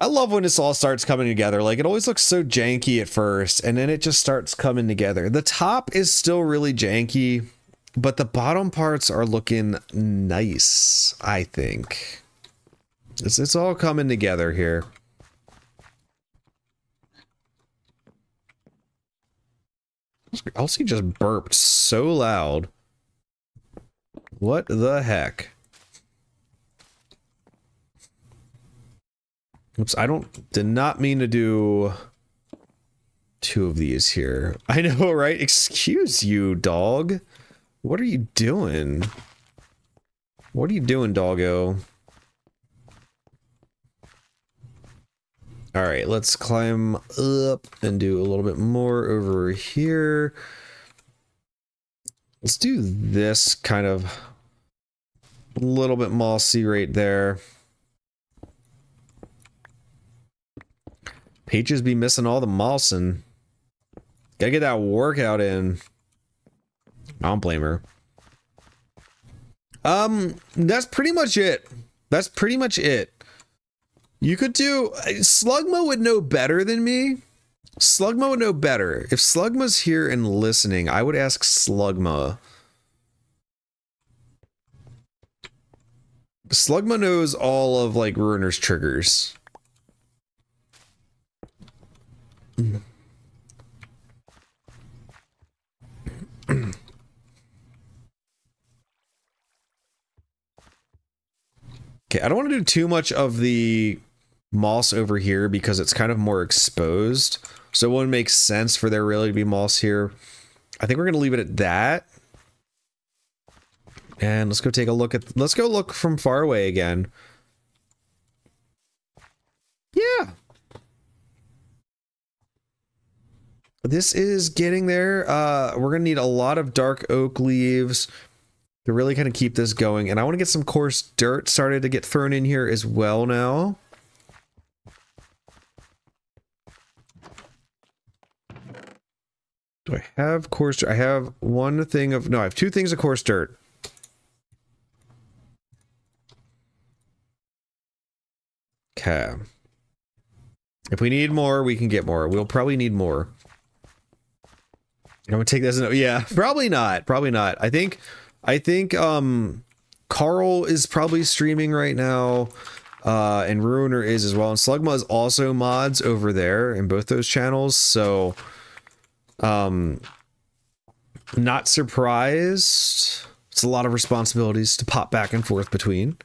I love when this all starts coming together. Like it always looks so janky at first, and then it just starts coming together. The top is still really janky, but the bottom parts are looking nice, I think. It's, it's all coming together here. Elsie just burped so loud. What the heck? Oops, I don't, did not mean to do two of these here. I know, right? Excuse you, dog. What are you doing? What are you doing, doggo? All right, let's climb up and do a little bit more over here. Let's do this kind of little bit mossy right there. Peaches be missing all the mossing. Gotta get that workout in. I don't blame her. Um, that's pretty much it. That's pretty much it. You could do Slugma would know better than me. Slugma would know better. If Slugma's here and listening, I would ask Slugma. Slugma knows all of like Ruiner's triggers. Okay, I don't want to do too much of the moss over here because it's kind of more exposed. So it wouldn't make sense for there really to be moss here. I think we're going to leave it at that. And let's go take a look at, let's go look from far away again. Yeah. This is getting there. Uh, we're going to need a lot of dark oak leaves to really kind of keep this going. And I want to get some coarse dirt started to get thrown in here as well now. Do I have coarse dirt? I have one thing of, no, I have two things of coarse dirt. Okay. If we need more, we can get more. We'll probably need more. I'm gonna take this. Yeah, probably not. Probably not. I think, I think, um, Carl is probably streaming right now, uh, and Ruiner is as well. And Slugma is also mods over there in both those channels. So, um, not surprised. It's a lot of responsibilities to pop back and forth between.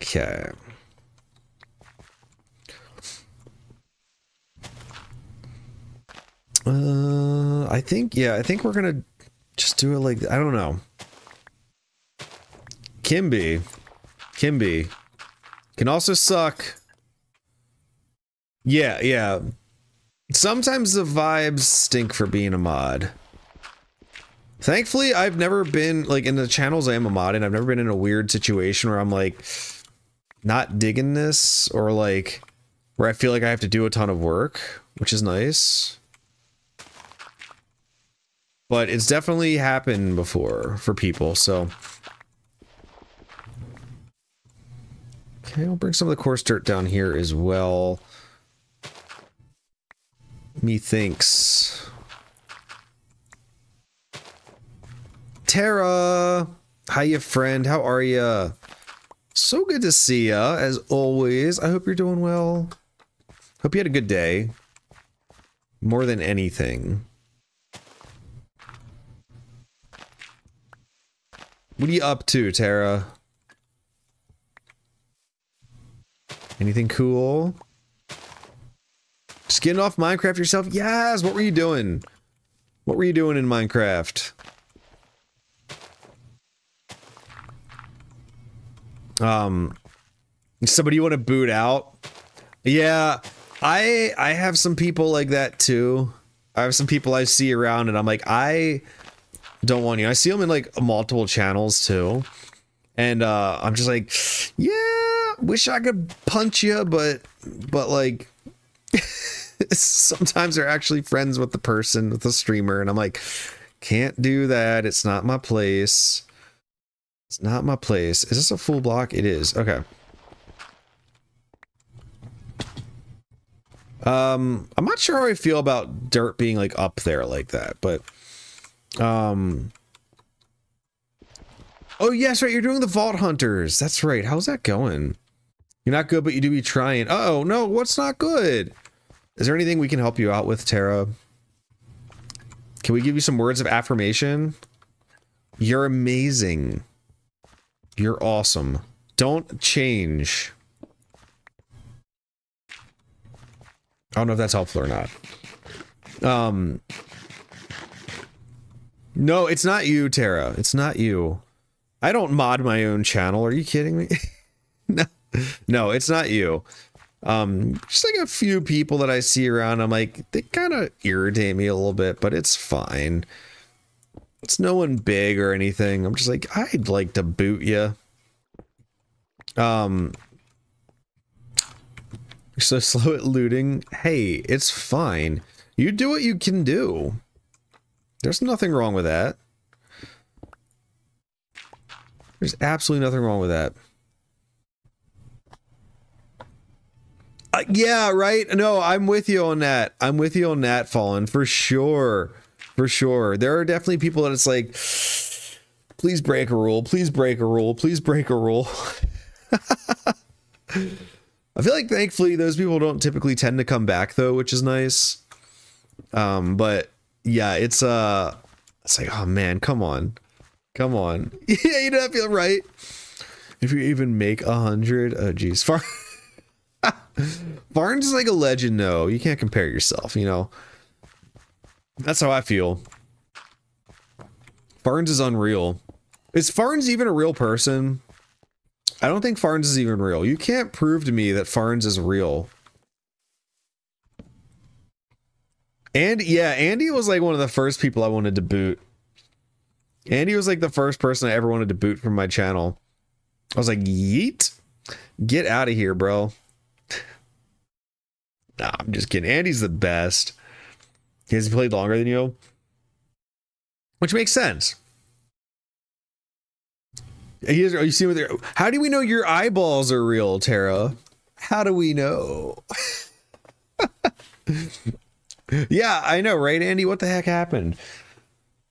Okay. Uh, I think, yeah, I think we're gonna just do it like, I don't know. Kimby. Kimby. Can also suck. Yeah, yeah. Sometimes the vibes stink for being a mod. Thankfully, I've never been, like, in the channels I am a mod and I've never been in a weird situation where I'm, like, not digging this or, like, where I feel like I have to do a ton of work, which is nice. But it's definitely happened before for people, so... Okay, I'll bring some of the coarse dirt down here as well. Methinks. Tara! Hiya, friend. How are ya? So good to see ya, as always. I hope you're doing well. Hope you had a good day. More than anything. What are you up to, Tara? Anything cool? Getting off Minecraft yourself? Yes! What were you doing? What were you doing in Minecraft? Um, somebody you want to boot out? Yeah, I I have some people like that too. I have some people I see around, and I'm like, I don't want you. I see them in like multiple channels too, and uh, I'm just like, yeah, wish I could punch you, but but like. sometimes they're actually friends with the person with the streamer and i'm like can't do that. It's not my place. It's not my place. Is this a full block? It is. Okay. Um i'm not sure how i feel about dirt being like up there like that but um oh yes right you're doing the vault hunters that's right how's that going you're not good but you do be trying uh oh no what's not good is there anything we can help you out with, Tara? Can we give you some words of affirmation? You're amazing. You're awesome. Don't change. I don't know if that's helpful or not. Um, no, it's not you, Tara. It's not you. I don't mod my own channel. Are you kidding me? no, no, it's not you. Um, just like a few people that I see around, I'm like, they kind of irritate me a little bit, but it's fine. It's no one big or anything. I'm just like, I'd like to boot you. Um, you're so slow at looting. Hey, it's fine. You do what you can do. There's nothing wrong with that. There's absolutely nothing wrong with that. Uh, yeah, right. No, I'm with you on that. I'm with you on that, Fallen, for sure. For sure. There are definitely people that it's like, please break a rule. Please break a rule. Please break a rule. I feel like thankfully those people don't typically tend to come back though, which is nice. Um, but yeah, it's uh it's like, oh man, come on. Come on. yeah, you don't feel right. If you even make a hundred, oh geez. Far Barnes is like a legend, though. You can't compare yourself, you know. That's how I feel. Farns is unreal. Is Farns even a real person? I don't think Farns is even real. You can't prove to me that Farns is real. And yeah, Andy was like one of the first people I wanted to boot. Andy was like the first person I ever wanted to boot from my channel. I was like, yeet. Get out of here, bro. Nah, I'm just kidding. Andy's the best. He has played longer than you, which makes sense. He is, you see what they're, how do we know your eyeballs are real, Tara? How do we know? yeah, I know, right, Andy? What the heck happened?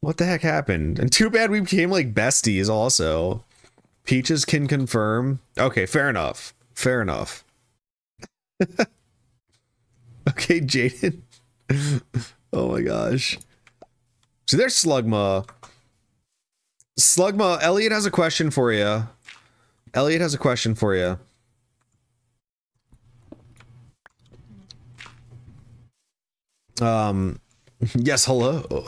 What the heck happened? And too bad we became like besties also. Peaches can confirm. Okay, fair enough. Fair enough. Okay, Jaden. oh my gosh. So there's Slugma. Slugma, Elliot has a question for you. Elliot has a question for you. Um, yes, hello.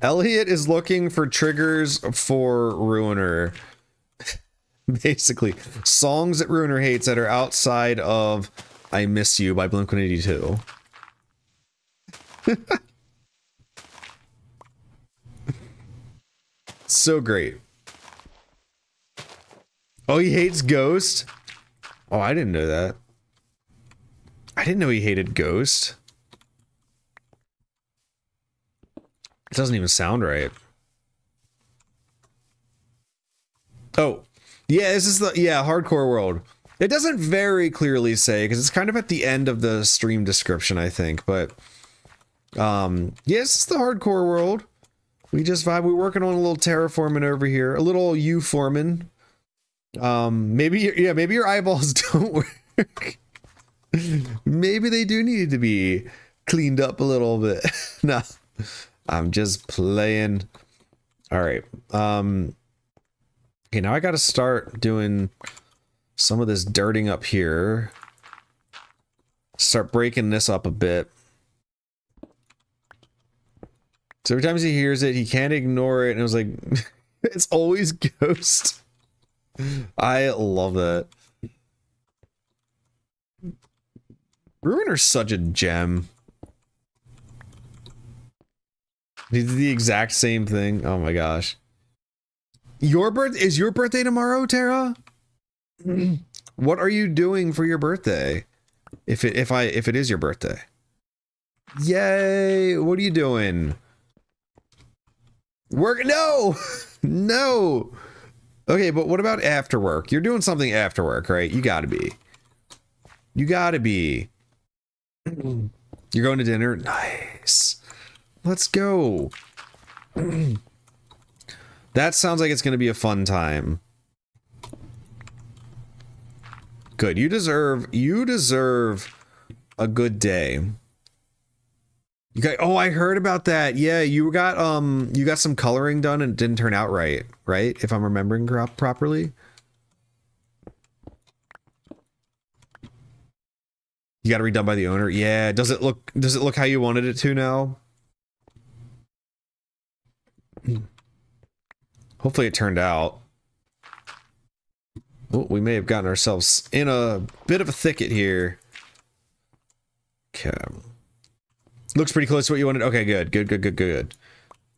Elliot is looking for triggers for Ruiner. basically songs that Ruiner hates that are outside of I Miss You by Blink 182. so great. Oh, he hates Ghost? Oh, I didn't know that. I didn't know he hated Ghost. It doesn't even sound right. Oh, yeah, this is the yeah hardcore world. It doesn't very clearly say because it's kind of at the end of the stream description, I think. But um, yes, it's the hardcore world. We just vibe. We're working on a little terraforming over here, a little U forming. Um, maybe yeah, maybe your eyeballs don't work. maybe they do need to be cleaned up a little bit. no, I'm just playing. All right. Um Okay, now I got to start doing some of this dirting up here. Start breaking this up a bit. So every time he hears it, he can't ignore it. And it was like, it's always ghost. I love that. Ruiner's such a gem. He did the exact same thing. Oh my gosh. Your birth is your birthday tomorrow, Tara? what are you doing for your birthday? If it if I if it is your birthday. Yay! What are you doing? Work no! no! Okay, but what about after work? You're doing something after work, right? You gotta be. You gotta be. You're going to dinner? Nice. Let's go. that sounds like it's going to be a fun time. Good. You deserve you deserve a good day. You got Oh, I heard about that. Yeah, you got um you got some coloring done and it didn't turn out right, right? If I'm remembering properly. You got to redone by the owner. Yeah. Does it look does it look how you wanted it to now? Hopefully it turned out. Oh, we may have gotten ourselves in a bit of a thicket here. Okay. Looks pretty close to what you wanted. Okay, good. Good, good, good, good.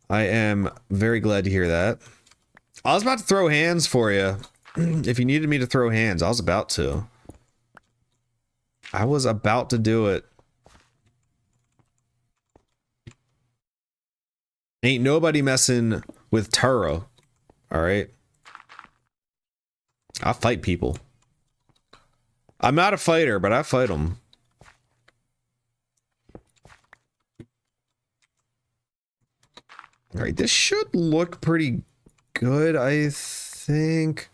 I am very glad to hear that. I was about to throw hands for you. if you needed me to throw hands, I was about to. I was about to do it. Ain't nobody messing with Turo. Alright? I fight people. I'm not a fighter, but I fight them. Alright, this should look pretty good, I think.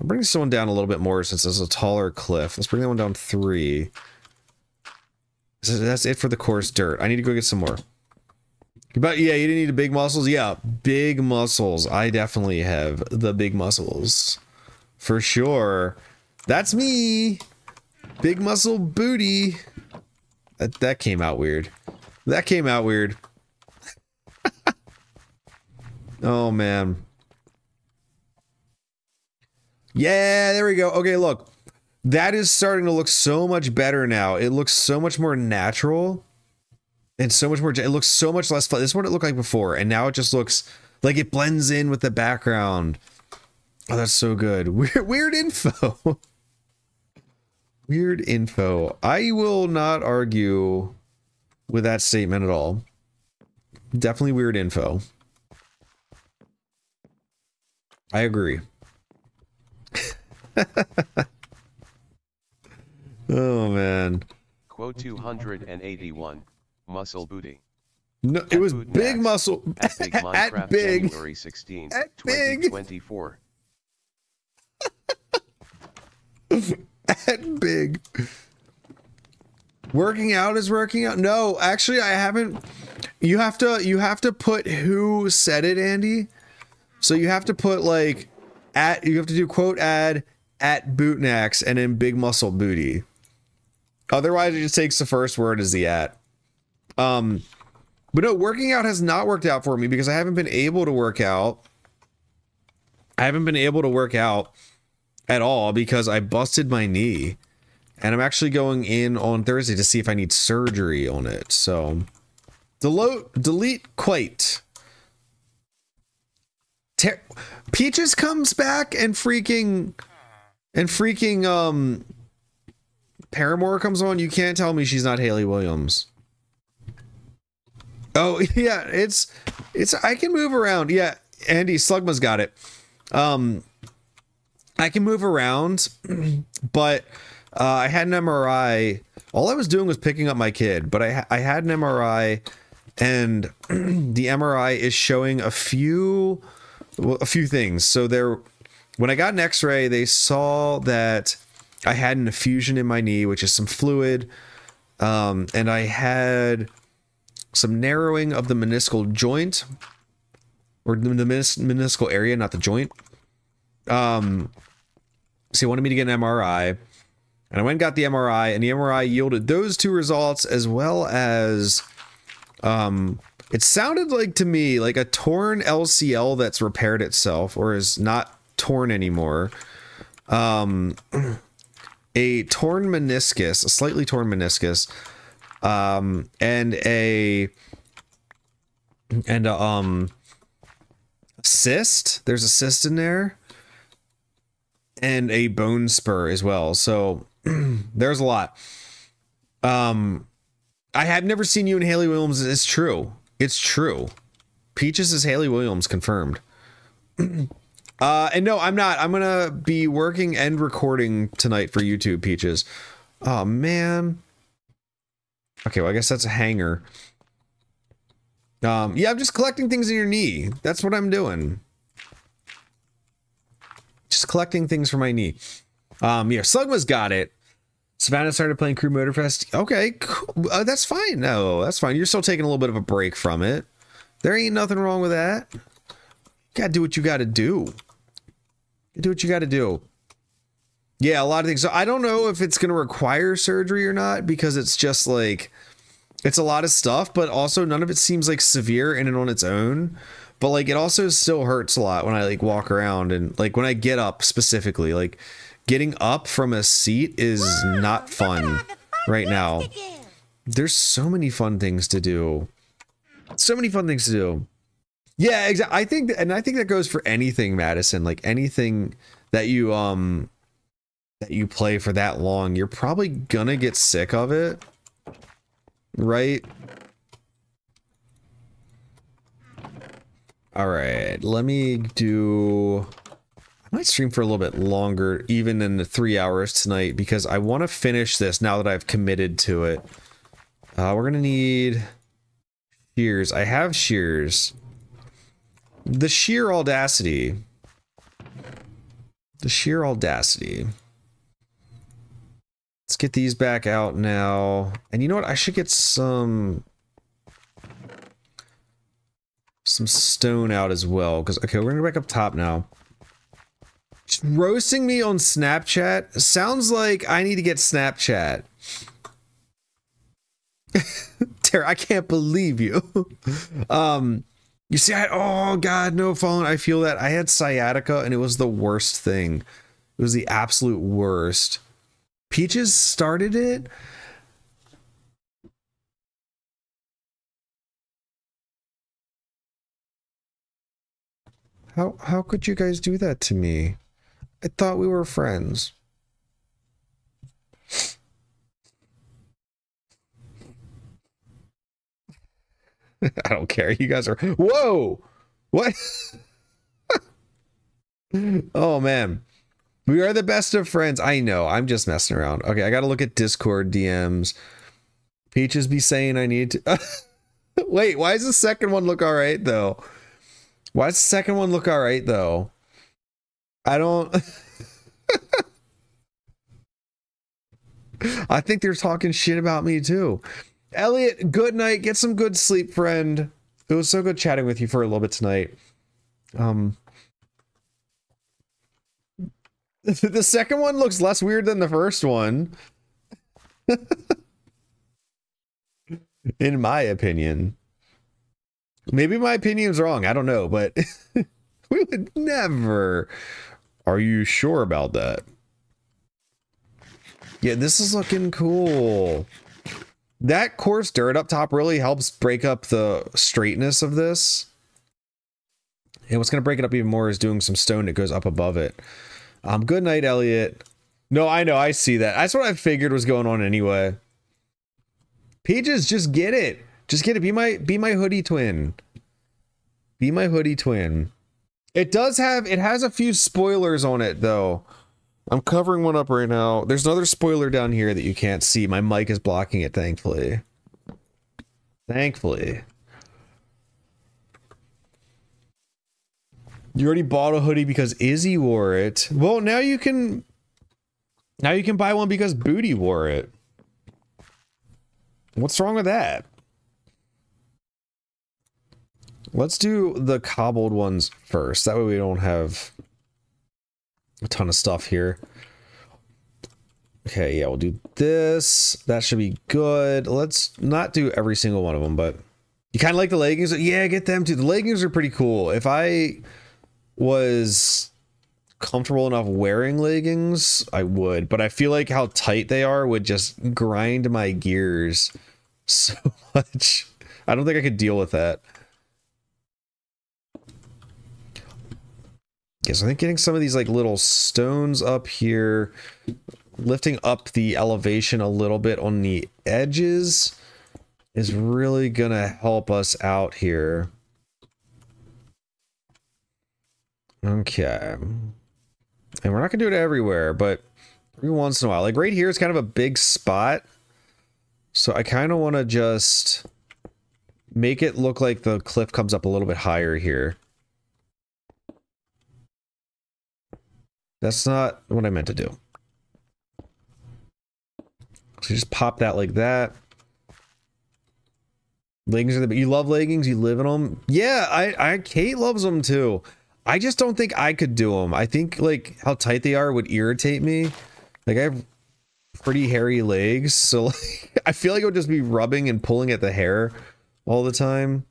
I'll bring someone down a little bit more since there's a taller cliff. Let's bring that one down three. So that's it for the coarse dirt. I need to go get some more. But yeah, you didn't need the big muscles. Yeah, big muscles. I definitely have the big muscles. For sure. That's me. Big muscle booty. That, that came out weird. That came out weird. oh, man. Yeah, there we go. Okay, look. That is starting to look so much better now. It looks so much more natural and so much more. It looks so much less fun. This is what it looked like before, and now it just looks like it blends in with the background. Oh, that's so good. Weird, weird info. weird info. I will not argue with that statement at all. Definitely weird info. I agree. oh man. Quote 281 muscle booty. No, it was big muscle at big, at big. January 16, at 2024. at big. Working out is working out. No, actually I haven't you have to you have to put who said it, Andy. So you have to put like at you have to do quote ad at bootknacks and in big muscle booty. Otherwise it just takes the first word as the at. Um, but no, working out has not worked out for me because I haven't been able to work out. I haven't been able to work out at all because I busted my knee. And I'm actually going in on Thursday to see if I need surgery on it. So, delete, delete quite. Ter Peaches comes back and freaking and freaking um Paramore comes on. You can't tell me she's not Hayley Williams. Oh yeah, it's it's I can move around. Yeah, Andy Slugma's got it. Um, I can move around, but uh, I had an MRI. All I was doing was picking up my kid, but I I had an MRI, and the MRI is showing a few well, a few things. So there, when I got an X-ray, they saw that I had an effusion in my knee, which is some fluid, um, and I had some narrowing of the meniscal joint. or the meniscal area, not the joint. Um, so he wanted me to get an MRI, and I went and got the MRI, and the MRI yielded those two results as well as, um, it sounded like to me like a torn LCL that's repaired itself or is not torn anymore. Um, a torn meniscus, a slightly torn meniscus, um, and a and a, um cyst. There's a cyst in there, and a bone spur as well. So there's a lot. Um, I have never seen you and Hayley Williams. It's true. It's true. Peaches is Hayley Williams confirmed. uh, and no, I'm not. I'm gonna be working and recording tonight for YouTube. Peaches. Oh man. Okay, well I guess that's a hanger. Um, yeah, I'm just collecting things in your knee. That's what I'm doing. Just collecting things for my knee. Um, yeah, Slugma's got it. Savannah started playing Crew Motorfest. Okay, cool. uh, that's fine. No, that's fine. You're still taking a little bit of a break from it. There ain't nothing wrong with that. Gotta do what you gotta do. Do what you gotta do. Yeah, a lot of things. So I don't know if it's gonna require surgery or not because it's just like it's a lot of stuff, but also none of it seems like severe in and on its own. But like it also still hurts a lot when I like walk around and like when I get up specifically, like getting up from a seat is not fun right now. There's so many fun things to do. So many fun things to do. Yeah, exactly. I think, and I think that goes for anything, Madison. Like anything that you um that you play for that long, you're probably gonna get sick of it, right? All right, let me do I might stream for a little bit longer, even in the three hours tonight, because I want to finish this now that I've committed to it. Uh, we're to need shears. I have shears. The sheer audacity. The sheer audacity. Let's get these back out now. And you know what? I should get some some stone out as well. Because, okay, we're going to go back up top now roasting me on Snapchat sounds like I need to get Snapchat. Tara, I can't believe you. um, you see, I oh god, no phone. I feel that I had sciatica and it was the worst thing. It was the absolute worst. Peaches started it. How how could you guys do that to me? I thought we were friends. I don't care. You guys are. Whoa! What? oh, man. We are the best of friends. I know. I'm just messing around. Okay, I got to look at Discord DMs. Peaches be saying I need to. Wait, why does the second one look all right, though? Why does the second one look all right, though? I don't. I think they're talking shit about me too. Elliot, good night. Get some good sleep, friend. It was so good chatting with you for a little bit tonight. Um, the second one looks less weird than the first one. In my opinion. Maybe my opinion's wrong. I don't know, but we would never are you sure about that? Yeah, this is looking cool. That coarse dirt up top really helps break up the straightness of this. And what's going to break it up even more is doing some stone that goes up above it. Um, good night, Elliot. No, I know. I see that. That's what I figured was going on anyway. Peaches, just get it. Just get it. Be my be my hoodie twin. Be my hoodie twin. It does have, it has a few spoilers on it though. I'm covering one up right now. There's another spoiler down here that you can't see. My mic is blocking it, thankfully. Thankfully. You already bought a hoodie because Izzy wore it. Well, now you can now you can buy one because Booty wore it. What's wrong with that? Let's do the cobbled ones first. That way we don't have a ton of stuff here. Okay, yeah, we'll do this. That should be good. Let's not do every single one of them, but you kind of like the leggings? Yeah, get them too. The leggings are pretty cool. If I was comfortable enough wearing leggings, I would, but I feel like how tight they are would just grind my gears so much. I don't think I could deal with that. Yes, I think getting some of these like little stones up here, lifting up the elevation a little bit on the edges is really gonna help us out here. Okay. And we're not gonna do it everywhere, but every once in a while. Like right here is kind of a big spot. So I kind of want to just make it look like the cliff comes up a little bit higher here. That's not what I meant to do. So just pop that like that. Leggings are the you love leggings, you live in them. Yeah, I I Kate loves them too. I just don't think I could do them. I think like how tight they are would irritate me. Like I have pretty hairy legs, so like, I feel like I would just be rubbing and pulling at the hair all the time.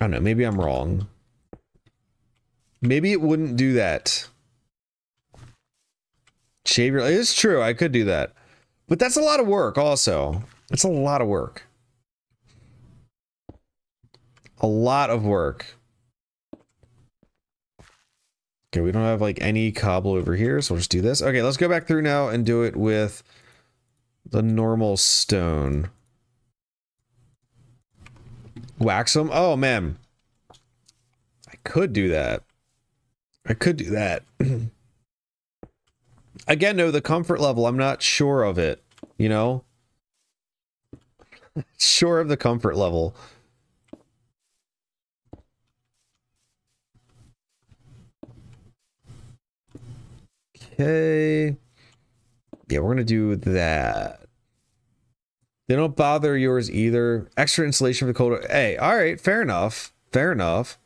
I don't know, maybe I'm wrong. Maybe it wouldn't do that. Shave your it's true, I could do that. But that's a lot of work also. It's a lot of work. A lot of work. Okay, we don't have like any cobble over here, so we'll just do this. Okay, let's go back through now and do it with the normal stone. Wax them? Oh, man. I could do that. I could do that. Again, no, the comfort level, I'm not sure of it, you know? sure of the comfort level. Okay. Yeah, we're going to do that. They don't bother yours either. Extra insulation for the cold. Hey, all right, fair enough. Fair enough.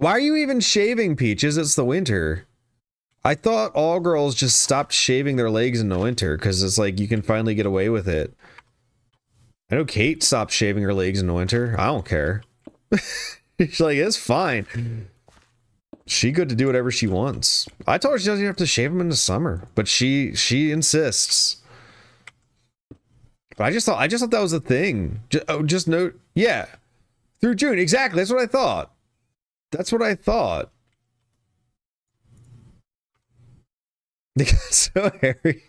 Why are you even shaving, Peaches? It's the winter. I thought all girls just stopped shaving their legs in the winter because it's like you can finally get away with it. I know Kate stopped shaving her legs in the winter. I don't care. She's like, it's fine. She good to do whatever she wants. I told her she doesn't have to shave them in the summer, but she she insists. But I just thought I just thought that was a thing. Just, oh, just note, yeah, through June exactly. That's what I thought. That's what I thought. So hairy.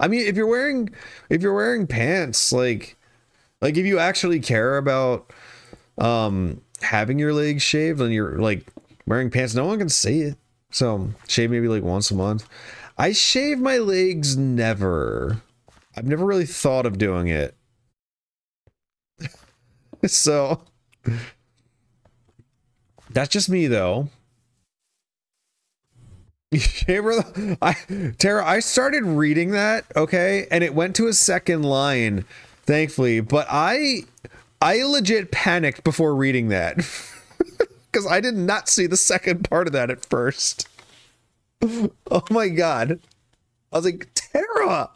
I mean, if you're wearing if you're wearing pants, like like if you actually care about um having your legs shaved and you're like wearing pants, no one can see it. So shave maybe like once a month. I shave my legs never. I've never really thought of doing it. so that's just me though. I Tara, I started reading that, okay, and it went to a second line, thankfully, but I I legit panicked before reading that. Because I did not see the second part of that at first. Oh my god. I was like, Tara,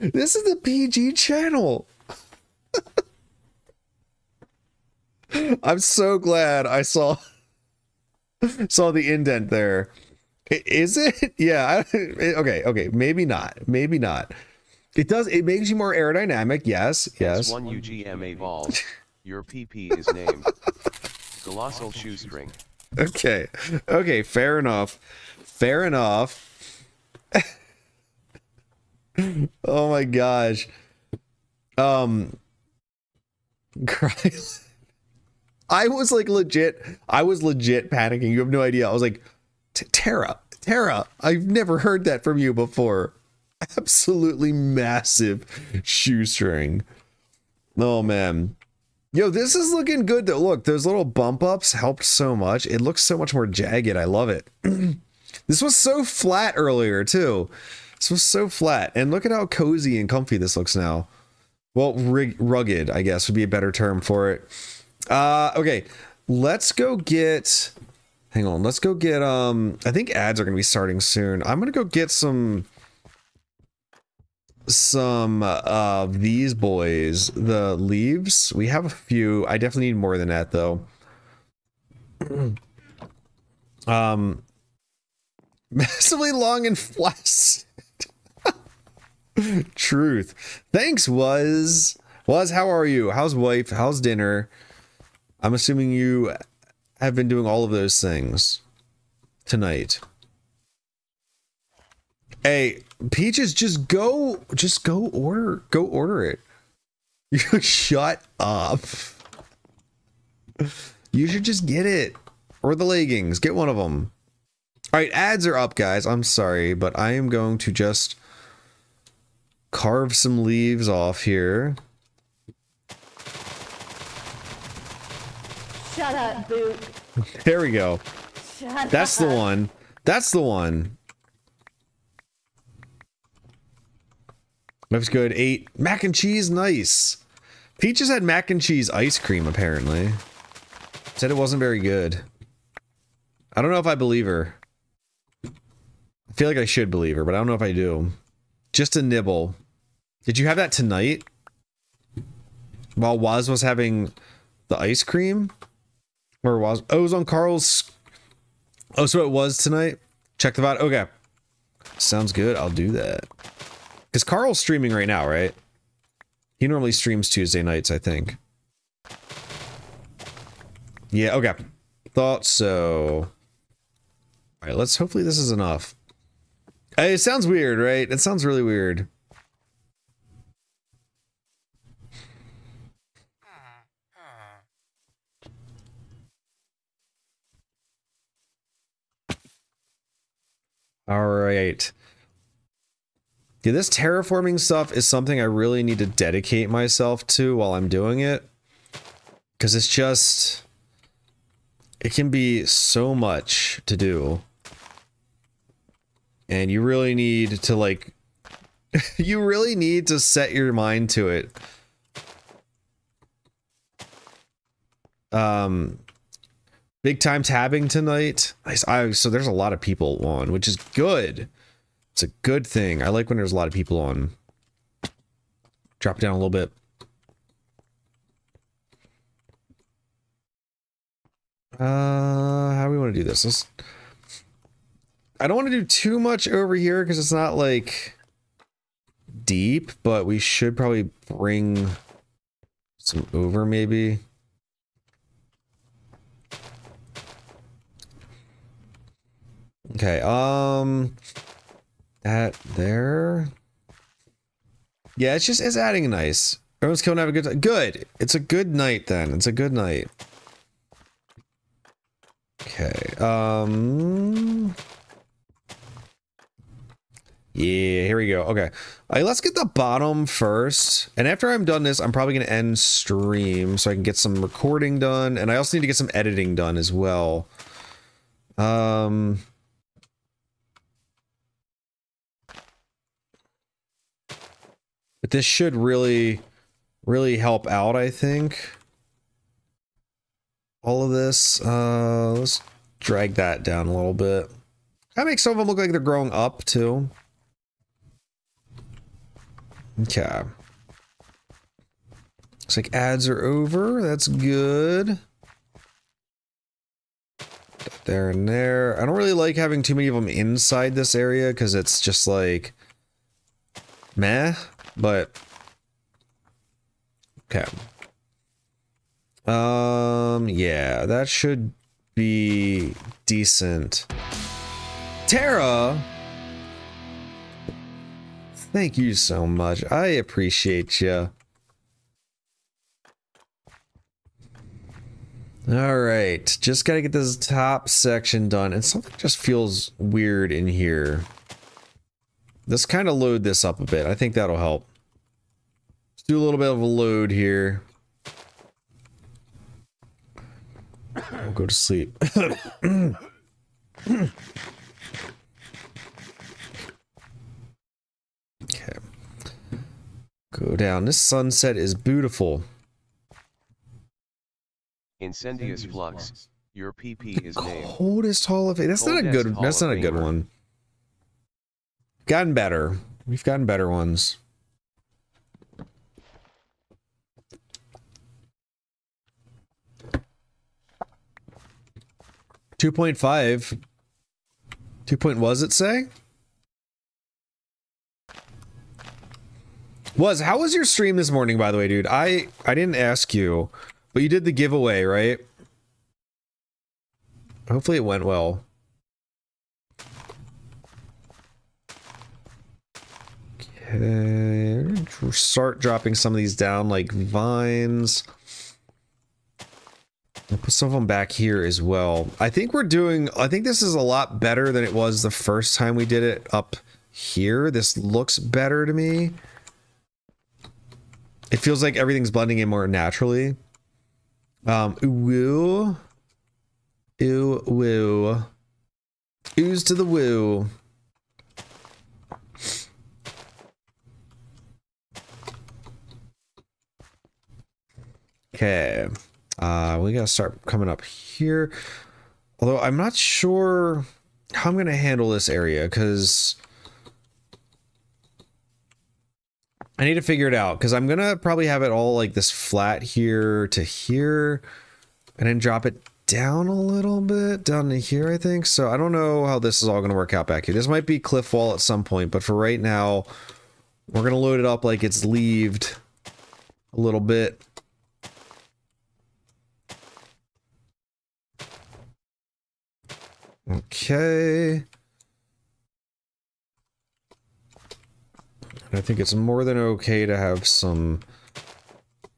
this is the PG channel. I'm so glad I saw saw the indent there. Is it? Yeah. okay. Okay. Maybe not. Maybe not. It does. It makes you more aerodynamic. Yes. Yes. One UGM evolved. Your PP is named Colossal Shoestring. Okay. Okay. Fair enough. Fair enough. oh my gosh. Um. I was like legit. I was legit panicking. You have no idea. I was like, Tara, Tara, I've never heard that from you before. Absolutely massive shoestring. Oh man. Yo, this is looking good though. Look, those little bump ups helped so much. It looks so much more jagged. I love it. this was so flat earlier too. This was so flat. And look at how cozy and comfy this looks now. Well, rig- rugged, I guess, would be a better term for it. Uh, okay, let's go get. Hang on, let's go get. Um, I think ads are gonna be starting soon. I'm gonna go get some. Some uh, these boys, the leaves. We have a few. I definitely need more than that though. um, massively long and flaccid. Truth. Thanks, was was. How are you? How's wife? How's dinner? I'm assuming you have been doing all of those things tonight. Hey, Peaches, just go, just go order, go order it. You shut up. You should just get it. Or the leggings. Get one of them. All right, ads are up, guys. I'm sorry, but I am going to just carve some leaves off here. Shut up, Boot. There we go. Shut That's up. the one. That's the one. Looks good. Eight. Mac and cheese, nice. Peaches had mac and cheese ice cream, apparently. Said it wasn't very good. I don't know if I believe her. I feel like I should believe her, but I don't know if I do. Just a nibble. Did you have that tonight? While Waz was having the ice cream? Or was oh, it was on Carl's Oh, so it was tonight? Check the VOD. Okay. Sounds good. I'll do that. Because Carl's streaming right now, right? He normally streams Tuesday nights, I think. Yeah, okay. Thought so. Alright, let's hopefully this is enough. It sounds weird, right? It sounds really weird. All right. Yeah, this terraforming stuff is something I really need to dedicate myself to while I'm doing it. Because it's just... It can be so much to do. And you really need to, like... you really need to set your mind to it. Um... Big time tabbing tonight. Nice. I, so there's a lot of people on, which is good. It's a good thing. I like when there's a lot of people on. Drop down a little bit. Uh, how do we want to do this? Let's, I don't want to do too much over here because it's not like deep, but we should probably bring some over maybe. Okay, um that there. Yeah, it's just it's adding nice. Everyone's to have a good time. Good. It's a good night then. It's a good night. Okay. Um Yeah, here we go. Okay. Right, let's get the bottom first. And after I'm done this, I'm probably going to end stream so I can get some recording done and I also need to get some editing done as well. Um But this should really, really help out, I think. All of this. Uh, let's drag that down a little bit. That makes some of them look like they're growing up, too. Okay. Looks like ads are over. That's good. There and there. I don't really like having too many of them inside this area because it's just like meh but okay. Um yeah that should be decent. Tara! Thank you so much. I appreciate you all right just gotta get this top section done and something just feels weird in here Let's kind of load this up a bit. I think that'll help. Let's do a little bit of a load here. We'll go to sleep. okay. Go down. This sunset is beautiful. Incendious Flux, your PP is named. Coldest Hall of Fame. That's not a good. That's not a good one. Gotten better. We've gotten better ones. Two point five. Two point was it say? Was how was your stream this morning? By the way, dude, I I didn't ask you, but you did the giveaway, right? Hopefully it went well. Okay, start dropping some of these down like vines. I'll put some of them back here as well. I think we're doing, I think this is a lot better than it was the first time we did it up here. This looks better to me. It feels like everything's blending in more naturally. Um, woo. Ew, woo. Ooze to the woo. Okay. Uh, we gotta start coming up here. Although I'm not sure how I'm gonna handle this area because I need to figure it out because I'm gonna probably have it all like this flat here to here and then drop it down a little bit down to here, I think. So I don't know how this is all gonna work out back here. This might be cliff wall at some point, but for right now, we're gonna load it up like it's leaved a little bit. Okay. I think it's more than okay to have some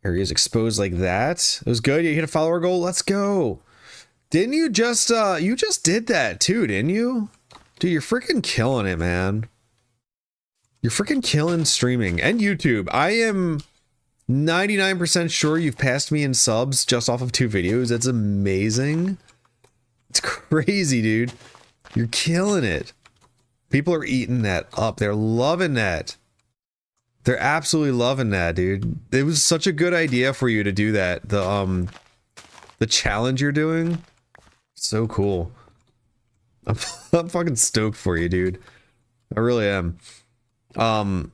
areas exposed like that. It was good. You hit a follower goal. Let's go. Didn't you just uh you just did that too, didn't you? Dude, you're freaking killing it, man. You're freaking killing streaming and YouTube. I am 99% sure you've passed me in subs just off of two videos. That's amazing. It's crazy, dude. You're killing it. People are eating that up. They're loving that. They're absolutely loving that, dude. It was such a good idea for you to do that. The um the challenge you're doing. So cool. I'm, I'm fucking stoked for you, dude. I really am. Um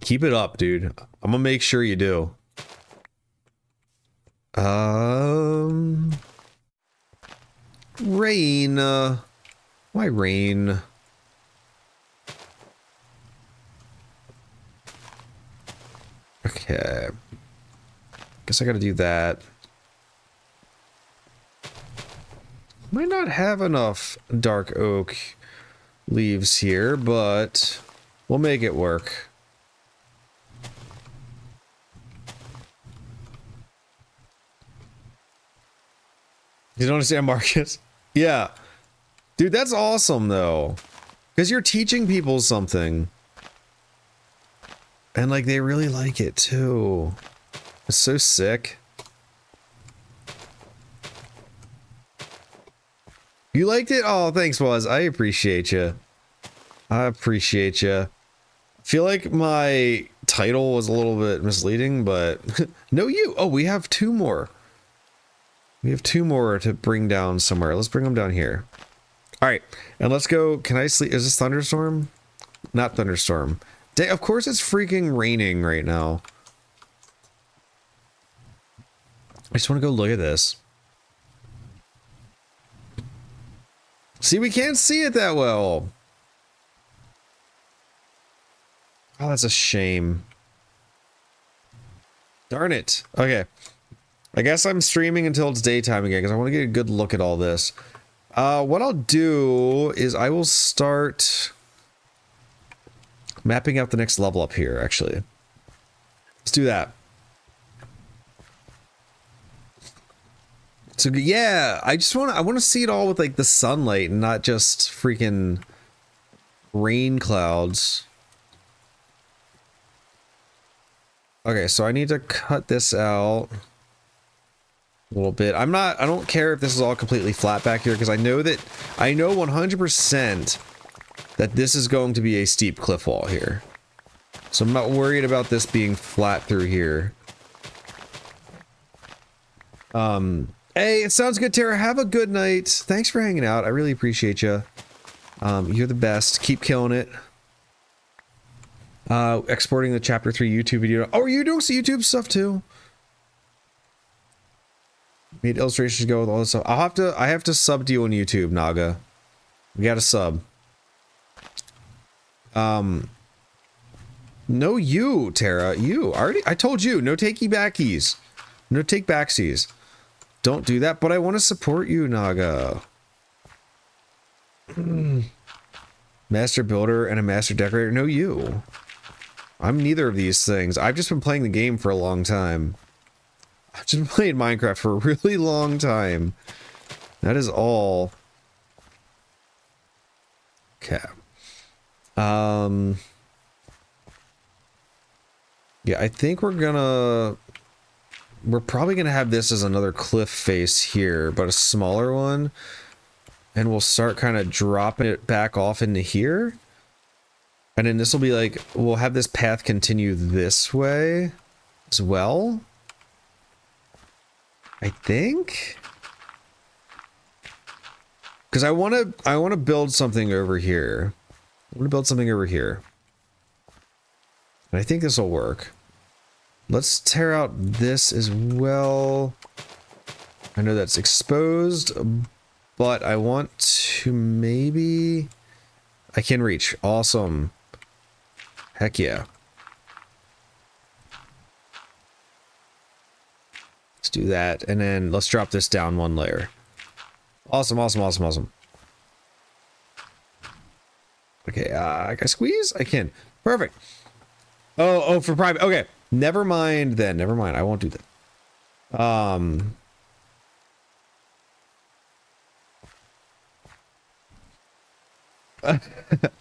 keep it up, dude. I'm gonna make sure you do. Um Rain. Uh, why rain? Okay. Guess I gotta do that. Might not have enough dark oak leaves here, but we'll make it work. You don't understand, Marcus? Yeah. Dude, that's awesome, though. Because you're teaching people something. And, like, they really like it, too. It's so sick. You liked it? Oh, thanks, Waz. I appreciate you. I appreciate you. feel like my title was a little bit misleading, but... no, you! Oh, we have two more. We have two more to bring down somewhere. Let's bring them down here. All right, and let's go. Can I sleep? Is this thunderstorm? Not thunderstorm. Day. Of course, it's freaking raining right now. I just want to go look at this. See, we can't see it that well. Oh, that's a shame. Darn it. Okay. I guess I'm streaming until it's daytime again because I want to get a good look at all this. Uh, what I'll do is I will start mapping out the next level up here, actually. Let's do that. So yeah, I just want to I want to see it all with like the sunlight and not just freaking rain clouds. Okay, so I need to cut this out a little bit. I'm not, I don't care if this is all completely flat back here because I know that, I know 100% that this is going to be a steep cliff wall here. So I'm not worried about this being flat through here. Um, hey, it sounds good, Tara. Have a good night. Thanks for hanging out. I really appreciate you. Um, you're the best. Keep killing it. Uh, exporting the chapter three YouTube video. Oh, are you doing some YouTube stuff too? Made illustrations to go with all this stuff. I'll have to. I have to sub to you on YouTube, Naga. We got a sub. Um. No, you, Tara. You already. I told you. No takey backies. No take backsies. Don't do that. But I want to support you, Naga. master builder and a master decorator. No, you. I'm neither of these things. I've just been playing the game for a long time. I've just been playing Minecraft for a really long time. That is all. Okay. Um. Yeah, I think we're gonna... We're probably gonna have this as another cliff face here, but a smaller one. And we'll start kind of dropping it back off into here. And then this will be like, we'll have this path continue this way as well. I think. Because I want to, I want to build something over here. I want to build something over here. And I think this will work. Let's tear out this as well. I know that's exposed, but I want to maybe... I can reach. Awesome. Heck yeah. Let's do that. And then let's drop this down one layer. Awesome, awesome, awesome, awesome. Okay, uh, can I squeeze? I can. Perfect. Oh, oh, for private. Okay. Never mind then. Never mind. I won't do that. Um...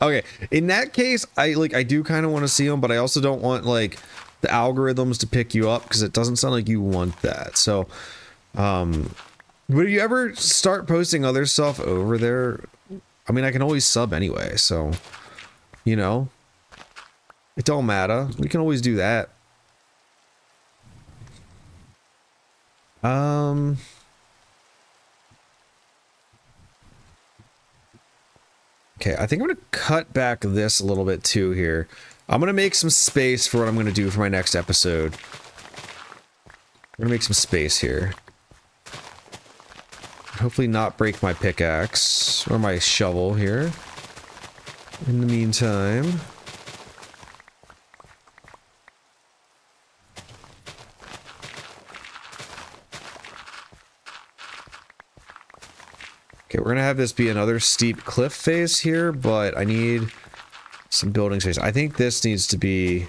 okay, in that case, I like I do kind of want to see them, but I also don't want like the algorithms to pick you up because it doesn't sound like you want that. So, um, would you ever start posting other stuff over there? I mean, I can always sub anyway, so you know, it don't matter. We can always do that. Um. Okay, I think I'm going to cut back this a little bit too here. I'm to make some space for what I'm to do for my next episode. I'm to make some space here. Hopefully not break my pickaxe or my shovel here. In the meantime... Okay, we're gonna have this be another steep cliff face here, but I need some building space. I think this needs to be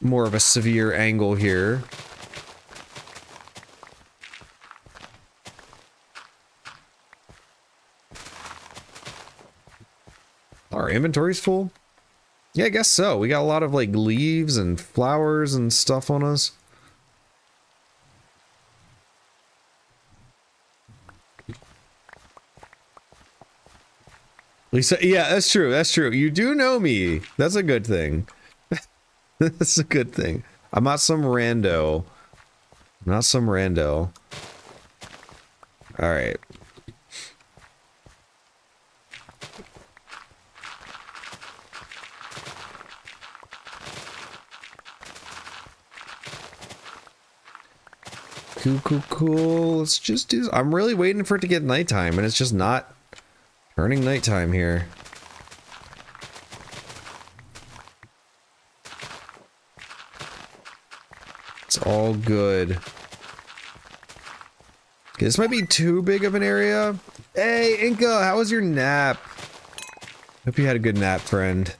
more of a severe angle here. Our inventory's full? Yeah, I guess so. We got a lot of like leaves and flowers and stuff on us. Lisa, yeah, that's true. That's true. You do know me. That's a good thing. that's a good thing. I'm not some rando. I'm not some rando. All right. Cool, cool, cool. Let's just do. I'm really waiting for it to get nighttime, and it's just not Turning nighttime here. It's all good. Okay, this might be too big of an area. Hey, Inca, how was your nap? Hope you had a good nap, friend.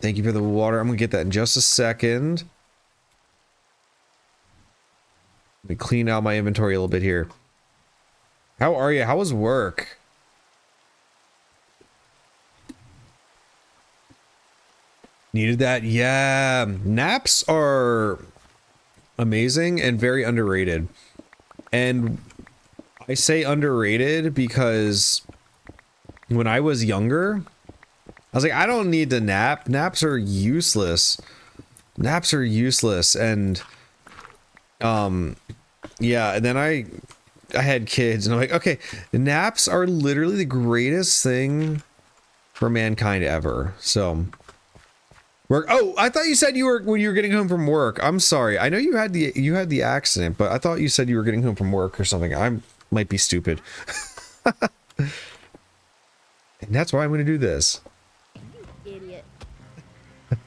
Thank you for the water. I'm gonna get that in just a second. Let me clean out my inventory a little bit here. How are you? How was work? Needed that? Yeah. Naps are amazing and very underrated. And I say underrated because when I was younger, I was like, I don't need to nap. Naps are useless. Naps are useless. And um yeah, and then I I had kids and I'm like, okay, naps are literally the greatest thing for mankind ever. So work oh, I thought you said you were when you were getting home from work. I'm sorry. I know you had the you had the accident, but I thought you said you were getting home from work or something. I might be stupid. and that's why I'm gonna do this. Idiot.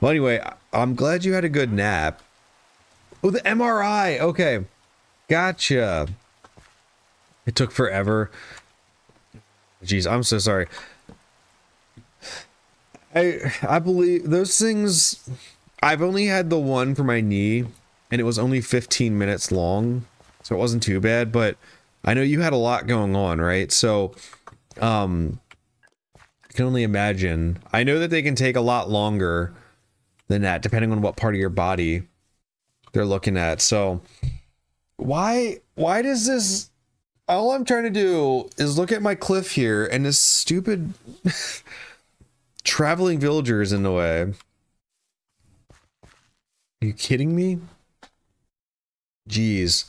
well anyway, I'm glad you had a good nap. Oh, the MRI. Okay. Gotcha. It took forever. Jeez, I'm so sorry. I I believe those things I've only had the one for my knee and it was only 15 minutes long. So it wasn't too bad, but I know you had a lot going on, right? So um I can only imagine. I know that they can take a lot longer than that depending on what part of your body they're looking at. So why why does this all I'm trying to do is look at my cliff here and this stupid traveling villagers in the way. Are you kidding me? Jeez.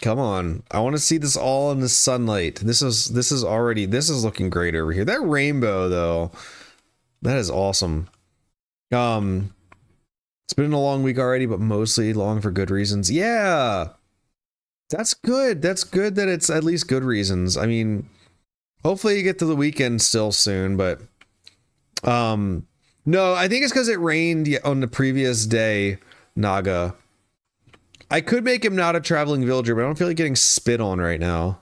Come on. I want to see this all in the sunlight. This is this is already this is looking great over here. That rainbow though. That is awesome. Um it's been a long week already, but mostly long for good reasons. Yeah. That's good. That's good that it's at least good reasons. I mean, hopefully you get to the weekend still soon, but um no, I think it's because it rained on the previous day, Naga. I could make him not a traveling villager, but I don't feel like getting spit on right now.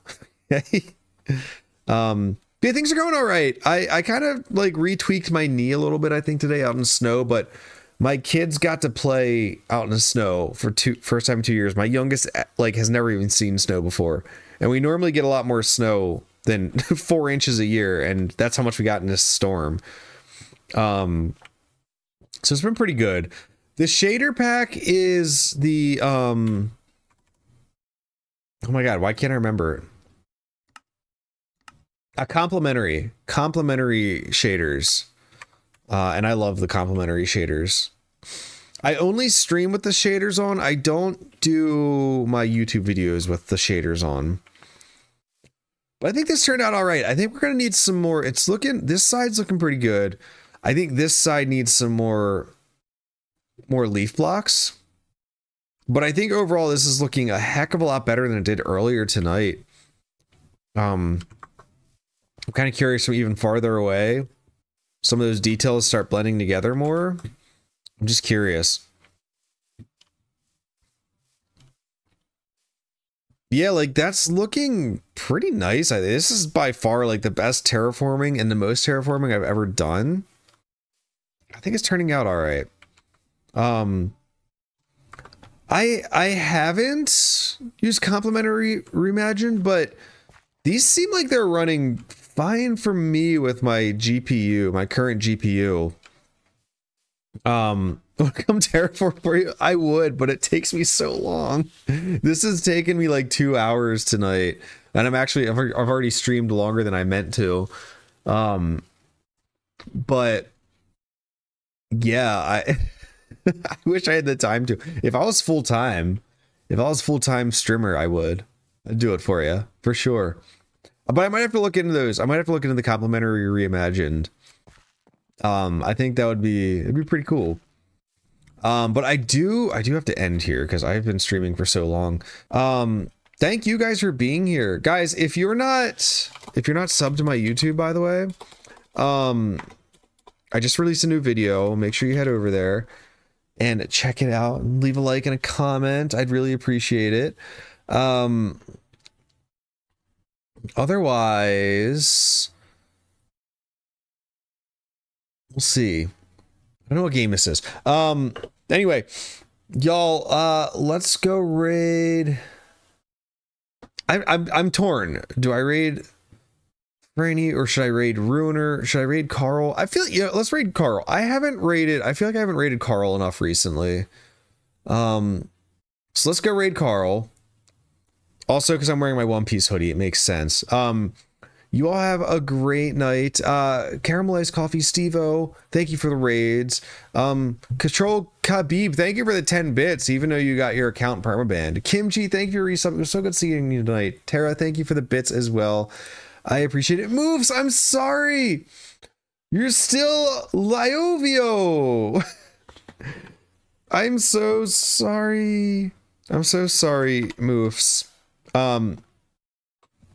um yeah, things are going all right. I, I kind of like retweaked my knee a little bit, I think, today out in the snow, but my kids got to play out in the snow for two first time in two years. My youngest like has never even seen snow before. And we normally get a lot more snow than four inches a year, and that's how much we got in this storm. Um so it's been pretty good. The shader pack is the um Oh my god, why can't I remember? A complementary, complementary shaders. Uh, and I love the complementary shaders. I only stream with the shaders on. I don't do my YouTube videos with the shaders on. But I think this turned out all right. I think we're going to need some more. It's looking, this side's looking pretty good. I think this side needs some more, more leaf blocks. But I think overall this is looking a heck of a lot better than it did earlier tonight. Um, I'm kind of curious from even farther away. Some of those details start blending together more. I'm just curious. Yeah, like that's looking pretty nice. I, this is by far like the best terraforming and the most terraforming I've ever done. I think it's turning out all right. Um, I I haven't used complementary reimagined, but these seem like they're running fine for me with my GPU, my current GPU. Um, come terraform for you? I would, but it takes me so long. This has taken me like two hours tonight, and I'm actually I've, already streamed longer than I meant to. Um, but yeah, I I wish I had the time to. If I was full time, if I was full time streamer, I would. I'd do it for you for sure. But I might have to look into those. I might have to look into the complementary reimagined. Um, I think that would be it'd be pretty cool. Um, but I do I do have to end here because I've been streaming for so long. Um, thank you guys for being here, guys. If you're not if you're not subbed to my YouTube, by the way, um, I just released a new video. Make sure you head over there and check it out leave a like and a comment. I'd really appreciate it. Um, otherwise, we'll see. I don't know what game this is. Um, anyway, y'all, uh, let's go raid. I'm I'm I'm torn. Do I raid Franny or should I raid Ruiner? Should I raid Carl? I feel yeah, let's raid Carl. I haven't raided I feel like I haven't raided Carl enough recently. Um so let's go raid Carl. Also, because I'm wearing my One Piece hoodie, it makes sense. Um, you all have a great night. Uh, caramelized coffee, Stevo. Thank you for the raids. Um, Control Khabib, thank you for the 10 bits, even though you got your account permabanned. Kimchi, thank you for resub. It was so good seeing you tonight. Tara, thank you for the bits as well. I appreciate it. Moves, I'm sorry. You're still Liovio. I'm so sorry. I'm so sorry, Moofs. Um,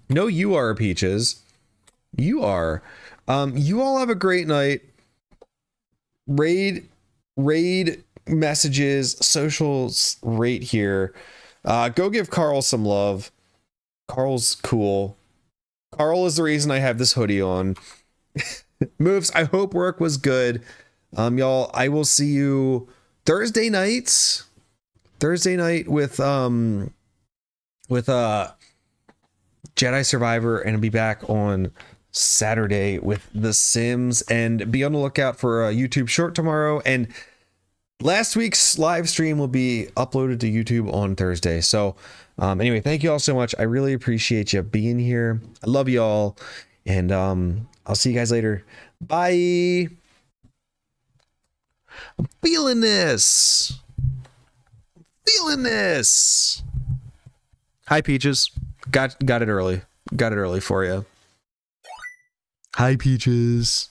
no, you are Peaches. You are. Um, you all have a great night. Raid, raid messages, socials rate here. Uh, go give Carl some love. Carl's cool. Carl is the reason I have this hoodie on. Moves. I hope work was good. Um, y'all, I will see you Thursday nights. Thursday night with um with uh Jedi Survivor and I'll be back on Saturday with The Sims and be on the lookout for a YouTube short tomorrow and last week's live stream will be uploaded to YouTube on Thursday. So um anyway, thank you all so much. I really appreciate you being here. I love you all and um I'll see you guys later. Bye. I'm feeling this. I'm feeling this. Hi Peaches. Got got it early. Got it early for you. Hi Peaches.